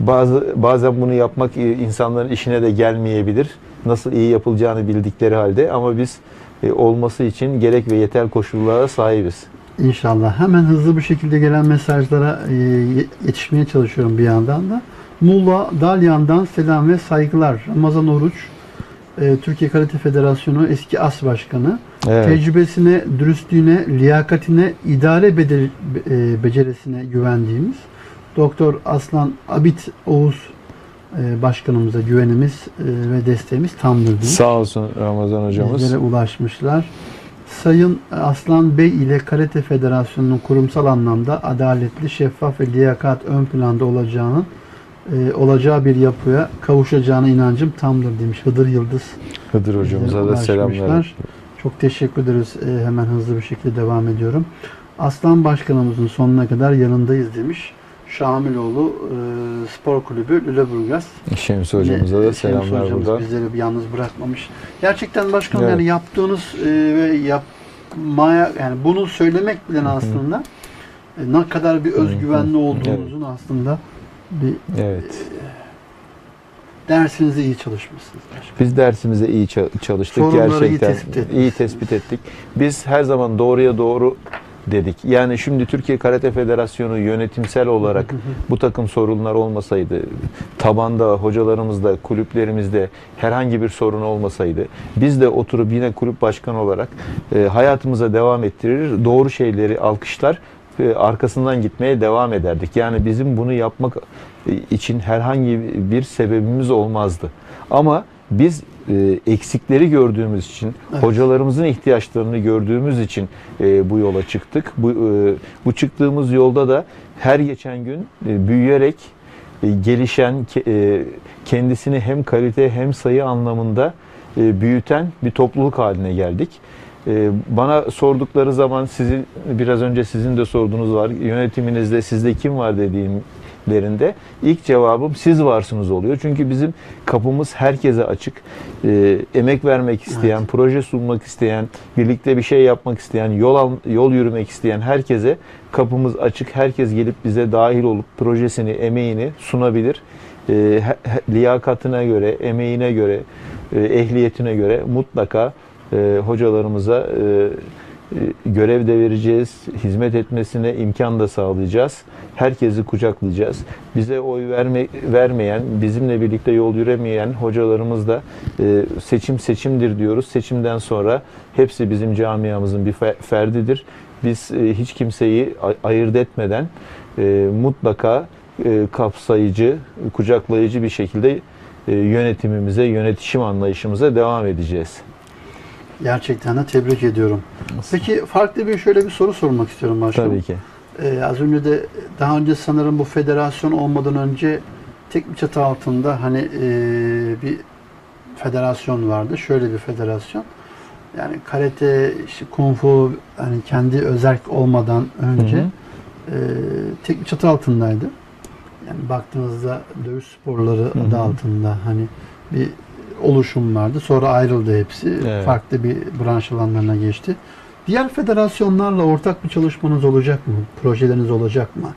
bazı bazen bunu yapmak e, insanların işine de gelmeyebilir. Nasıl iyi yapılacağını bildikleri halde ama biz e, olması için gerek ve yeterli koşullara sahibiz. İnşallah. Hemen hızlı bir şekilde gelen mesajlara e, ye- yetişmeye çalışıyorum bir yandan da. Muğla Dalyan'dan selam ve saygılar. Ramazan Oruç, e, Türkiye Karate Federasyonu eski as başkanı. Evet. Tecrübesine, dürüstlüğüne, liyakatine, idare bede- e, becerisine güvendiğimiz Doktor Aslan Abit Oğuz e, başkanımıza güvenimiz e, ve desteğimiz tamdır demiş. Sağ olsun Ramazan hocamız. Bizlere ulaşmışlar. Sayın Aslan Bey ile Karate Federasyonu'nun kurumsal anlamda adaletli, şeffaf ve liyakat ön planda olacağını e, olacağı bir yapıya kavuşacağına inancım tamdır demiş Hıdır Yıldız. Hıdır hocamıza da selamlar. Çok teşekkür ederiz. E, hemen hızlı bir şekilde devam ediyorum. Aslan Başkanımızın sonuna kadar yanındayız demiş. Şamiloğlu e, Spor Kulübü Lüleburgaz. Şems hocamıza da Şems selamlar hocamız buradan. bizleri yalnız bırakmamış. Gerçekten başkanım Evet. yani yaptığınız e, ve yapmaya yani bunu söylemek bile aslında e, ne kadar bir özgüvenli olduğunuzun aslında bir Evet. dersinizi iyi çalışmışsınız. başkanım. Biz dersimize iyi ça- çalıştık. Sorunları iyi Gerçekten tespit ettiniz. iyi tespit ettik. Biz her zaman doğruya doğru dedik. Yani şimdi Türkiye Karate Federasyonu yönetimsel olarak bu takım sorunlar olmasaydı, tabanda, hocalarımızda, kulüplerimizde herhangi bir sorun olmasaydı, biz de oturup yine kulüp başkanı olarak e, hayatımıza devam ettirir, doğru şeyleri alkışlar, e, arkasından gitmeye devam ederdik. Yani bizim bunu yapmak e, için herhangi bir sebebimiz olmazdı. Ama biz e, eksikleri gördüğümüz için, Evet. hocalarımızın ihtiyaçlarını gördüğümüz için e, bu yola çıktık. Bu e, bu çıktığımız yolda da her geçen gün e, büyüyerek e, gelişen, e, kendisini hem kalite hem sayı anlamında e, büyüten bir topluluk haline geldik. E, Bana sordukları zaman sizin biraz önce sizin de sorduğunuz var. Yönetiminizde sizde kim var dediğimlerinde ilk cevabım siz varsınız oluyor. Çünkü bizim kapımız herkese açık. E, emek vermek isteyen, proje sunmak isteyen, birlikte bir şey yapmak isteyen, yol al- yol yürümek isteyen herkese kapımız açık. Herkes gelip bize dahil olup projesini, emeğini sunabilir. E, he- he- liyakatına göre, emeğine göre, e, ehliyetine göre mutlaka e, hocalarımıza e, e, görev de vereceğiz, hizmet etmesine imkan da sağlayacağız. Herkesi kucaklayacağız. Bize oy verme, vermeyen, bizimle birlikte yol yürümeyen hocalarımız da e, seçim seçimdir diyoruz. Seçimden sonra hepsi bizim camiamızın bir fe- ferdidir. Biz e, hiç kimseyi ayırt etmeden e, mutlaka e, kapsayıcı, kucaklayıcı bir şekilde e, yönetimimize, yönetişim anlayışımıza devam edeceğiz. Gerçekten de tebrik ediyorum. Peki farklı bir şöyle bir soru sormak istiyorum başkanım. Tabii ki. Ee, az önce de daha önce sanırım bu federasyon olmadan önce tek bir çatı altında hani e, bir federasyon vardı. Şöyle bir federasyon. Yani karate, işte kung fu hani kendi özerk olmadan önce Hı hı. e, tek bir çatı altındaydı. Yani baktığınızda dövüş sporları hı. adı altında hani bir oluşum vardı. Sonra ayrıldı hepsi. Evet. Farklı bir branş alanlarına geçti. Diğer federasyonlarla ortak bir çalışmanız olacak mı? Projeleriniz olacak mı?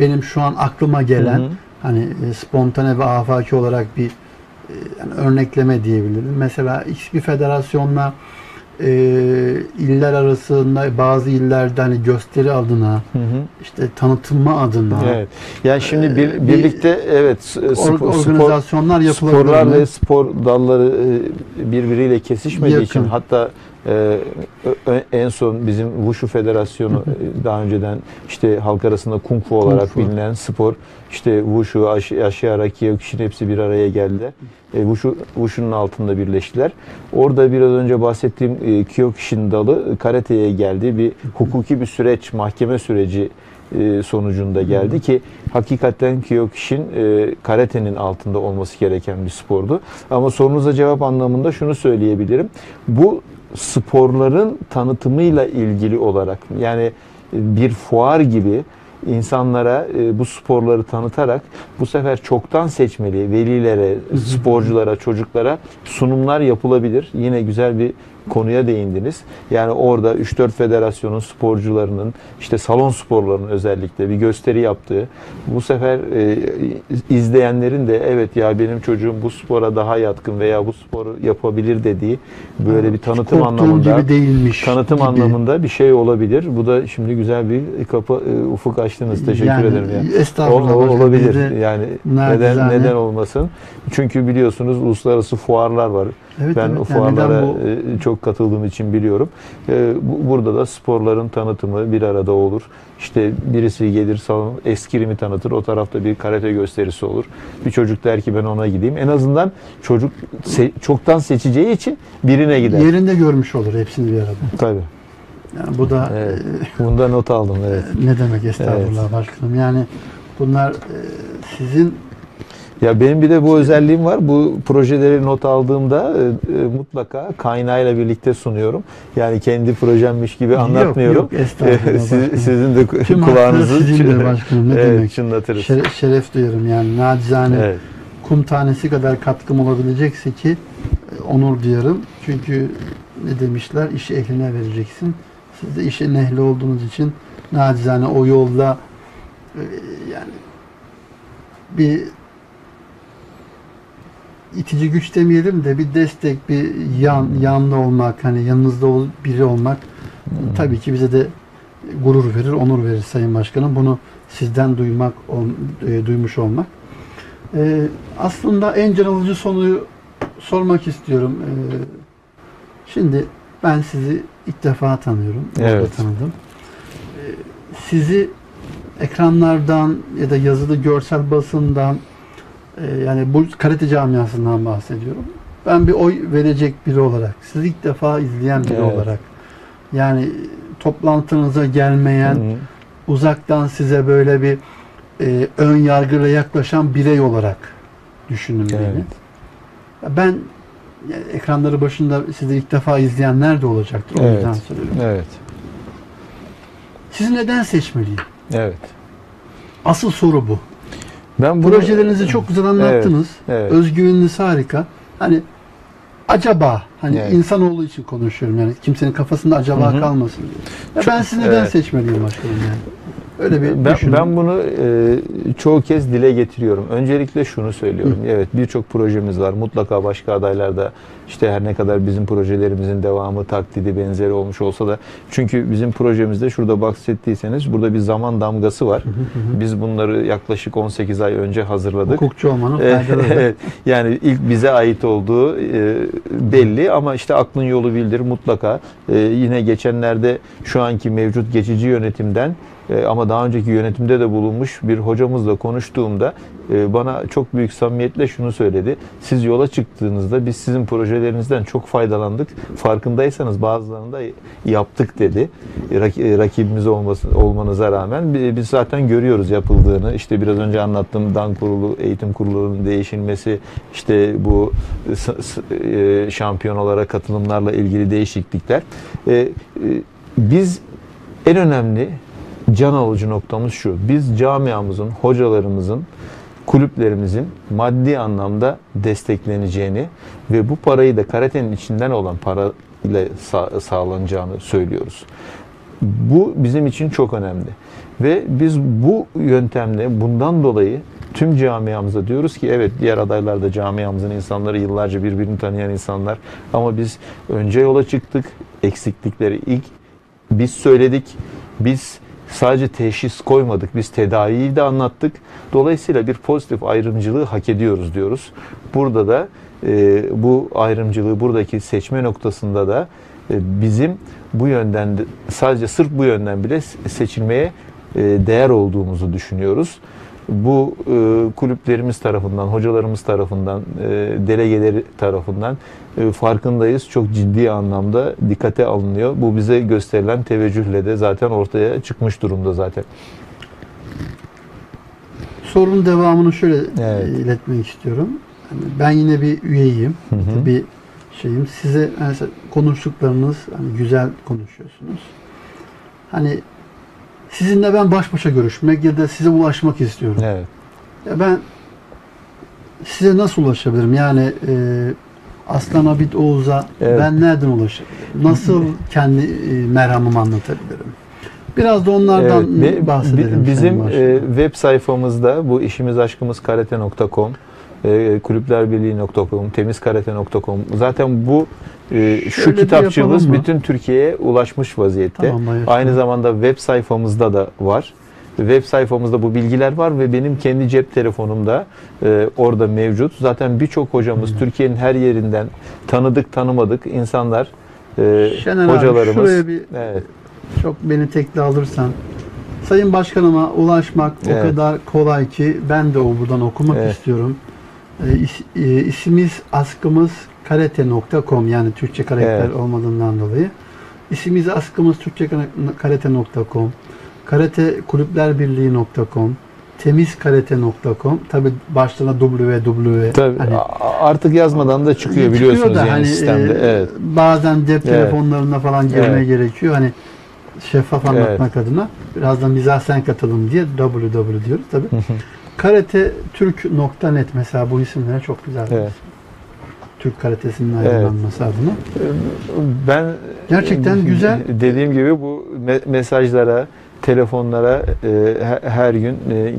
Benim şu an aklıma gelen Hı hı. hani e, spontane ve afaki olarak bir e, yani örnekleme diyebilirim. Mesela X bir federasyonla e, iller arasında bazı illerde hani gösteri adına Hı hı. işte tanıtılma adına Evet. Yani şimdi bir, bir- birlikte evet s- or- spor, spor, organizasyonlar yapılabilir sporlar ve spor dalları e, birbiriyle kesişmediği Yakın. için hatta e, ö- en son bizim Wushu Federasyonu e, daha önceden işte halk arasında Kung Fu olarak Fu. bilinen spor işte Wushu, Aş- Ashihara, Kyokushin hepsi bir araya geldi. E, Wushu, Wushu'nun altında birleştiler. Orada biraz önce bahsettiğim e, Kyokushin dalı e, karateye geldi. Bir hukuki bir süreç, mahkeme süreci e, sonucunda geldi ki hakikaten Kyokushin karatenin altında olması gereken bir spordu. Ama sorunuza cevap anlamında şunu söyleyebilirim. Bu sporların tanıtımıyla ilgili olarak yani e, bir fuar gibi insanlara e, bu sporları tanıtarak bu sefer çoktan seçmeli velilere, sporculara, çocuklara sunumlar yapılabilir. Yine güzel bir konuya değindiniz. Yani orada 3-4 federasyonun sporcularının işte salon sporlarının özellikle bir gösteri yaptığı bu sefer e, izleyenlerin de evet ya benim çocuğum bu spora daha yatkın veya bu sporu yapabilir dediği böyle bir tanıtım anlamında gibi değilmiş. tanıtım gibi. anlamında bir şey olabilir. Bu da şimdi güzel bir kapı e, ufuk açtınız. Teşekkür Yani, ederim ya. estağfurullah O- o- başkanım. olabilir. Yani neden neden olmasın? Çünkü biliyorsunuz uluslararası fuarlar var. Evet, ben evet. Yani fuarlara neden bu- e, çok katıldığım için biliyorum. E, bu- Burada da sporların tanıtımı bir arada olur. İşte birisi gelir salon eskrimi tanıtır. O tarafta bir karate gösterisi olur. Bir çocuk der ki ben ona gideyim. En azından çocuk se- çoktan seçeceği için birine gider. yerinde görmüş olur hepsini bir arada. Tabii. Yani bu da Evet. e, Bunda not aldım evet. ne demek estağfurullah başkanım. Yani bunlar sizin Ya benim bir de bu özelliğim var. Bu projeleri not aldığımda e, e, mutlaka kaynağıyla birlikte sunuyorum. Yani kendi projemmiş gibi anlatmıyorum. Yok, yok, estağfurullah Siz- başkanım. sizin de Tüm kulağınızı çın- başkanım, ne evet, demek. çınlatırız. şere- şeref duyarım yani nacizane Evet. kum tanesi kadar katkım olabilecekse ki e, onur duyarım. Çünkü ne demişler işi ehline vereceksin. Siz de işin ehli olduğunuz için nacizane o yolda e, yani bir itici güç demeyelim de bir destek, bir yan yanlı olmak, hani yanınızda ol- biri olmak tabii ki bize de gurur verir, onur verir Sayın Başkanım. Bunu sizden duymak, ol- e, duymuş olmak. E, aslında en can alıcı soruyu sormak istiyorum. E, şimdi ben sizi ilk defa tanıyorum. Evet. tanıdım. E, sizi ekranlardan ya da yazılı görsel basından e, yani bu karate camiasından bahsediyorum. Ben bir oy verecek biri olarak, sizi ilk defa izleyen biri Evet. olarak yani toplantınıza gelmeyen, Hı. uzaktan size böyle bir e, ön yargıyla yaklaşan birey olarak düşünün beni. Evet. Ben yani ekranları başında sizi ilk defa izleyenler de olacaktır. O Evet. yüzden söylüyorum. Evet. Sizi neden seçmeliyim? Evet. Asıl soru bu. Ben bunu- Projelerinizi çok güzel anlattınız. Evet. Özgüveniniz harika. Hani acaba hani Evet. insanoğlu için konuşuyorum yani kimsenin kafasında acaba Hı hı. kalmasın diye. Ya ben sizi neden evet. seçmeliyim başkanım yani? Öyle bir Ben, düşünün. ben bunu e, çoğu kez dile getiriyorum. Öncelikle şunu söylüyorum. Evet birçok projemiz var. Mutlaka başka adaylarda işte her ne kadar bizim projelerimizin devamı, taklidi, benzeri olmuş olsa da çünkü bizim projemizde şurada bahsettiyseniz burada bir zaman damgası var. Biz bunları yaklaşık 18 ay önce hazırladık. Hukukçu olmanın Evet, faydaları. Yani ilk bize ait olduğu e, belli ama işte aklın yolu bildir mutlaka. E, yine geçenlerde şu anki mevcut geçici yönetimden e, ama daha önceki yönetimde de bulunmuş bir hocamızla konuştuğumda e, bana çok büyük samimiyetle şunu söyledi. Siz yola çıktığınızda biz sizin projelerinizden çok faydalandık. Farkındaysanız bazılarını da yaptık dedi. E, rak- rakibimiz olması, olmanıza rağmen bi- biz zaten görüyoruz yapıldığını. İşte biraz önce anlattığım dan kurulu, eğitim kurulunun değişilmesi, işte bu e, şampiyonalara katılımlarla ilgili değişiklikler. Biz en önemli can alıcı noktamız şu. Biz camiamızın, hocalarımızın, kulüplerimizin maddi anlamda destekleneceğini ve bu parayı da karatenin içinden olan para ile sa- sağlanacağını söylüyoruz. Bu bizim için çok önemli. Ve biz bu yöntemle bundan dolayı tüm camiamıza diyoruz ki evet diğer adaylar da camiamızın insanları yıllarca birbirini tanıyan insanlar ama biz önce yola çıktık. Eksiklikleri ilk biz söyledik. Biz sadece teşhis koymadık. Biz tedaviyi de anlattık. Dolayısıyla bir pozitif ayrımcılığı hak ediyoruz diyoruz. Burada da e, bu ayrımcılığı buradaki seçme noktasında da e, bizim bu yönden de, sadece sırf bu yönden bile seçilmeye e, değer olduğumuzu düşünüyoruz. Bu e, kulüplerimiz tarafından, hocalarımız tarafından, e, delegeleri tarafından farkındayız. Çok ciddi anlamda dikkate alınıyor. Bu bize gösterilen teveccühle de zaten ortaya çıkmış durumda zaten. Sorunun devamını şöyle Evet. e, iletmek istiyorum. Hani ben yine bir üyeyim. Hı hı. Bir şeyim. Size mesela konuştuklarınız hani güzel konuşuyorsunuz. Hani sizinle ben baş başa görüşmek ya da size ulaşmak istiyorum. Evet. Ya ben size nasıl ulaşabilirim? Yani e, Aslan Abid Oğuz'a Evet. ben nereden ulaşabilirim? Nasıl kendi e, merhamımı anlatabilirim? Biraz da onlardan Evet, bahsedelim. Bizim e, web sayfamızda bu işimiz aşkımız karate.com, e, kulüplerbirliği.com, temizkarate.com. Zaten bu e, şu Şöyle kitapçığımız bütün Türkiye'ye ulaşmış vaziyette. Tamam. Aynı zamanda web sayfamızda da var. Web sayfamızda bu bilgiler var ve benim kendi cep telefonumda e, orada mevcut. Zaten birçok hocamız Türkiye'nin her yerinden tanıdık tanımadık insanlar, e, Şener abi, hocalarımız. şuraya bir Evet. çok beni tekli alırsan. Sayın Başkanıma ulaşmak Evet. o kadar kolay ki ben de o buradan okumak Evet. istiyorum. E, is- e, isimiz askımız karate.com yani Türkçe karakter Evet. olmadığından dolayı. İsimiz askımız Türkçe karate.com Karate Kulüpler Birliği.com temizkarate.com tabi başlarına www Tabii, hani- artık yazmadan da çıkıyor Çıkıyor biliyorsunuz da yani hani, sistemde. e, evet. Bazen cep Evet. telefonlarına falan girmeye Evet. gerekiyor. Hani şeffaf anlatmak adına. Biraz da mizahsen katalım diye www diyoruz tabi. Karate Türk.net mesela bu isimler çok güzel. Evet. Türk karatesinin aydınlanması adına. Ben Gerçekten güzel. Dediğim gibi bu me- mesajlara, telefonlara e, he- her gün e,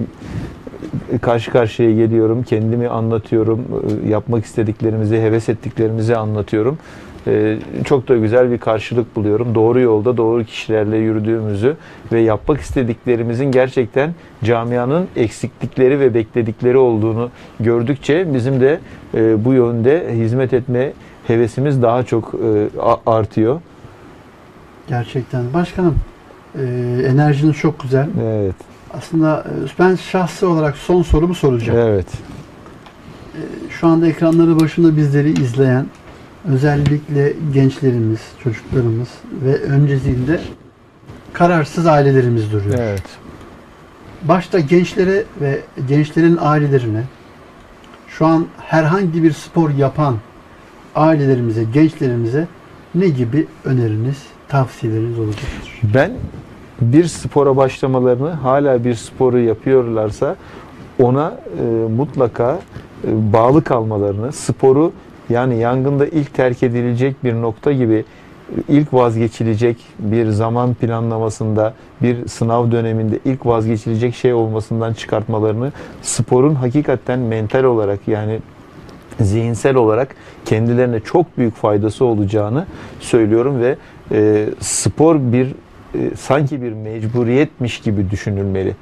karşı karşıya geliyorum. Kendimi anlatıyorum. e, Yapmak istediklerimizi, heves ettiklerimizi anlatıyorum. Çok da güzel bir karşılık buluyorum. Doğru yolda doğru kişilerle yürüdüğümüzü ve yapmak istediklerimizin gerçekten camianın eksiklikleri ve bekledikleri olduğunu gördükçe bizim de bu yönde hizmet etme hevesimiz daha çok artıyor. Gerçekten. Başkanım e, enerjiniz çok güzel. Evet. Aslında e, ben şahsi olarak son sorumu soracağım. Evet. Şu anda ekranları başında bizleri izleyen özellikle gençlerimiz, çocuklarımız ve öncesinde kararsız ailelerimiz duruyor. Evet. Başta gençlere ve gençlerin ailelerine şu an herhangi bir spor yapan ailelerimize, gençlerimize ne gibi öneriniz, tavsiyeleriniz olacaktır? Ben bir spora başlamalarını hala bir sporu yapıyorlarsa ona e, mutlaka e, bağlı kalmalarını, sporu yani yangında ilk terk edilecek bir nokta gibi ilk vazgeçilecek bir zaman planlamasında, bir sınav döneminde ilk vazgeçilecek şey olmasından çıkartmalarını sporun hakikaten mental olarak yani zihinsel olarak kendilerine çok büyük faydası olacağını söylüyorum ve e, spor bir e, sanki bir mecburiyetmiş gibi düşünülmeli.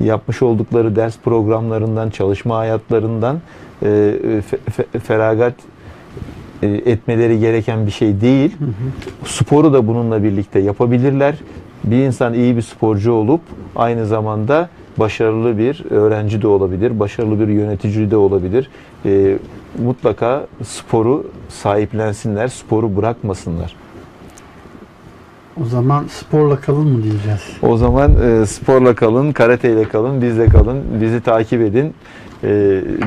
Yapmış oldukları ders programlarından, çalışma hayatlarından e, fe, fe, feragat e, etmeleri gereken bir şey değil. Hı hı. Sporu da bununla birlikte yapabilirler. Bir insan iyi bir sporcu olup aynı zamanda başarılı bir öğrenci de olabilir, başarılı bir yönetici de olabilir. E, mutlaka sporu sahiplensinler, sporu bırakmasınlar. O zaman sporla kalın mı diyeceğiz? O zaman e, sporla kalın, karateyle kalın, bizle kalın, bizi takip edin. E,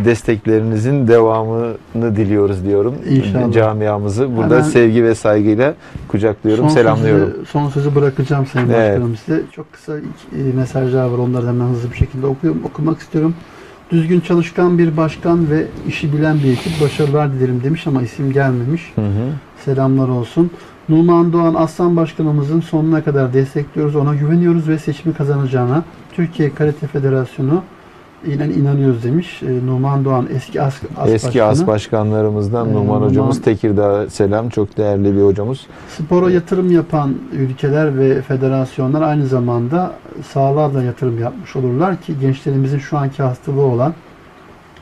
desteklerinizin devamını diliyoruz diyorum. İnşallah. Camiamızı burada Hemen sevgi ve saygıyla kucaklıyorum, son selamlıyorum. Sözü, son sözü bırakacağım Sayın Evet. Başkanım size. Çok kısa e, mesajlar var. Onları hemen hızlı bir şekilde okuyorum, okumak istiyorum. Düzgün çalışkan bir başkan ve işi bilen bir ekip başarılar dilerim demiş ama isim gelmemiş. Hı hı. Selamlar olsun. Numan Doğan Aslan Başkanımızın sonuna kadar destekliyoruz. Ona güveniyoruz ve seçimi kazanacağına Türkiye Karate Federasyonu inan inanıyoruz demiş. E, Numan Doğan eski as, as Eski başkanı. as başkanlarımızdan Ee, Numan Numan- hocamız Tekirdağ selam. Çok değerli bir hocamız. Spora yatırım yapan ülkeler ve federasyonlar aynı zamanda sağlığa da yatırım yapmış olurlar ki gençlerimizin şu anki hastalığı olan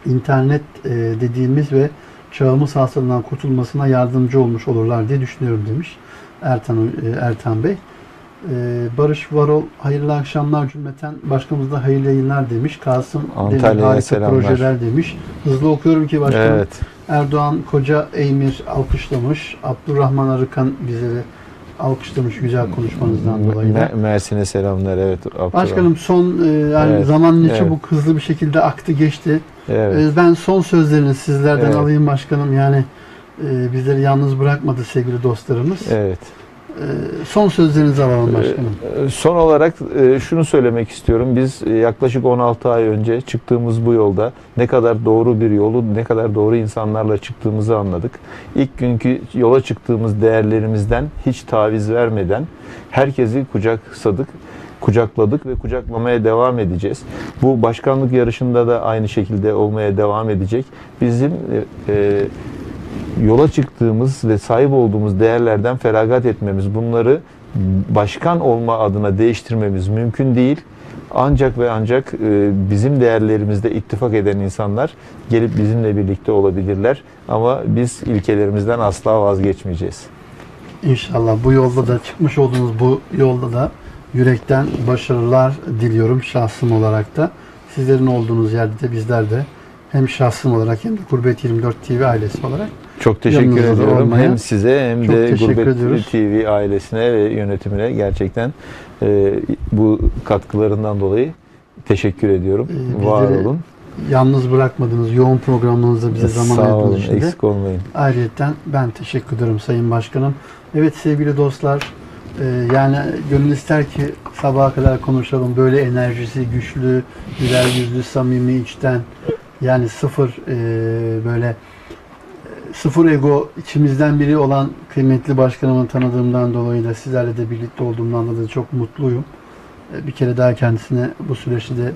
internet e, dediğimiz ve çağımız hastalığından kurtulmasına yardımcı olmuş olurlar diye düşünüyorum demiş Ertan, e, Ertan Bey. E, Barış Varol hayırlı akşamlar cümleten başkanımız da hayırlı yayınlar demiş. Kasım Demir Antalya'ya harika selamlar. projeler demiş. Hızlı okuyorum ki başkanım. Evet. Erdoğan Koca Eymir alkışlamış. Abdurrahman Arıkan bizleri alkışlamış güzel konuşmanızdan dolayı da. Me- Mersin'e selamlar. Evet. Abdurrahman. Başkanım son e, yani Evet, zaman ne evet. çabuk hızlı bir şekilde aktı geçti. Evet. E, ben son sözlerini sizlerden Evet. alayım başkanım. Yani e, bizleri yalnız bırakmadı sevgili dostlarımız. Evet. E, son sözlerinizi alalım başkanım. Ee, Son olarak e, şunu söylemek istiyorum. Biz e, yaklaşık 16 ay önce çıktığımız bu yolda ne kadar doğru bir yolu, ne kadar doğru insanlarla çıktığımızı anladık. İlk günkü yola çıktığımız değerlerimizden hiç taviz vermeden herkesi kucaksadık, kucakladık ve kucaklamaya devam edeceğiz. Bu başkanlık yarışında da aynı şekilde olmaya devam edecek. Bizim e, e, yola çıktığımız ve sahip olduğumuz değerlerden feragat etmemiz, bunları başkan olma adına değiştirmemiz mümkün değil. Ancak ve ancak e, bizim değerlerimizde ittifak eden insanlar gelip bizimle birlikte olabilirler. Ama biz ilkelerimizden asla vazgeçmeyeceğiz. İnşallah bu yolda da çıkmış olduğunuz bu yolda da yürekten başarılar diliyorum şahsım olarak da. Sizlerin olduğunuz yerde de bizler de hem şahsım olarak hem de Gurbet 24 TV ailesi olarak Çok teşekkür ediyorum olmaya hem size hem çok de Gurbet ediyoruz. TV ailesine ve yönetimine gerçekten e, bu katkılarından dolayı teşekkür ediyorum. Ee, Var olun. yalnız bırakmadınız. Yoğun programlarınızda bize zaman Sağ olun, ayırdığınız için de eksik olmayın. Ayrıyeten ben teşekkür ederim Sayın Başkanım. Evet sevgili dostlar, e, yani gönül ister ki sabaha kadar konuşalım. Böyle enerjisi güçlü, güler yüzlü, samimi, içten. Yani sıfır e, böyle e, sıfır ego içimizden biri olan kıymetli başkanımı tanıdığımdan dolayı da sizlerle de birlikte olduğumdan da çok mutluyum. E, Bir kere daha kendisine bu süreçte de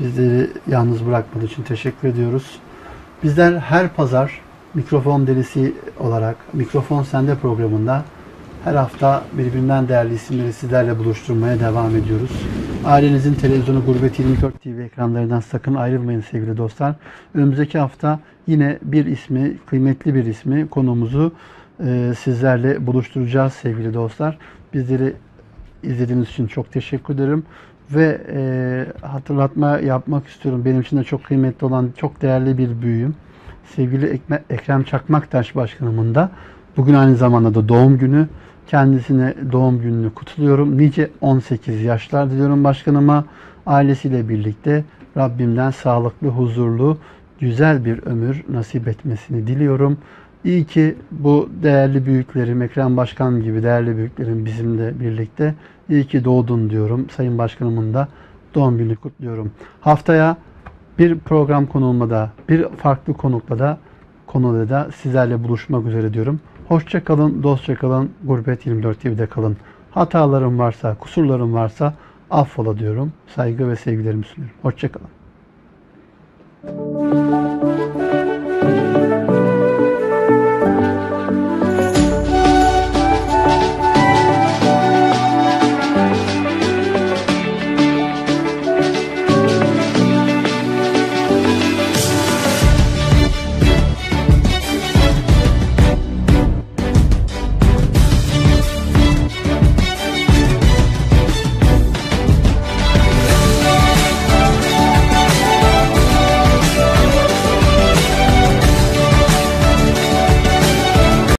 bizleri yalnız bırakmadığı için teşekkür ediyoruz. Bizler her pazar mikrofon delisi olarak Mikrofon Sende programında her hafta birbirinden değerli isimleri sizlerle buluşturmaya devam ediyoruz. Ailenizin televizyonu Gurbet 24 TV ekranlarından sakın ayrılmayın sevgili dostlar. Önümüzdeki hafta yine bir ismi, kıymetli bir ismi, konumuzu e, sizlerle buluşturacağız sevgili dostlar. Bizleri izlediğiniz için çok teşekkür ederim. Ve e, hatırlatma yapmak istiyorum. Benim için de çok kıymetli olan, çok değerli bir büyüğüm. Sevgili Ekme- Ekrem Çakmaktaş Başkanımın da bugün aynı zamanda da doğum günü. Kendisine doğum gününü kutluyorum. Nice 18 yaşlar diliyorum başkanıma. Ailesiyle birlikte Rabbimden sağlıklı, huzurlu, güzel bir ömür nasip etmesini diliyorum. İyi ki bu değerli büyüklerim, Ekrem Başkan gibi değerli büyüklerim bizimle birlikte. İyi ki doğdun diyorum. Sayın Başkanımın da doğum günü kutluyorum. Haftaya bir program konuğumla da, bir farklı konukla da konuda da sizlerle buluşmak üzere diyorum. Hoşça kalın, dostça kalın, Gurbet 24 TV'de kalın. Hatalarım varsa, kusurlarım varsa affola diyorum. Saygı ve sevgilerimi sunuyorum. Hoşça kalın.